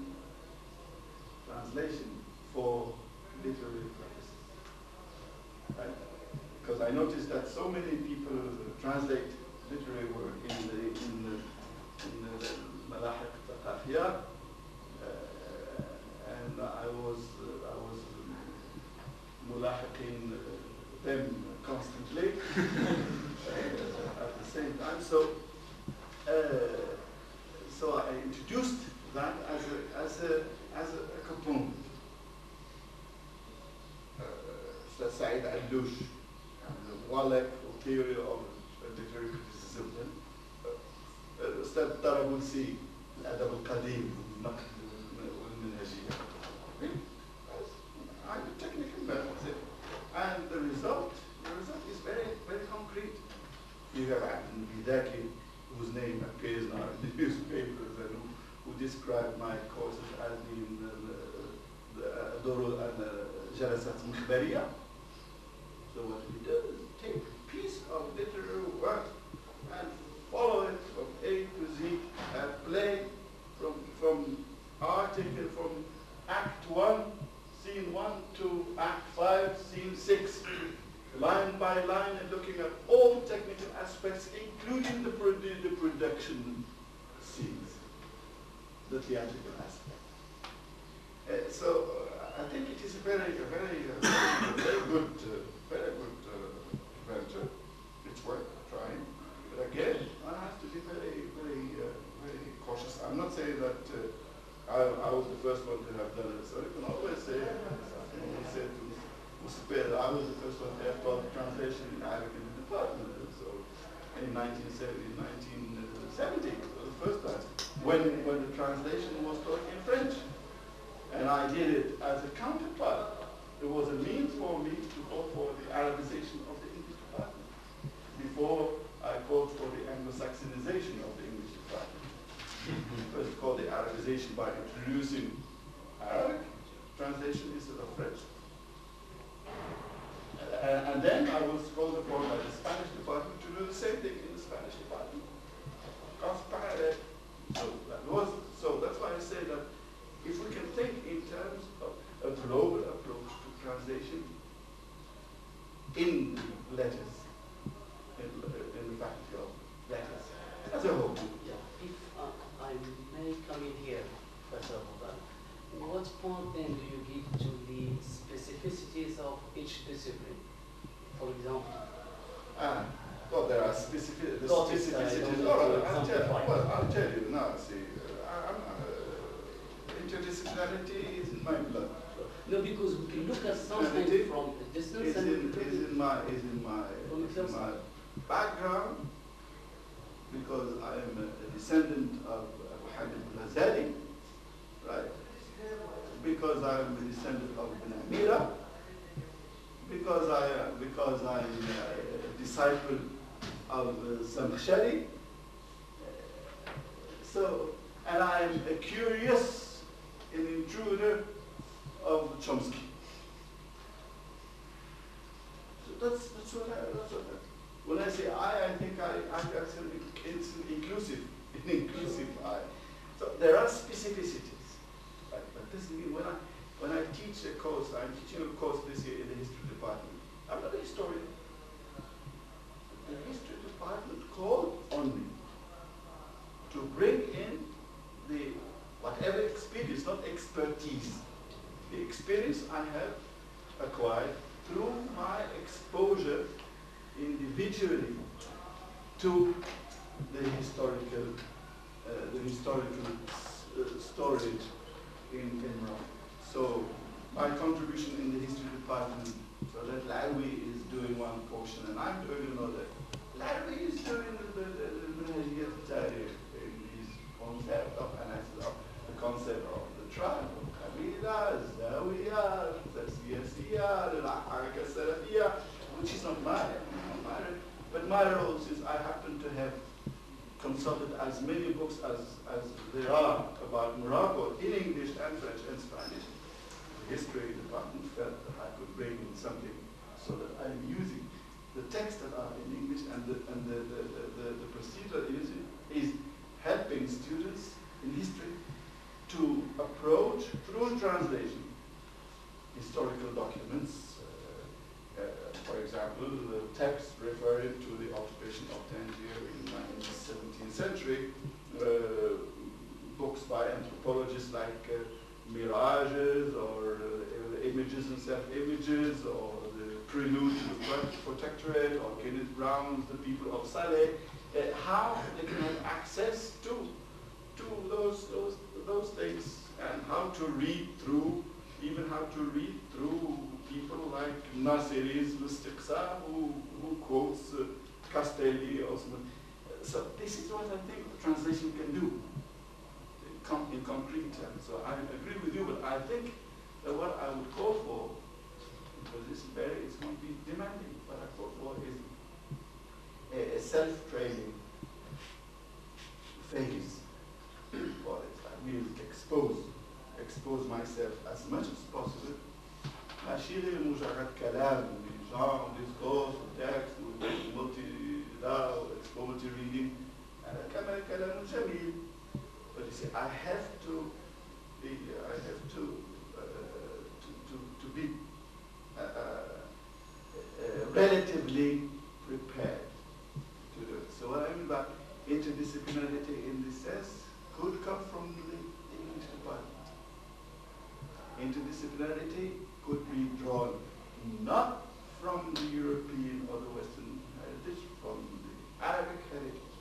Delush, the Wallach theory of literary criticism, uh, step that, that I would see when, when the translation was taught in French. And I did it as a counterpart. It was a means for me to call for the Arabization of the English department before I called for the Anglo-Saxonization of the English department. First called the Arabization by introducing Arabic translation instead of French. And, and then I was called upon by the Spanish department to do the same thing So that was so that's why I say that if we can think in terms of a global approach to translation in letters, in, uh, in the faculty of letters as a whole. Yeah. If uh, I may come in here, Professor Hogan, what point then do you give to the specificities of each discipline? For example. Ah. Well, there are specific the Not specificities. No, well, I'll, tell, well, I'll tell you now. See, uh, uh, interdisciplinarity is in my blood. No, because we can look at something it from a distance is and in, is in my is in my, is my background because I am a descendant of Muhammad Ghazali, right? Because I am a descendant of Ibn Amira, because I because I am a disciple of uh, Zamakhshari. So, and I'm a curious and intruder of Chomsky. So that's, that's what I, that's what I, when I say I, I think I, I actually, it's an inclusive, an inclusive I. So there are specificities, right? But this mean when I, when I teach a course, I'm teaching a course this year in the history department. I'm not a historian. The history department called on me to bring in the whatever experience, not expertise, the experience I have acquired through my exposure individually to the historical, uh, the historical uh, storage in, in So my contribution in the history department, so that Larry is doing one portion and I'm doing another. Al-Tarikh in his concept of of the concept of the tribe, Qabila, Zawiya, Siyasiya, Al-Haraka Salafiyya, which is not mine, not mine. But my role is I happen to have consulted as many books as, as there are about Morocco in English and French and Spanish. The history department felt that I could bring in something so that I'm using the texts that are in English and the, and the, the, the, the, procedure is, is helping students in history to approach through translation historical documents. Uh, uh, for example, the text referring to the occupation of Tangier in, the 17th century, uh, books by anthropologists like uh, Mirages or uh, Images and Self-Images or Prelude to the Protectorate or Kenneth Brown's The People of Salé, uh, how they can have access to to those, those, those things and how to read through, even how to read through people like Nasiri's Lustiqsa who, who quotes uh, Castelli or something. So this is what I think translation can do in concrete terms. So I agree with you, but I think that what I would call for, because this is very, it's going to be demanding, what I call for is a, a self-training phase for it. I will expose, expose myself as much as possible. ماشي غير مجرد كلام genre discourse text multi لا expository reading هذا كما كلام جميل but you see I have to be I have to uh, to, to, to be uh, uh, relatively prepared to do it. So what I mean by interdisciplinarity in this sense could come from the English department. Interdisciplinarity could be drawn not from the European or the Western heritage, from the Arabic heritage,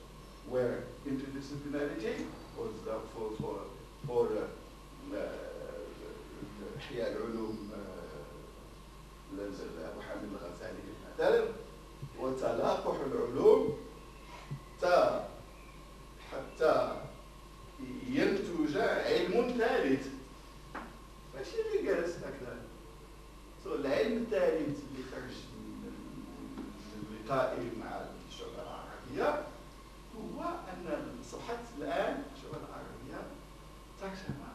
where interdisciplinarity was uh, for for for uh, uh, uh, لأبو حامد الغزالي مثلا وتلاقح العلوم تا حتى ينتج علم ثالث. ماشي اللي جالس هكذا. العلم الثالث اللي خرج من لقائي مع الشعوب العربية هو أن صبحت الآن الشعوب العربية تجتمع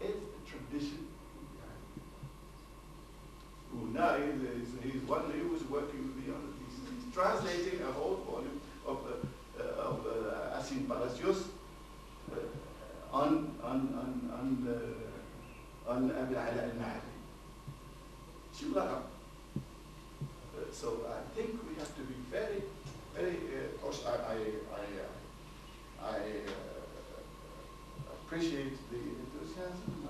is a tradition Una is, is, he's one who was working on it. He's, translating a whole volume of, uh, uh, of uh, Asín Palacios uh, on, on, on, on, uh, on Abu Ala al-Mahdi. Uh, so I think we have to be very, very, uh, of course, I, I, I, uh, I uh, appreciate the enthusiasm,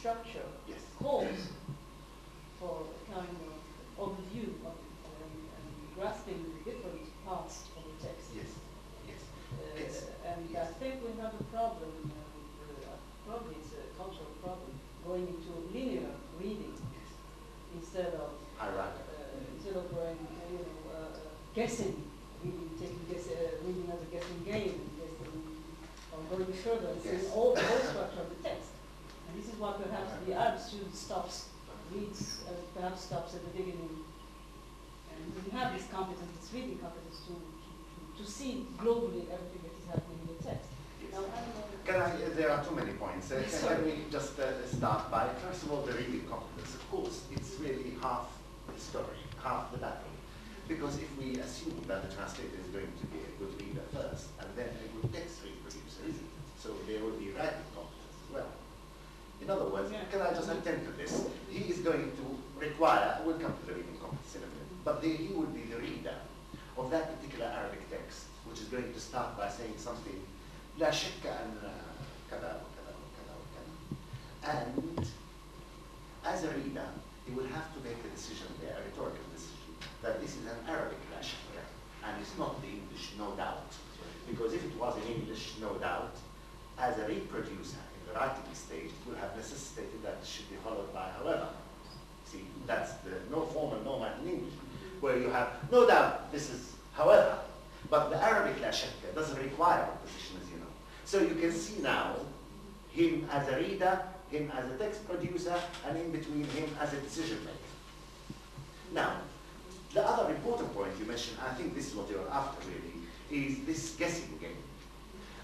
structure yes. calls for a kind of overview of um, um, grasping the different parts of the text. Yes, yes. Uh, It's- and I yes. think we have a problem, uh, with, uh, probably it's a cultural problem, going into linear reading Yes. instead of Hierarchical. uh, instead of going, uh, you know, uh, guessing, reading, taking guess, uh, reading as a guessing game, and guessing, or going further, and seeing Yes. all the whole structure of the text. And this is why perhaps the Arab student stops, reads, uh, perhaps stops at the beginning, and doesn't have this competence, this reading competence to, to, to, see globally everything that is happening in the text. Yes. Now, I. Can I, uh, there are too many points. Uh, let me just uh, start by, first of all, the reading competence. Of course, it's really half the story, half the battle. Because if we assume that the translator him as a text producer, and in between him as a decision maker. Now, the other important point you mentioned, I think this is what you're after really, is this guessing game.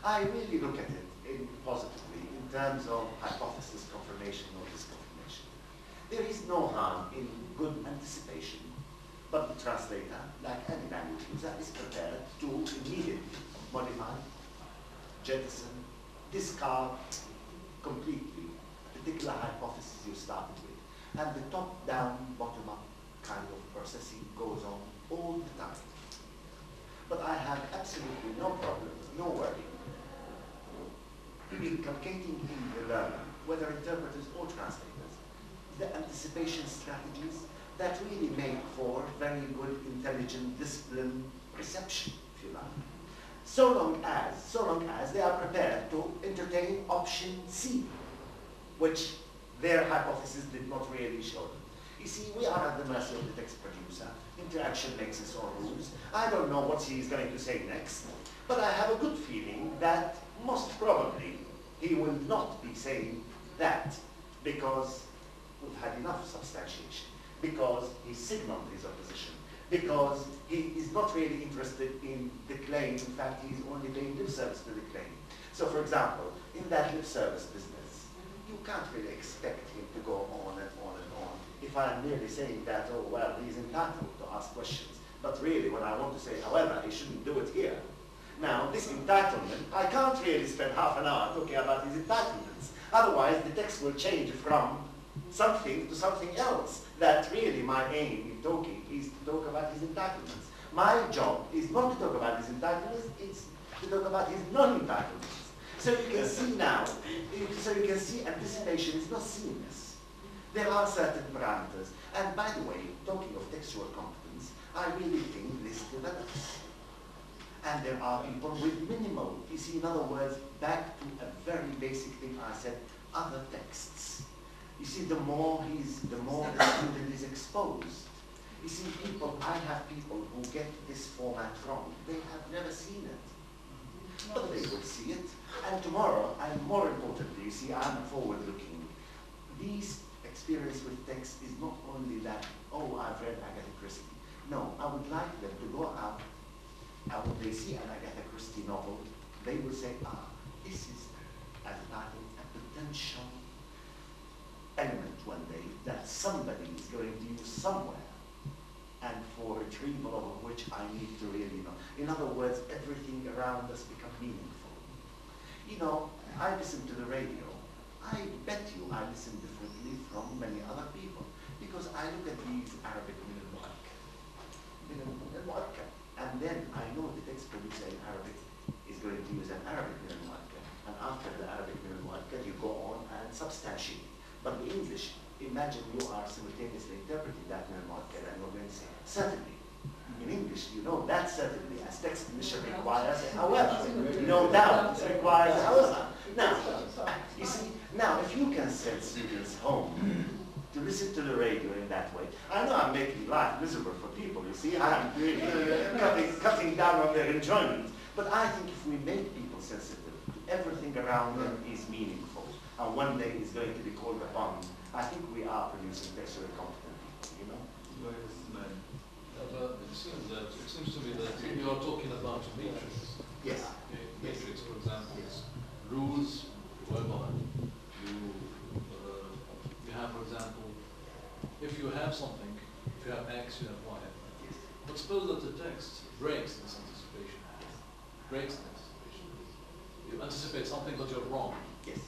I really look at it in positively in terms of hypothesis confirmation or disconfirmation. There is no harm in good anticipation, but the translator, like any language user, is prepared to immediately modify, jettison, discard completely particular hypothesis you started with. And the top-down, bottom-up kind of processing goes on all the time. But I have absolutely no problem, no worry, inculcating in the learner, whether interpreters or translators, the anticipation strategies that really make for very good, intelligent, disciplined reception, if you like. So long as, so long as they are prepared to entertain option C, which their hypothesis did not really show. You see, we are at the mercy of the text producer. Interaction makes its own rules. I don't know what he is going to say next, but I have a good feeling that most probably he will not be saying that because we've had enough substantiation, because he signaled his opposition, because he is not really interested in the claim. In fact, he's only paying lip service to the claim. So, for example, in that lip service business, you can't really expect him to go on and on and on. If I'm merely saying that, oh, well, he's entitled to ask questions. But really, what I want to say, however, he shouldn't do it here. Now, this entitlement, I can't really spend half an hour talking about his entitlements. Otherwise, the text will change from something to something else. That really my aim in talking is to talk about his entitlements. My job is not to talk about his entitlements, it's to talk about his non-entitlements. So you can see now, so you can see anticipation is not seamless. There are certain parameters. And by the way, talking of textual competence, I really think this develops. And there are people with minimal, you see, in other words, back to a very basic thing I said, other texts. You see, the more he's, the more the student is exposed. You see, people, I have people who get this format wrong. They have never seen it. But they will see it. And tomorrow, and more importantly, you see, I'm forward-looking. These experience with text is not only that, oh, I've read Agatha Christie. No, I would like them to go out and when they see an Agatha Christie novel, they will say, ah, this is a a potential element one day that somebody is going to use somewhere and for retrieval of which I need to really know. In other words, everything around us becomes meaningful. You know, I listen to the radio. I bet you I listen differently from many other people because I look at these Arabic min al and then I know the text producer in Arabic is going to use an Arabic min And after the Arabic min you go on and substantiate. But in English, imagine you are simultaneously interpreting that min and you're going to say, certainly. In English, you know that certainly as text definition requires however. No doubt it requires however. Now, you see, now if you can send students home to listen to the radio in that way. I know I'm making life miserable for people, you see, I'm really cutting, cutting down on their enjoyment. But I think if we make people sensitive to everything around them is meaningful, and one day is going to be called upon, I think we are producing textually competent people, you know? But it seems that it seems to me that you are talking about matrix. Yes. Okay. Matrix, for example, is rules whereby you uh, you have, for example, if you have something, if you have X, you have Y. Yes. But suppose that the text breaks this anticipation. Breaks the anticipation. You anticipate something, but you're wrong. Yes.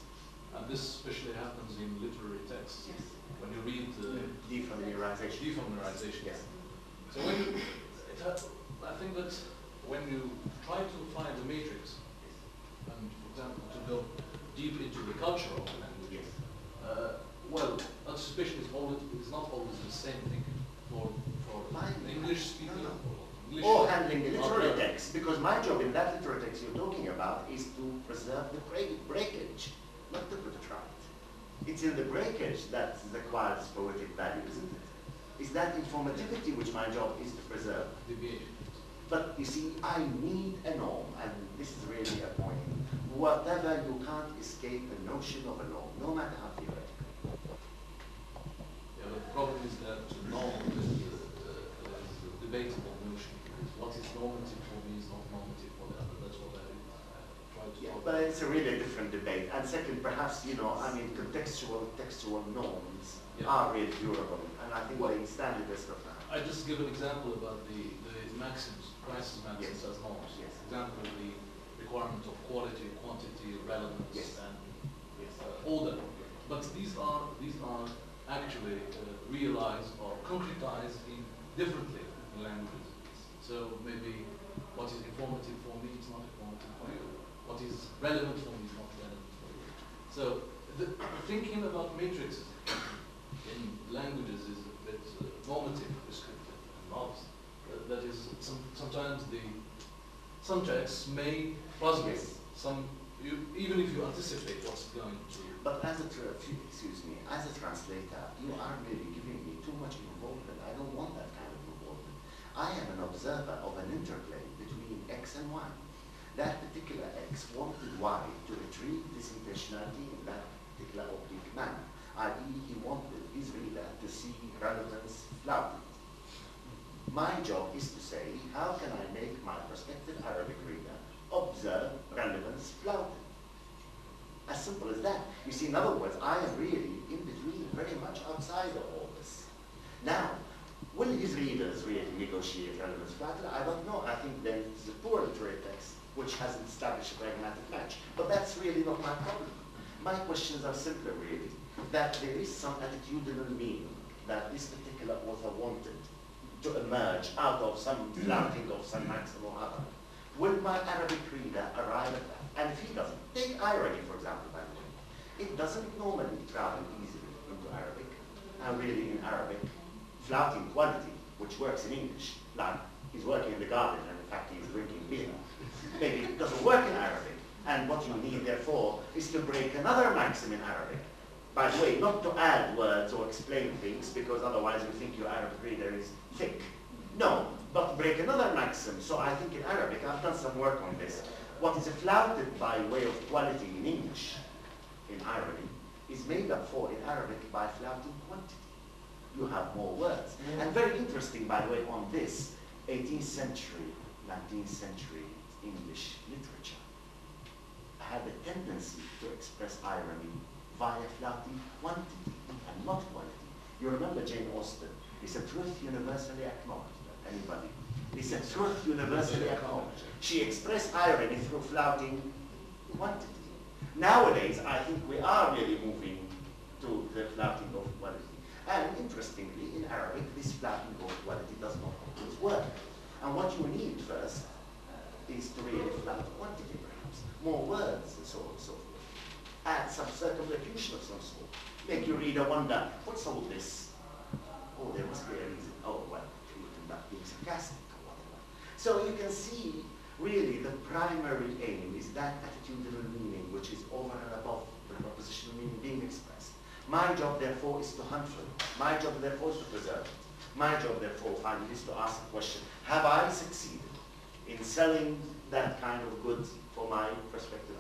And this especially happens in literary texts. Yes. When you read the defamiliarization. Defamiliarization. Yes. So when you, it I think that when you try to find the matrix, and for example, to go deep into the culture of the language, uh, well, anticipation is always is not always the same thing for for English speaking no, no. English or handling the literary text. Because my job in that literary text you're talking about is to preserve the breakage, not to put it right. It's in the breakage that acquires poetic value, isn't it? It's that informativity which my job is to preserve. But you see, I need a norm, and this is really a point. Whatever you can't escape the notion of a norm, no matter how theoretical Yeah, but the problem is that norm is, uh, is a debatable notion because what is normative for me is not normative for the other. That's what I, I try to yeah, But it's a really different debate. And second, perhaps, you know, I mean, contextual, textual norms are really durable. And I think they stand the test of time. I just give an example about the, the maxims, Grice's maxims yes. as norms. Yes. Example, the requirement of quality, quantity, relevance, yes. and yes. Uh, order. But these are these are actually uh, realized or concretized in differently in languages. So maybe what is informative for me is not informative for you. What is relevant for me is not relevant for you. So the, thinking about matrices in languages is a bit uh, normative, prescriptive, and not. Uh, that is, some, sometimes the texts may puzzle yes. some you, even if you anticipate what's going to. But as a excuse me, as a translator, you are really giving me too much involvement. I don't want that kind of involvement. I am an observer of an interplay between X and Y. That particular X wanted Y to retrieve this intentionality in that particular oblique manner, i.e. he wanted his reader to see relevance flouted. My job is to say, how can I make my prospective Arabic reader observe relevance flouted. As simple as that. You see, in other words, I am really in between, very much outside of all this. Now, will his readers really negotiate relevance flatly? I don't know. I think then it's a poor literary text which hasn't established a pragmatic match. But that's really not my problem. My questions are simpler, really, that there is some attitudinal meaning that this particular author wanted to emerge out of some flouting of some maxim or other. Will my Arabic reader arrive at that? And if he doesn't, take irony, for example, by the way. It doesn't normally travel easily into Arabic, and really in Arabic, flouting quality, which works in English, like he's working in the garden and in fact he's drinking beer. Maybe it doesn't work in Arabic. And what you need, therefore, is to break another maxim in Arabic. By the way, not to add words or explain things, because otherwise you think your Arabic reader is thick. No, but break another maxim. So I think in Arabic, I've done some work on this. What is flouted by way of quality in English, in irony, is made up for in Arabic by flouting quantity. You have more words. And very interesting, by the way, on this, 18th century, 19th century English literature had a tendency to express irony via flouting quantity and not quality. You remember Jane Austen. It's a truth universally acknowledged. Anybody? It's a truth universally acknowledged. She expressed irony through flouting quantity. Nowadays, I think we are really moving to the flouting of quality. And interestingly, in Arabic, this flouting of quality does not always work. And what you need first uh, is to really flout quantity, perhaps. More words and so on Add some circumlocution of some sort. Make your reader wonder, what's all this? Oh, there must be a reason. Oh, well, not being sarcastic or whatever. So you can see, really, the primary aim is that attitudinal meaning which is over and above the propositional meaning being expressed. My job, therefore, is to hunt for it. My job, therefore, is to preserve it. My job, therefore, finally, is to ask the question, have I succeeded in selling that kind of goods for my prospective?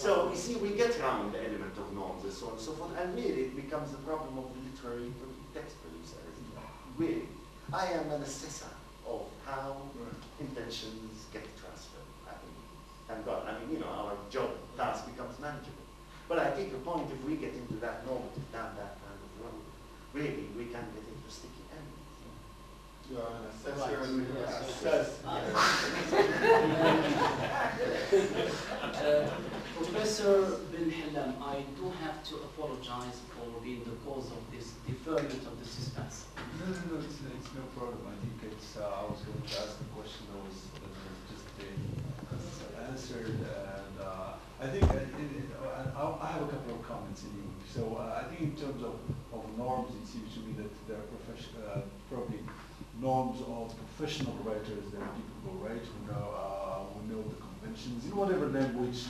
So, you see, we get around the element of norms and so on and so forth, and really it becomes the problem of the literary text producer? Really. I am an assessor of how intentions get transferred, I think. Thank God. I mean, you know, our job, task becomes manageable. But I take the point, if we get into that normative, down that kind of road, really, we can get into sticky ends. You are an assessor Right, and you assess. Uh, Professor Ben Hillam, I do have to apologize for being the cause of this deferment of the suspense. No, no, no, it's, it's no problem. I think it's, uh, I was going to ask the question that was, that was just uh, answered, and uh, I think uh, it, it, I, I have a couple of comments in English. So uh, I think in terms of, of norms, it seems to me that there are profession, uh, probably norms of professional writers. that people who write who know, uh, who know the conventions in whatever language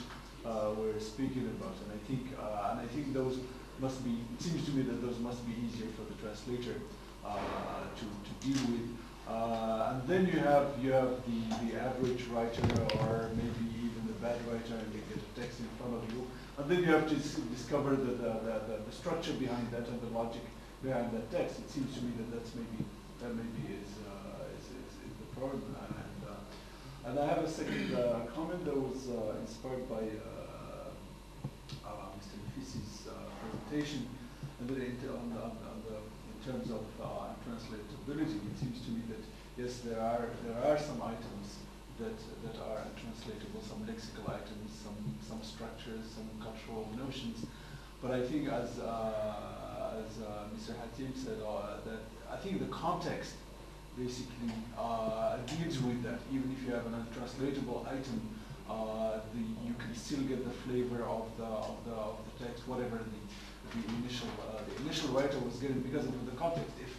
uh, we're speaking about, and I think, uh, and I think those must be. It seems to me that those must be easier for the translator uh, to, to deal with. Uh, and then you have you have the, the average writer or maybe even the bad writer and you get a text in front of you. And then you have to discover the, the, the, the, structure behind that and the logic behind that text. It seems to me that that's maybe that maybe is, uh, is, is, is the problem. And, uh, and I have a second uh, comment that was inspired by Mr. Nfissi's presentation. And on, on, on the, in terms of translatability, it seems to me that yes, there are there are some items that that are untranslatable, some lexical items, some some structures, some cultural notions. But I think, as uh, as uh, Mr. Hatim said, uh, that I think the context basically uh, deals with that. Even if you have an untranslatable item, uh, the, you can still get the flavor of the of the, of the text, whatever the the initial uh, the initial writer was getting because of the context. If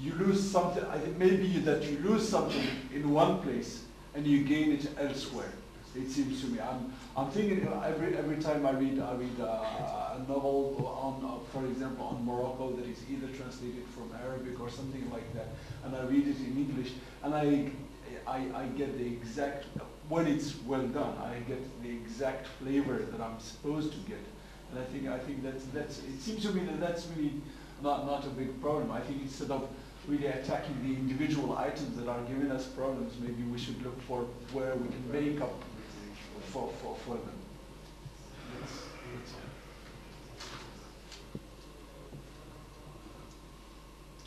you lose something, maybe that you lose something in one place and you gain it elsewhere. It seems to me. I'm I'm thinking every every time I read I read uh, a novel on, uh, for example, on Morocco that is either translated from Arabic or something like that, and I read it in English, and I I, I get the exact when it's well done, I get the exact flavor that I'm supposed to get. And I think I think that's that's it seems to me that that's really not not a big problem. I think instead of really attacking the individual items that are giving us problems, maybe we should look for where we can make up for for, for them.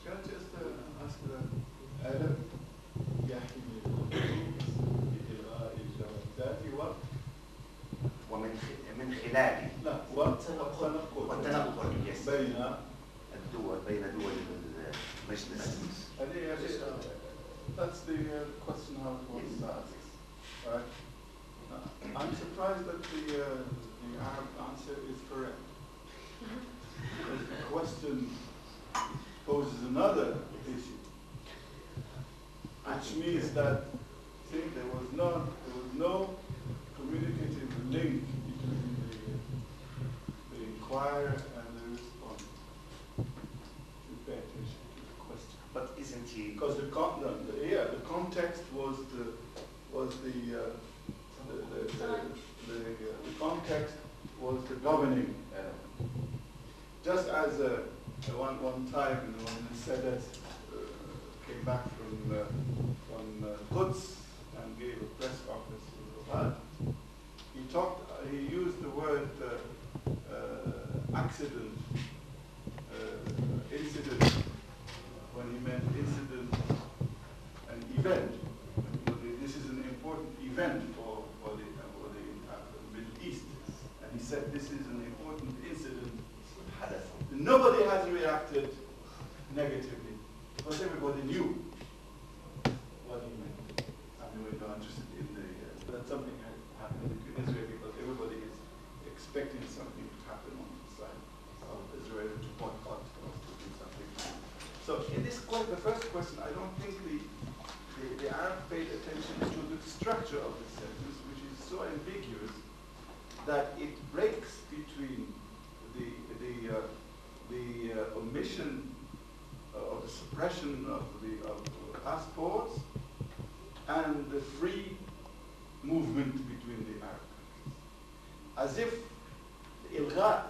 Can I just uh, ask that ألم يحمي بإلغاء الجوازات و ومن خ- من خلال لا والتنقل والتنقل yes. بين الدول بين دول المجلس هذه هذه that's the uh, question how it was Yes. asked, right? I'm surprised that the uh, the Arab answer is correct. Because the question poses another issue, which means that see, there was not there was no communicative link between the, the inquirer and the respondent. To pay attention to the question. but isn't he Because the, con- the, the, yeah, the context was the, was the, uh, the, the, the, context was the governing element. Just as uh, one, one time, you know, when the Sadat uh, came back from, uh, from uh, and gave a press conference to he talked, he used the word uh, uh, accident, uh, incident, when he meant incident and event. This is an important event for, for, the, uh, for the, uh, the Middle East. And he said this is an important incident. Nobody has reacted negatively because everybody knew what he meant. I mean, we're not interested in the, uh, that something had happened in Israel because everybody is expecting something to happen on the side of Israel to boycott or to do something. So in this que- the first question, I don't think the, the, the Arab paid attention to the structure of the sentence, which is so ambiguous that it breaks between the, the, uh, the uh, omission uh, or the suppression of the of passports and the free movement between the Arab countries. As if ilgha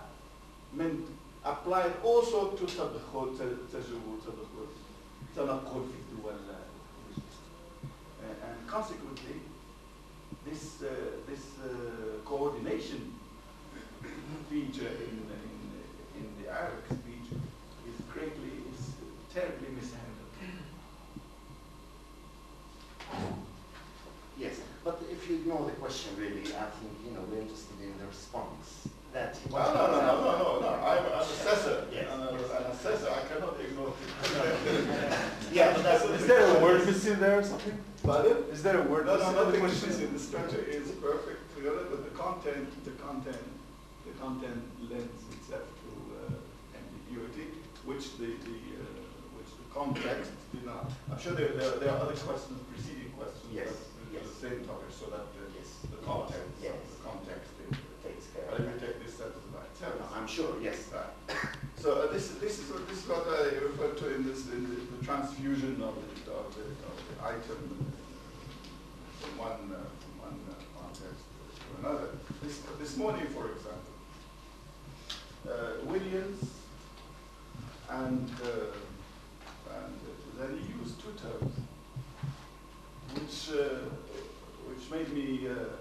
meant applied also to Tabligh. There or something? Pardon? Is there a word No, no, missing the nothing question? is the structure is perfect together, but the content, the content, the content lends itself to uh, ambiguity, which the, the uh, which the context did not. I'm sure there, there, there are other questions, preceding questions, Yes, that yes. the same topic, so that the, Yes. the content, Yes. the context. is- Takes care But of if you take this sentence by itself, No, I'm sure, yes. Right. So uh, this, this is what, this is what I referred to in this in the, the transfusion of the, of the, of the item from one uh, from one uh, context to another. This this morning, for example, uh, Williams and uh, and then he used two terms, which uh, which made me uh,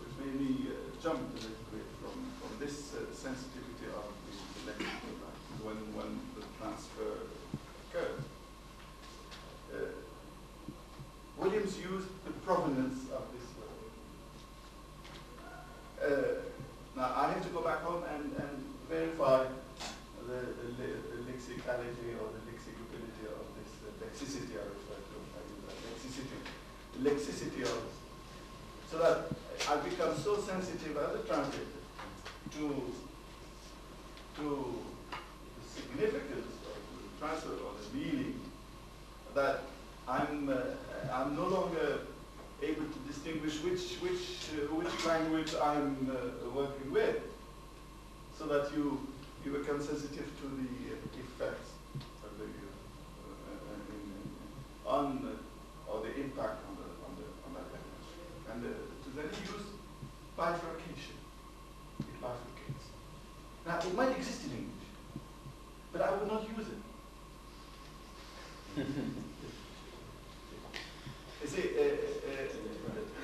which made me jump a little bit from from this sensitivity of the intellectual when when the transfer occurred. Uh, Williams used the provenance of this word. Uh, now I have to go back home and, and verify the, the, the lexicality or the lexicability of this uh, lexicity I refer to. I use that lexicity, lexicity of so that I become so sensitive as a translator to to the significance of the transfer or the meaning that I'm uh, I'm no longer able to distinguish which which uh, which language I'm uh, working with, so that you you become sensitive to the effects of the uh, on or the impact on the on the on that language, and uh, to then use bifurcation. It bifurcates. Now it might exist in English, but I would not use it. Is it, uh,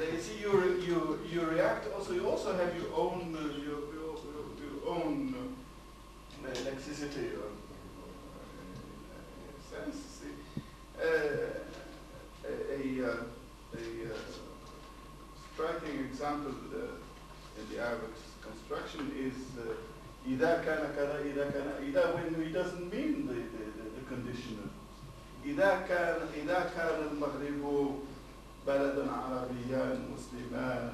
uh, see, you, you, you react also, you also have your own, uh, your, your, your own uh, lexicity or, sense. See, a, a, striking example in the Arabic construction is إذا كان كذا إذا كان إذا when it doesn't mean the, the, the, the conditional إذا كان إذا كان المغرب بلدا عربيا مسلما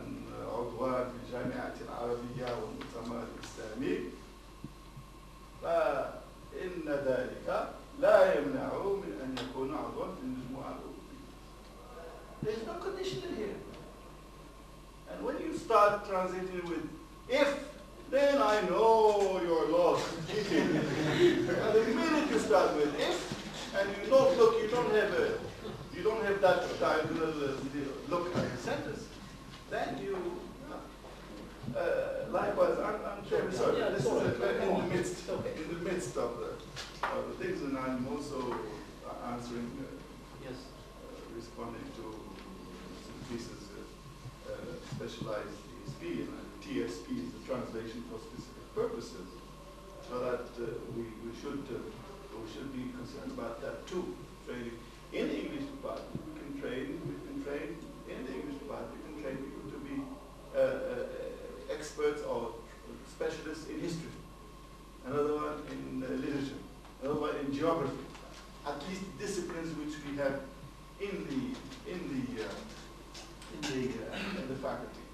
عضوا في الجامعة العربية والمؤتمر الإسلامي فإن ذلك لا يمنع من أن يكون عضوا في المجموعة الأوروبية. There's no conditional here. And when you start translating with if, then I know you're lost. the minute you start with if, and you don't look, you don't have a, you don't have that diagonal uh, look at the sentence, then you, uh, likewise, I'm, I'm sorry, Yeah, this is sorry, a- in the midst, in the midst of the, of the things, and I'm also uh, answering, uh, Yes. uh, responding to some pieces of uh, specialized TSP, and uh, TSP is the translation for specific purposes, so that uh, we, we should uh, should be concerned about that too. Training in the English department, we can train we can train in the English department, we can train people to be uh, uh, experts or specialists in history. Another one in uh, literature. Another one in geography. At least disciplines which we have in the in the uh, in the uh, in the faculty.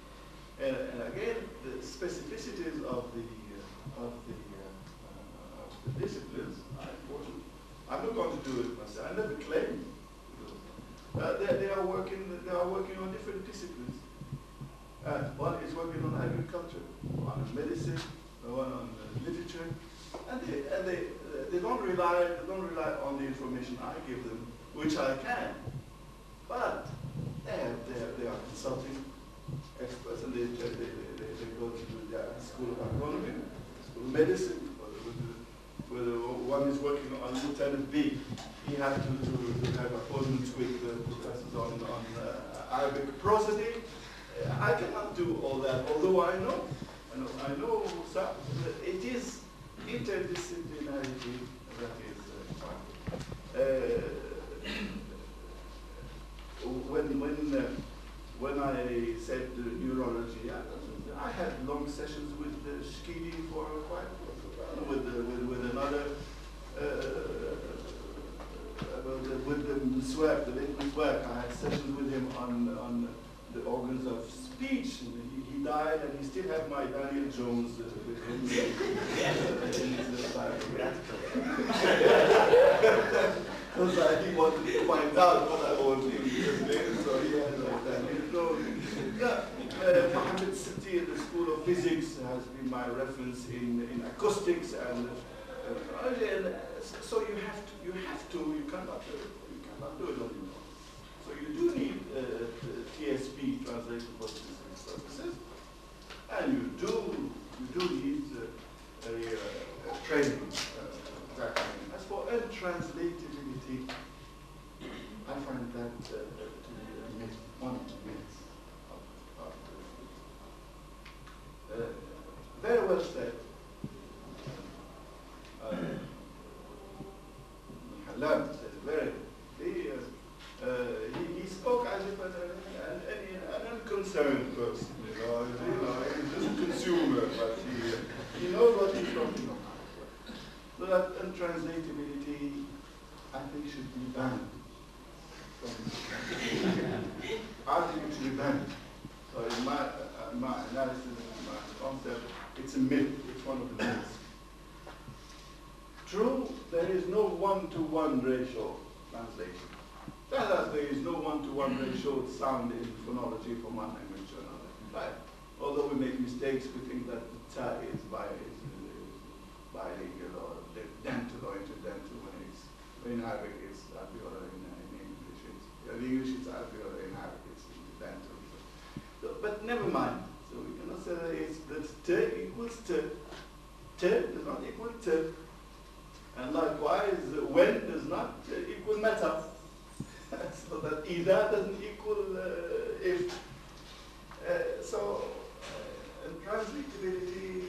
And, and again, the specificities of the uh, of the uh, uh, of the disciplines. I'm not going to do it myself. I never claim. Uh, they, they are working. They are working on different disciplines. Uh, one is working on agriculture, one on medicine, one on uh, literature, and they and they uh, they don't rely they don't rely on the information I give them, which I can, but they have, they, are, they are consulting experts and they, they, they, they, they go to the school of agronomy, school of medicine, one is working on Lieutenant B, he has to, to, to have appointments with the professors on, on uh, Arabic prosody. Uh, I cannot do all that, although I know, I know, I know some, it is interdisciplinarity that is uh. Uh, when when uh, when I said neurology, I, I had long sessions with uh, Shkili for quite with uh, with, with another uh, uh, with, with the Swag, the late Swag. I had sessions with him on on the organs of speech. And he, he died, and he still had my Daniel Jones uh, with him. uh, in his. Because I he wanted to find out what I was in later, so he had like that. You know, yeah, uh, The School of Physics has been my reference in, in acoustics and, uh, and uh, so you have to, you have to, you cannot, uh, you cannot do it own. So you do need uh, TSP, translation for specific purposes, and you do, you do need uh, a, uh, a training. As for untranslatability, I find that uh, to be one of the myths of, of the, very well said. Uh, Hallam very, he, uh, he, he spoke as if an, an, an, unconcerned person, you know, you know, he's just a consumer, but he, he knows what he's talking about. So that untranslatability, I think, should be banned. I think it should be banned. So in my, uh, my analysis, concept, it's a myth. It's one of the myths. True, there is no one-to-one ratio translation. Tell us there is no one-to-one ratio sound in phonology from one language to another. Right? Although we make mistakes, we think that ta is by is, is bilingual or dental or interdental when it's in Arabic it's alveolar in, in English. It's, in English it's alveolar, in Arabic it's dental. So, but never mind. Cannot say that t equals t. T does not equal t. And likewise, when does not uh, equal matter. so that ida doesn't equal uh, if. Uh, so, uh, translatability,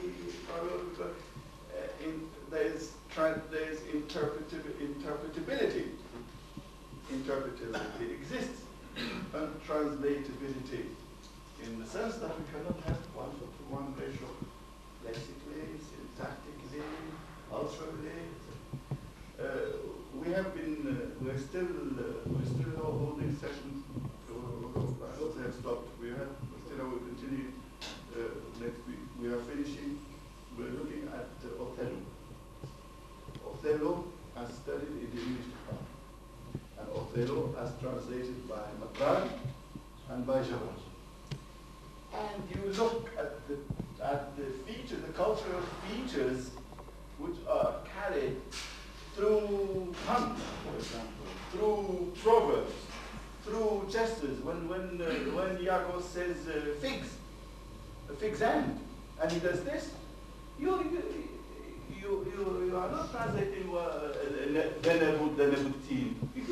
uh, in, there's, tra- there's interpretab- interpretability. Interpretability exists, and translatability in the sense that we cannot have one to one ratio lexically, syntactically, culturally. Uh, we have been, uh, we're still, uh, we're still holding sessions. I hope they have stopped. We have, still will continue uh, next week. We are finishing, we're looking at Othello. Othello as studied in the English department. And Othello as translated by Matran and by George. And you look at the, at the features, the cultural features which are carried through puns, for example, through proverbs, through gestures. When, when, uh, when Iago says uh, figs, fig's end, and he does this, you, you, you, you, you are not translating Venebut, Venebutin. You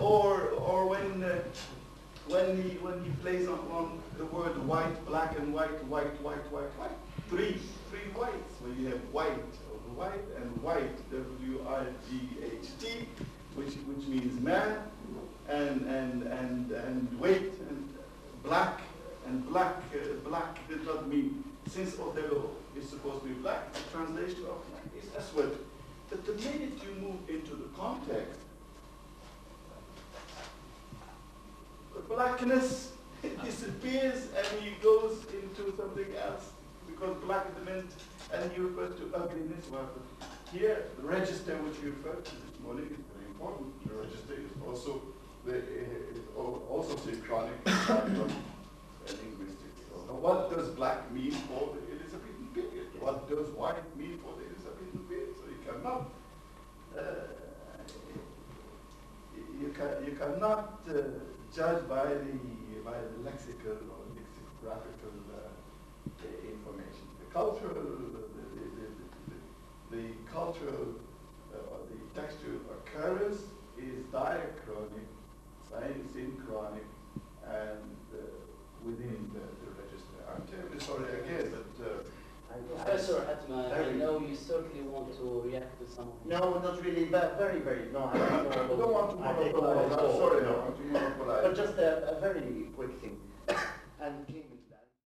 or, or when, uh, when, he, when he plays on, on the word white, black and white, white, white, white, white. Three, three whites, where you have white, white and white, W-I-G-H-T, which, which means man, and, and, and, and weight, and black, and black, uh, black did not mean, since Othello is supposed to be black, the translation of black is Aswad. But the minute you move into the context, blackness disappears and he goes into something else because black is meant and he refers to ugliness. Well, here, the register which you referred to this morning is very important. The register is also the, uh, also synchronic and linguistic. So what does black mean for the Elizabethan period? What does white mean for the Elizabethan period? So you cannot uh, you, can, you cannot uh, judge by the by the lexical or lexicographical uh, information. The cultural, the, the, the, the cultural uh, or the textual occurrence is diachronic, synchronic, and uh, within the, the register. I'm terribly sorry again, but. Professor Hatim, I know you certainly want to react to some of No, not really, but very, very, no. I don't, I don't want to monopolize. Sorry, no. But just a, a very quick thing. and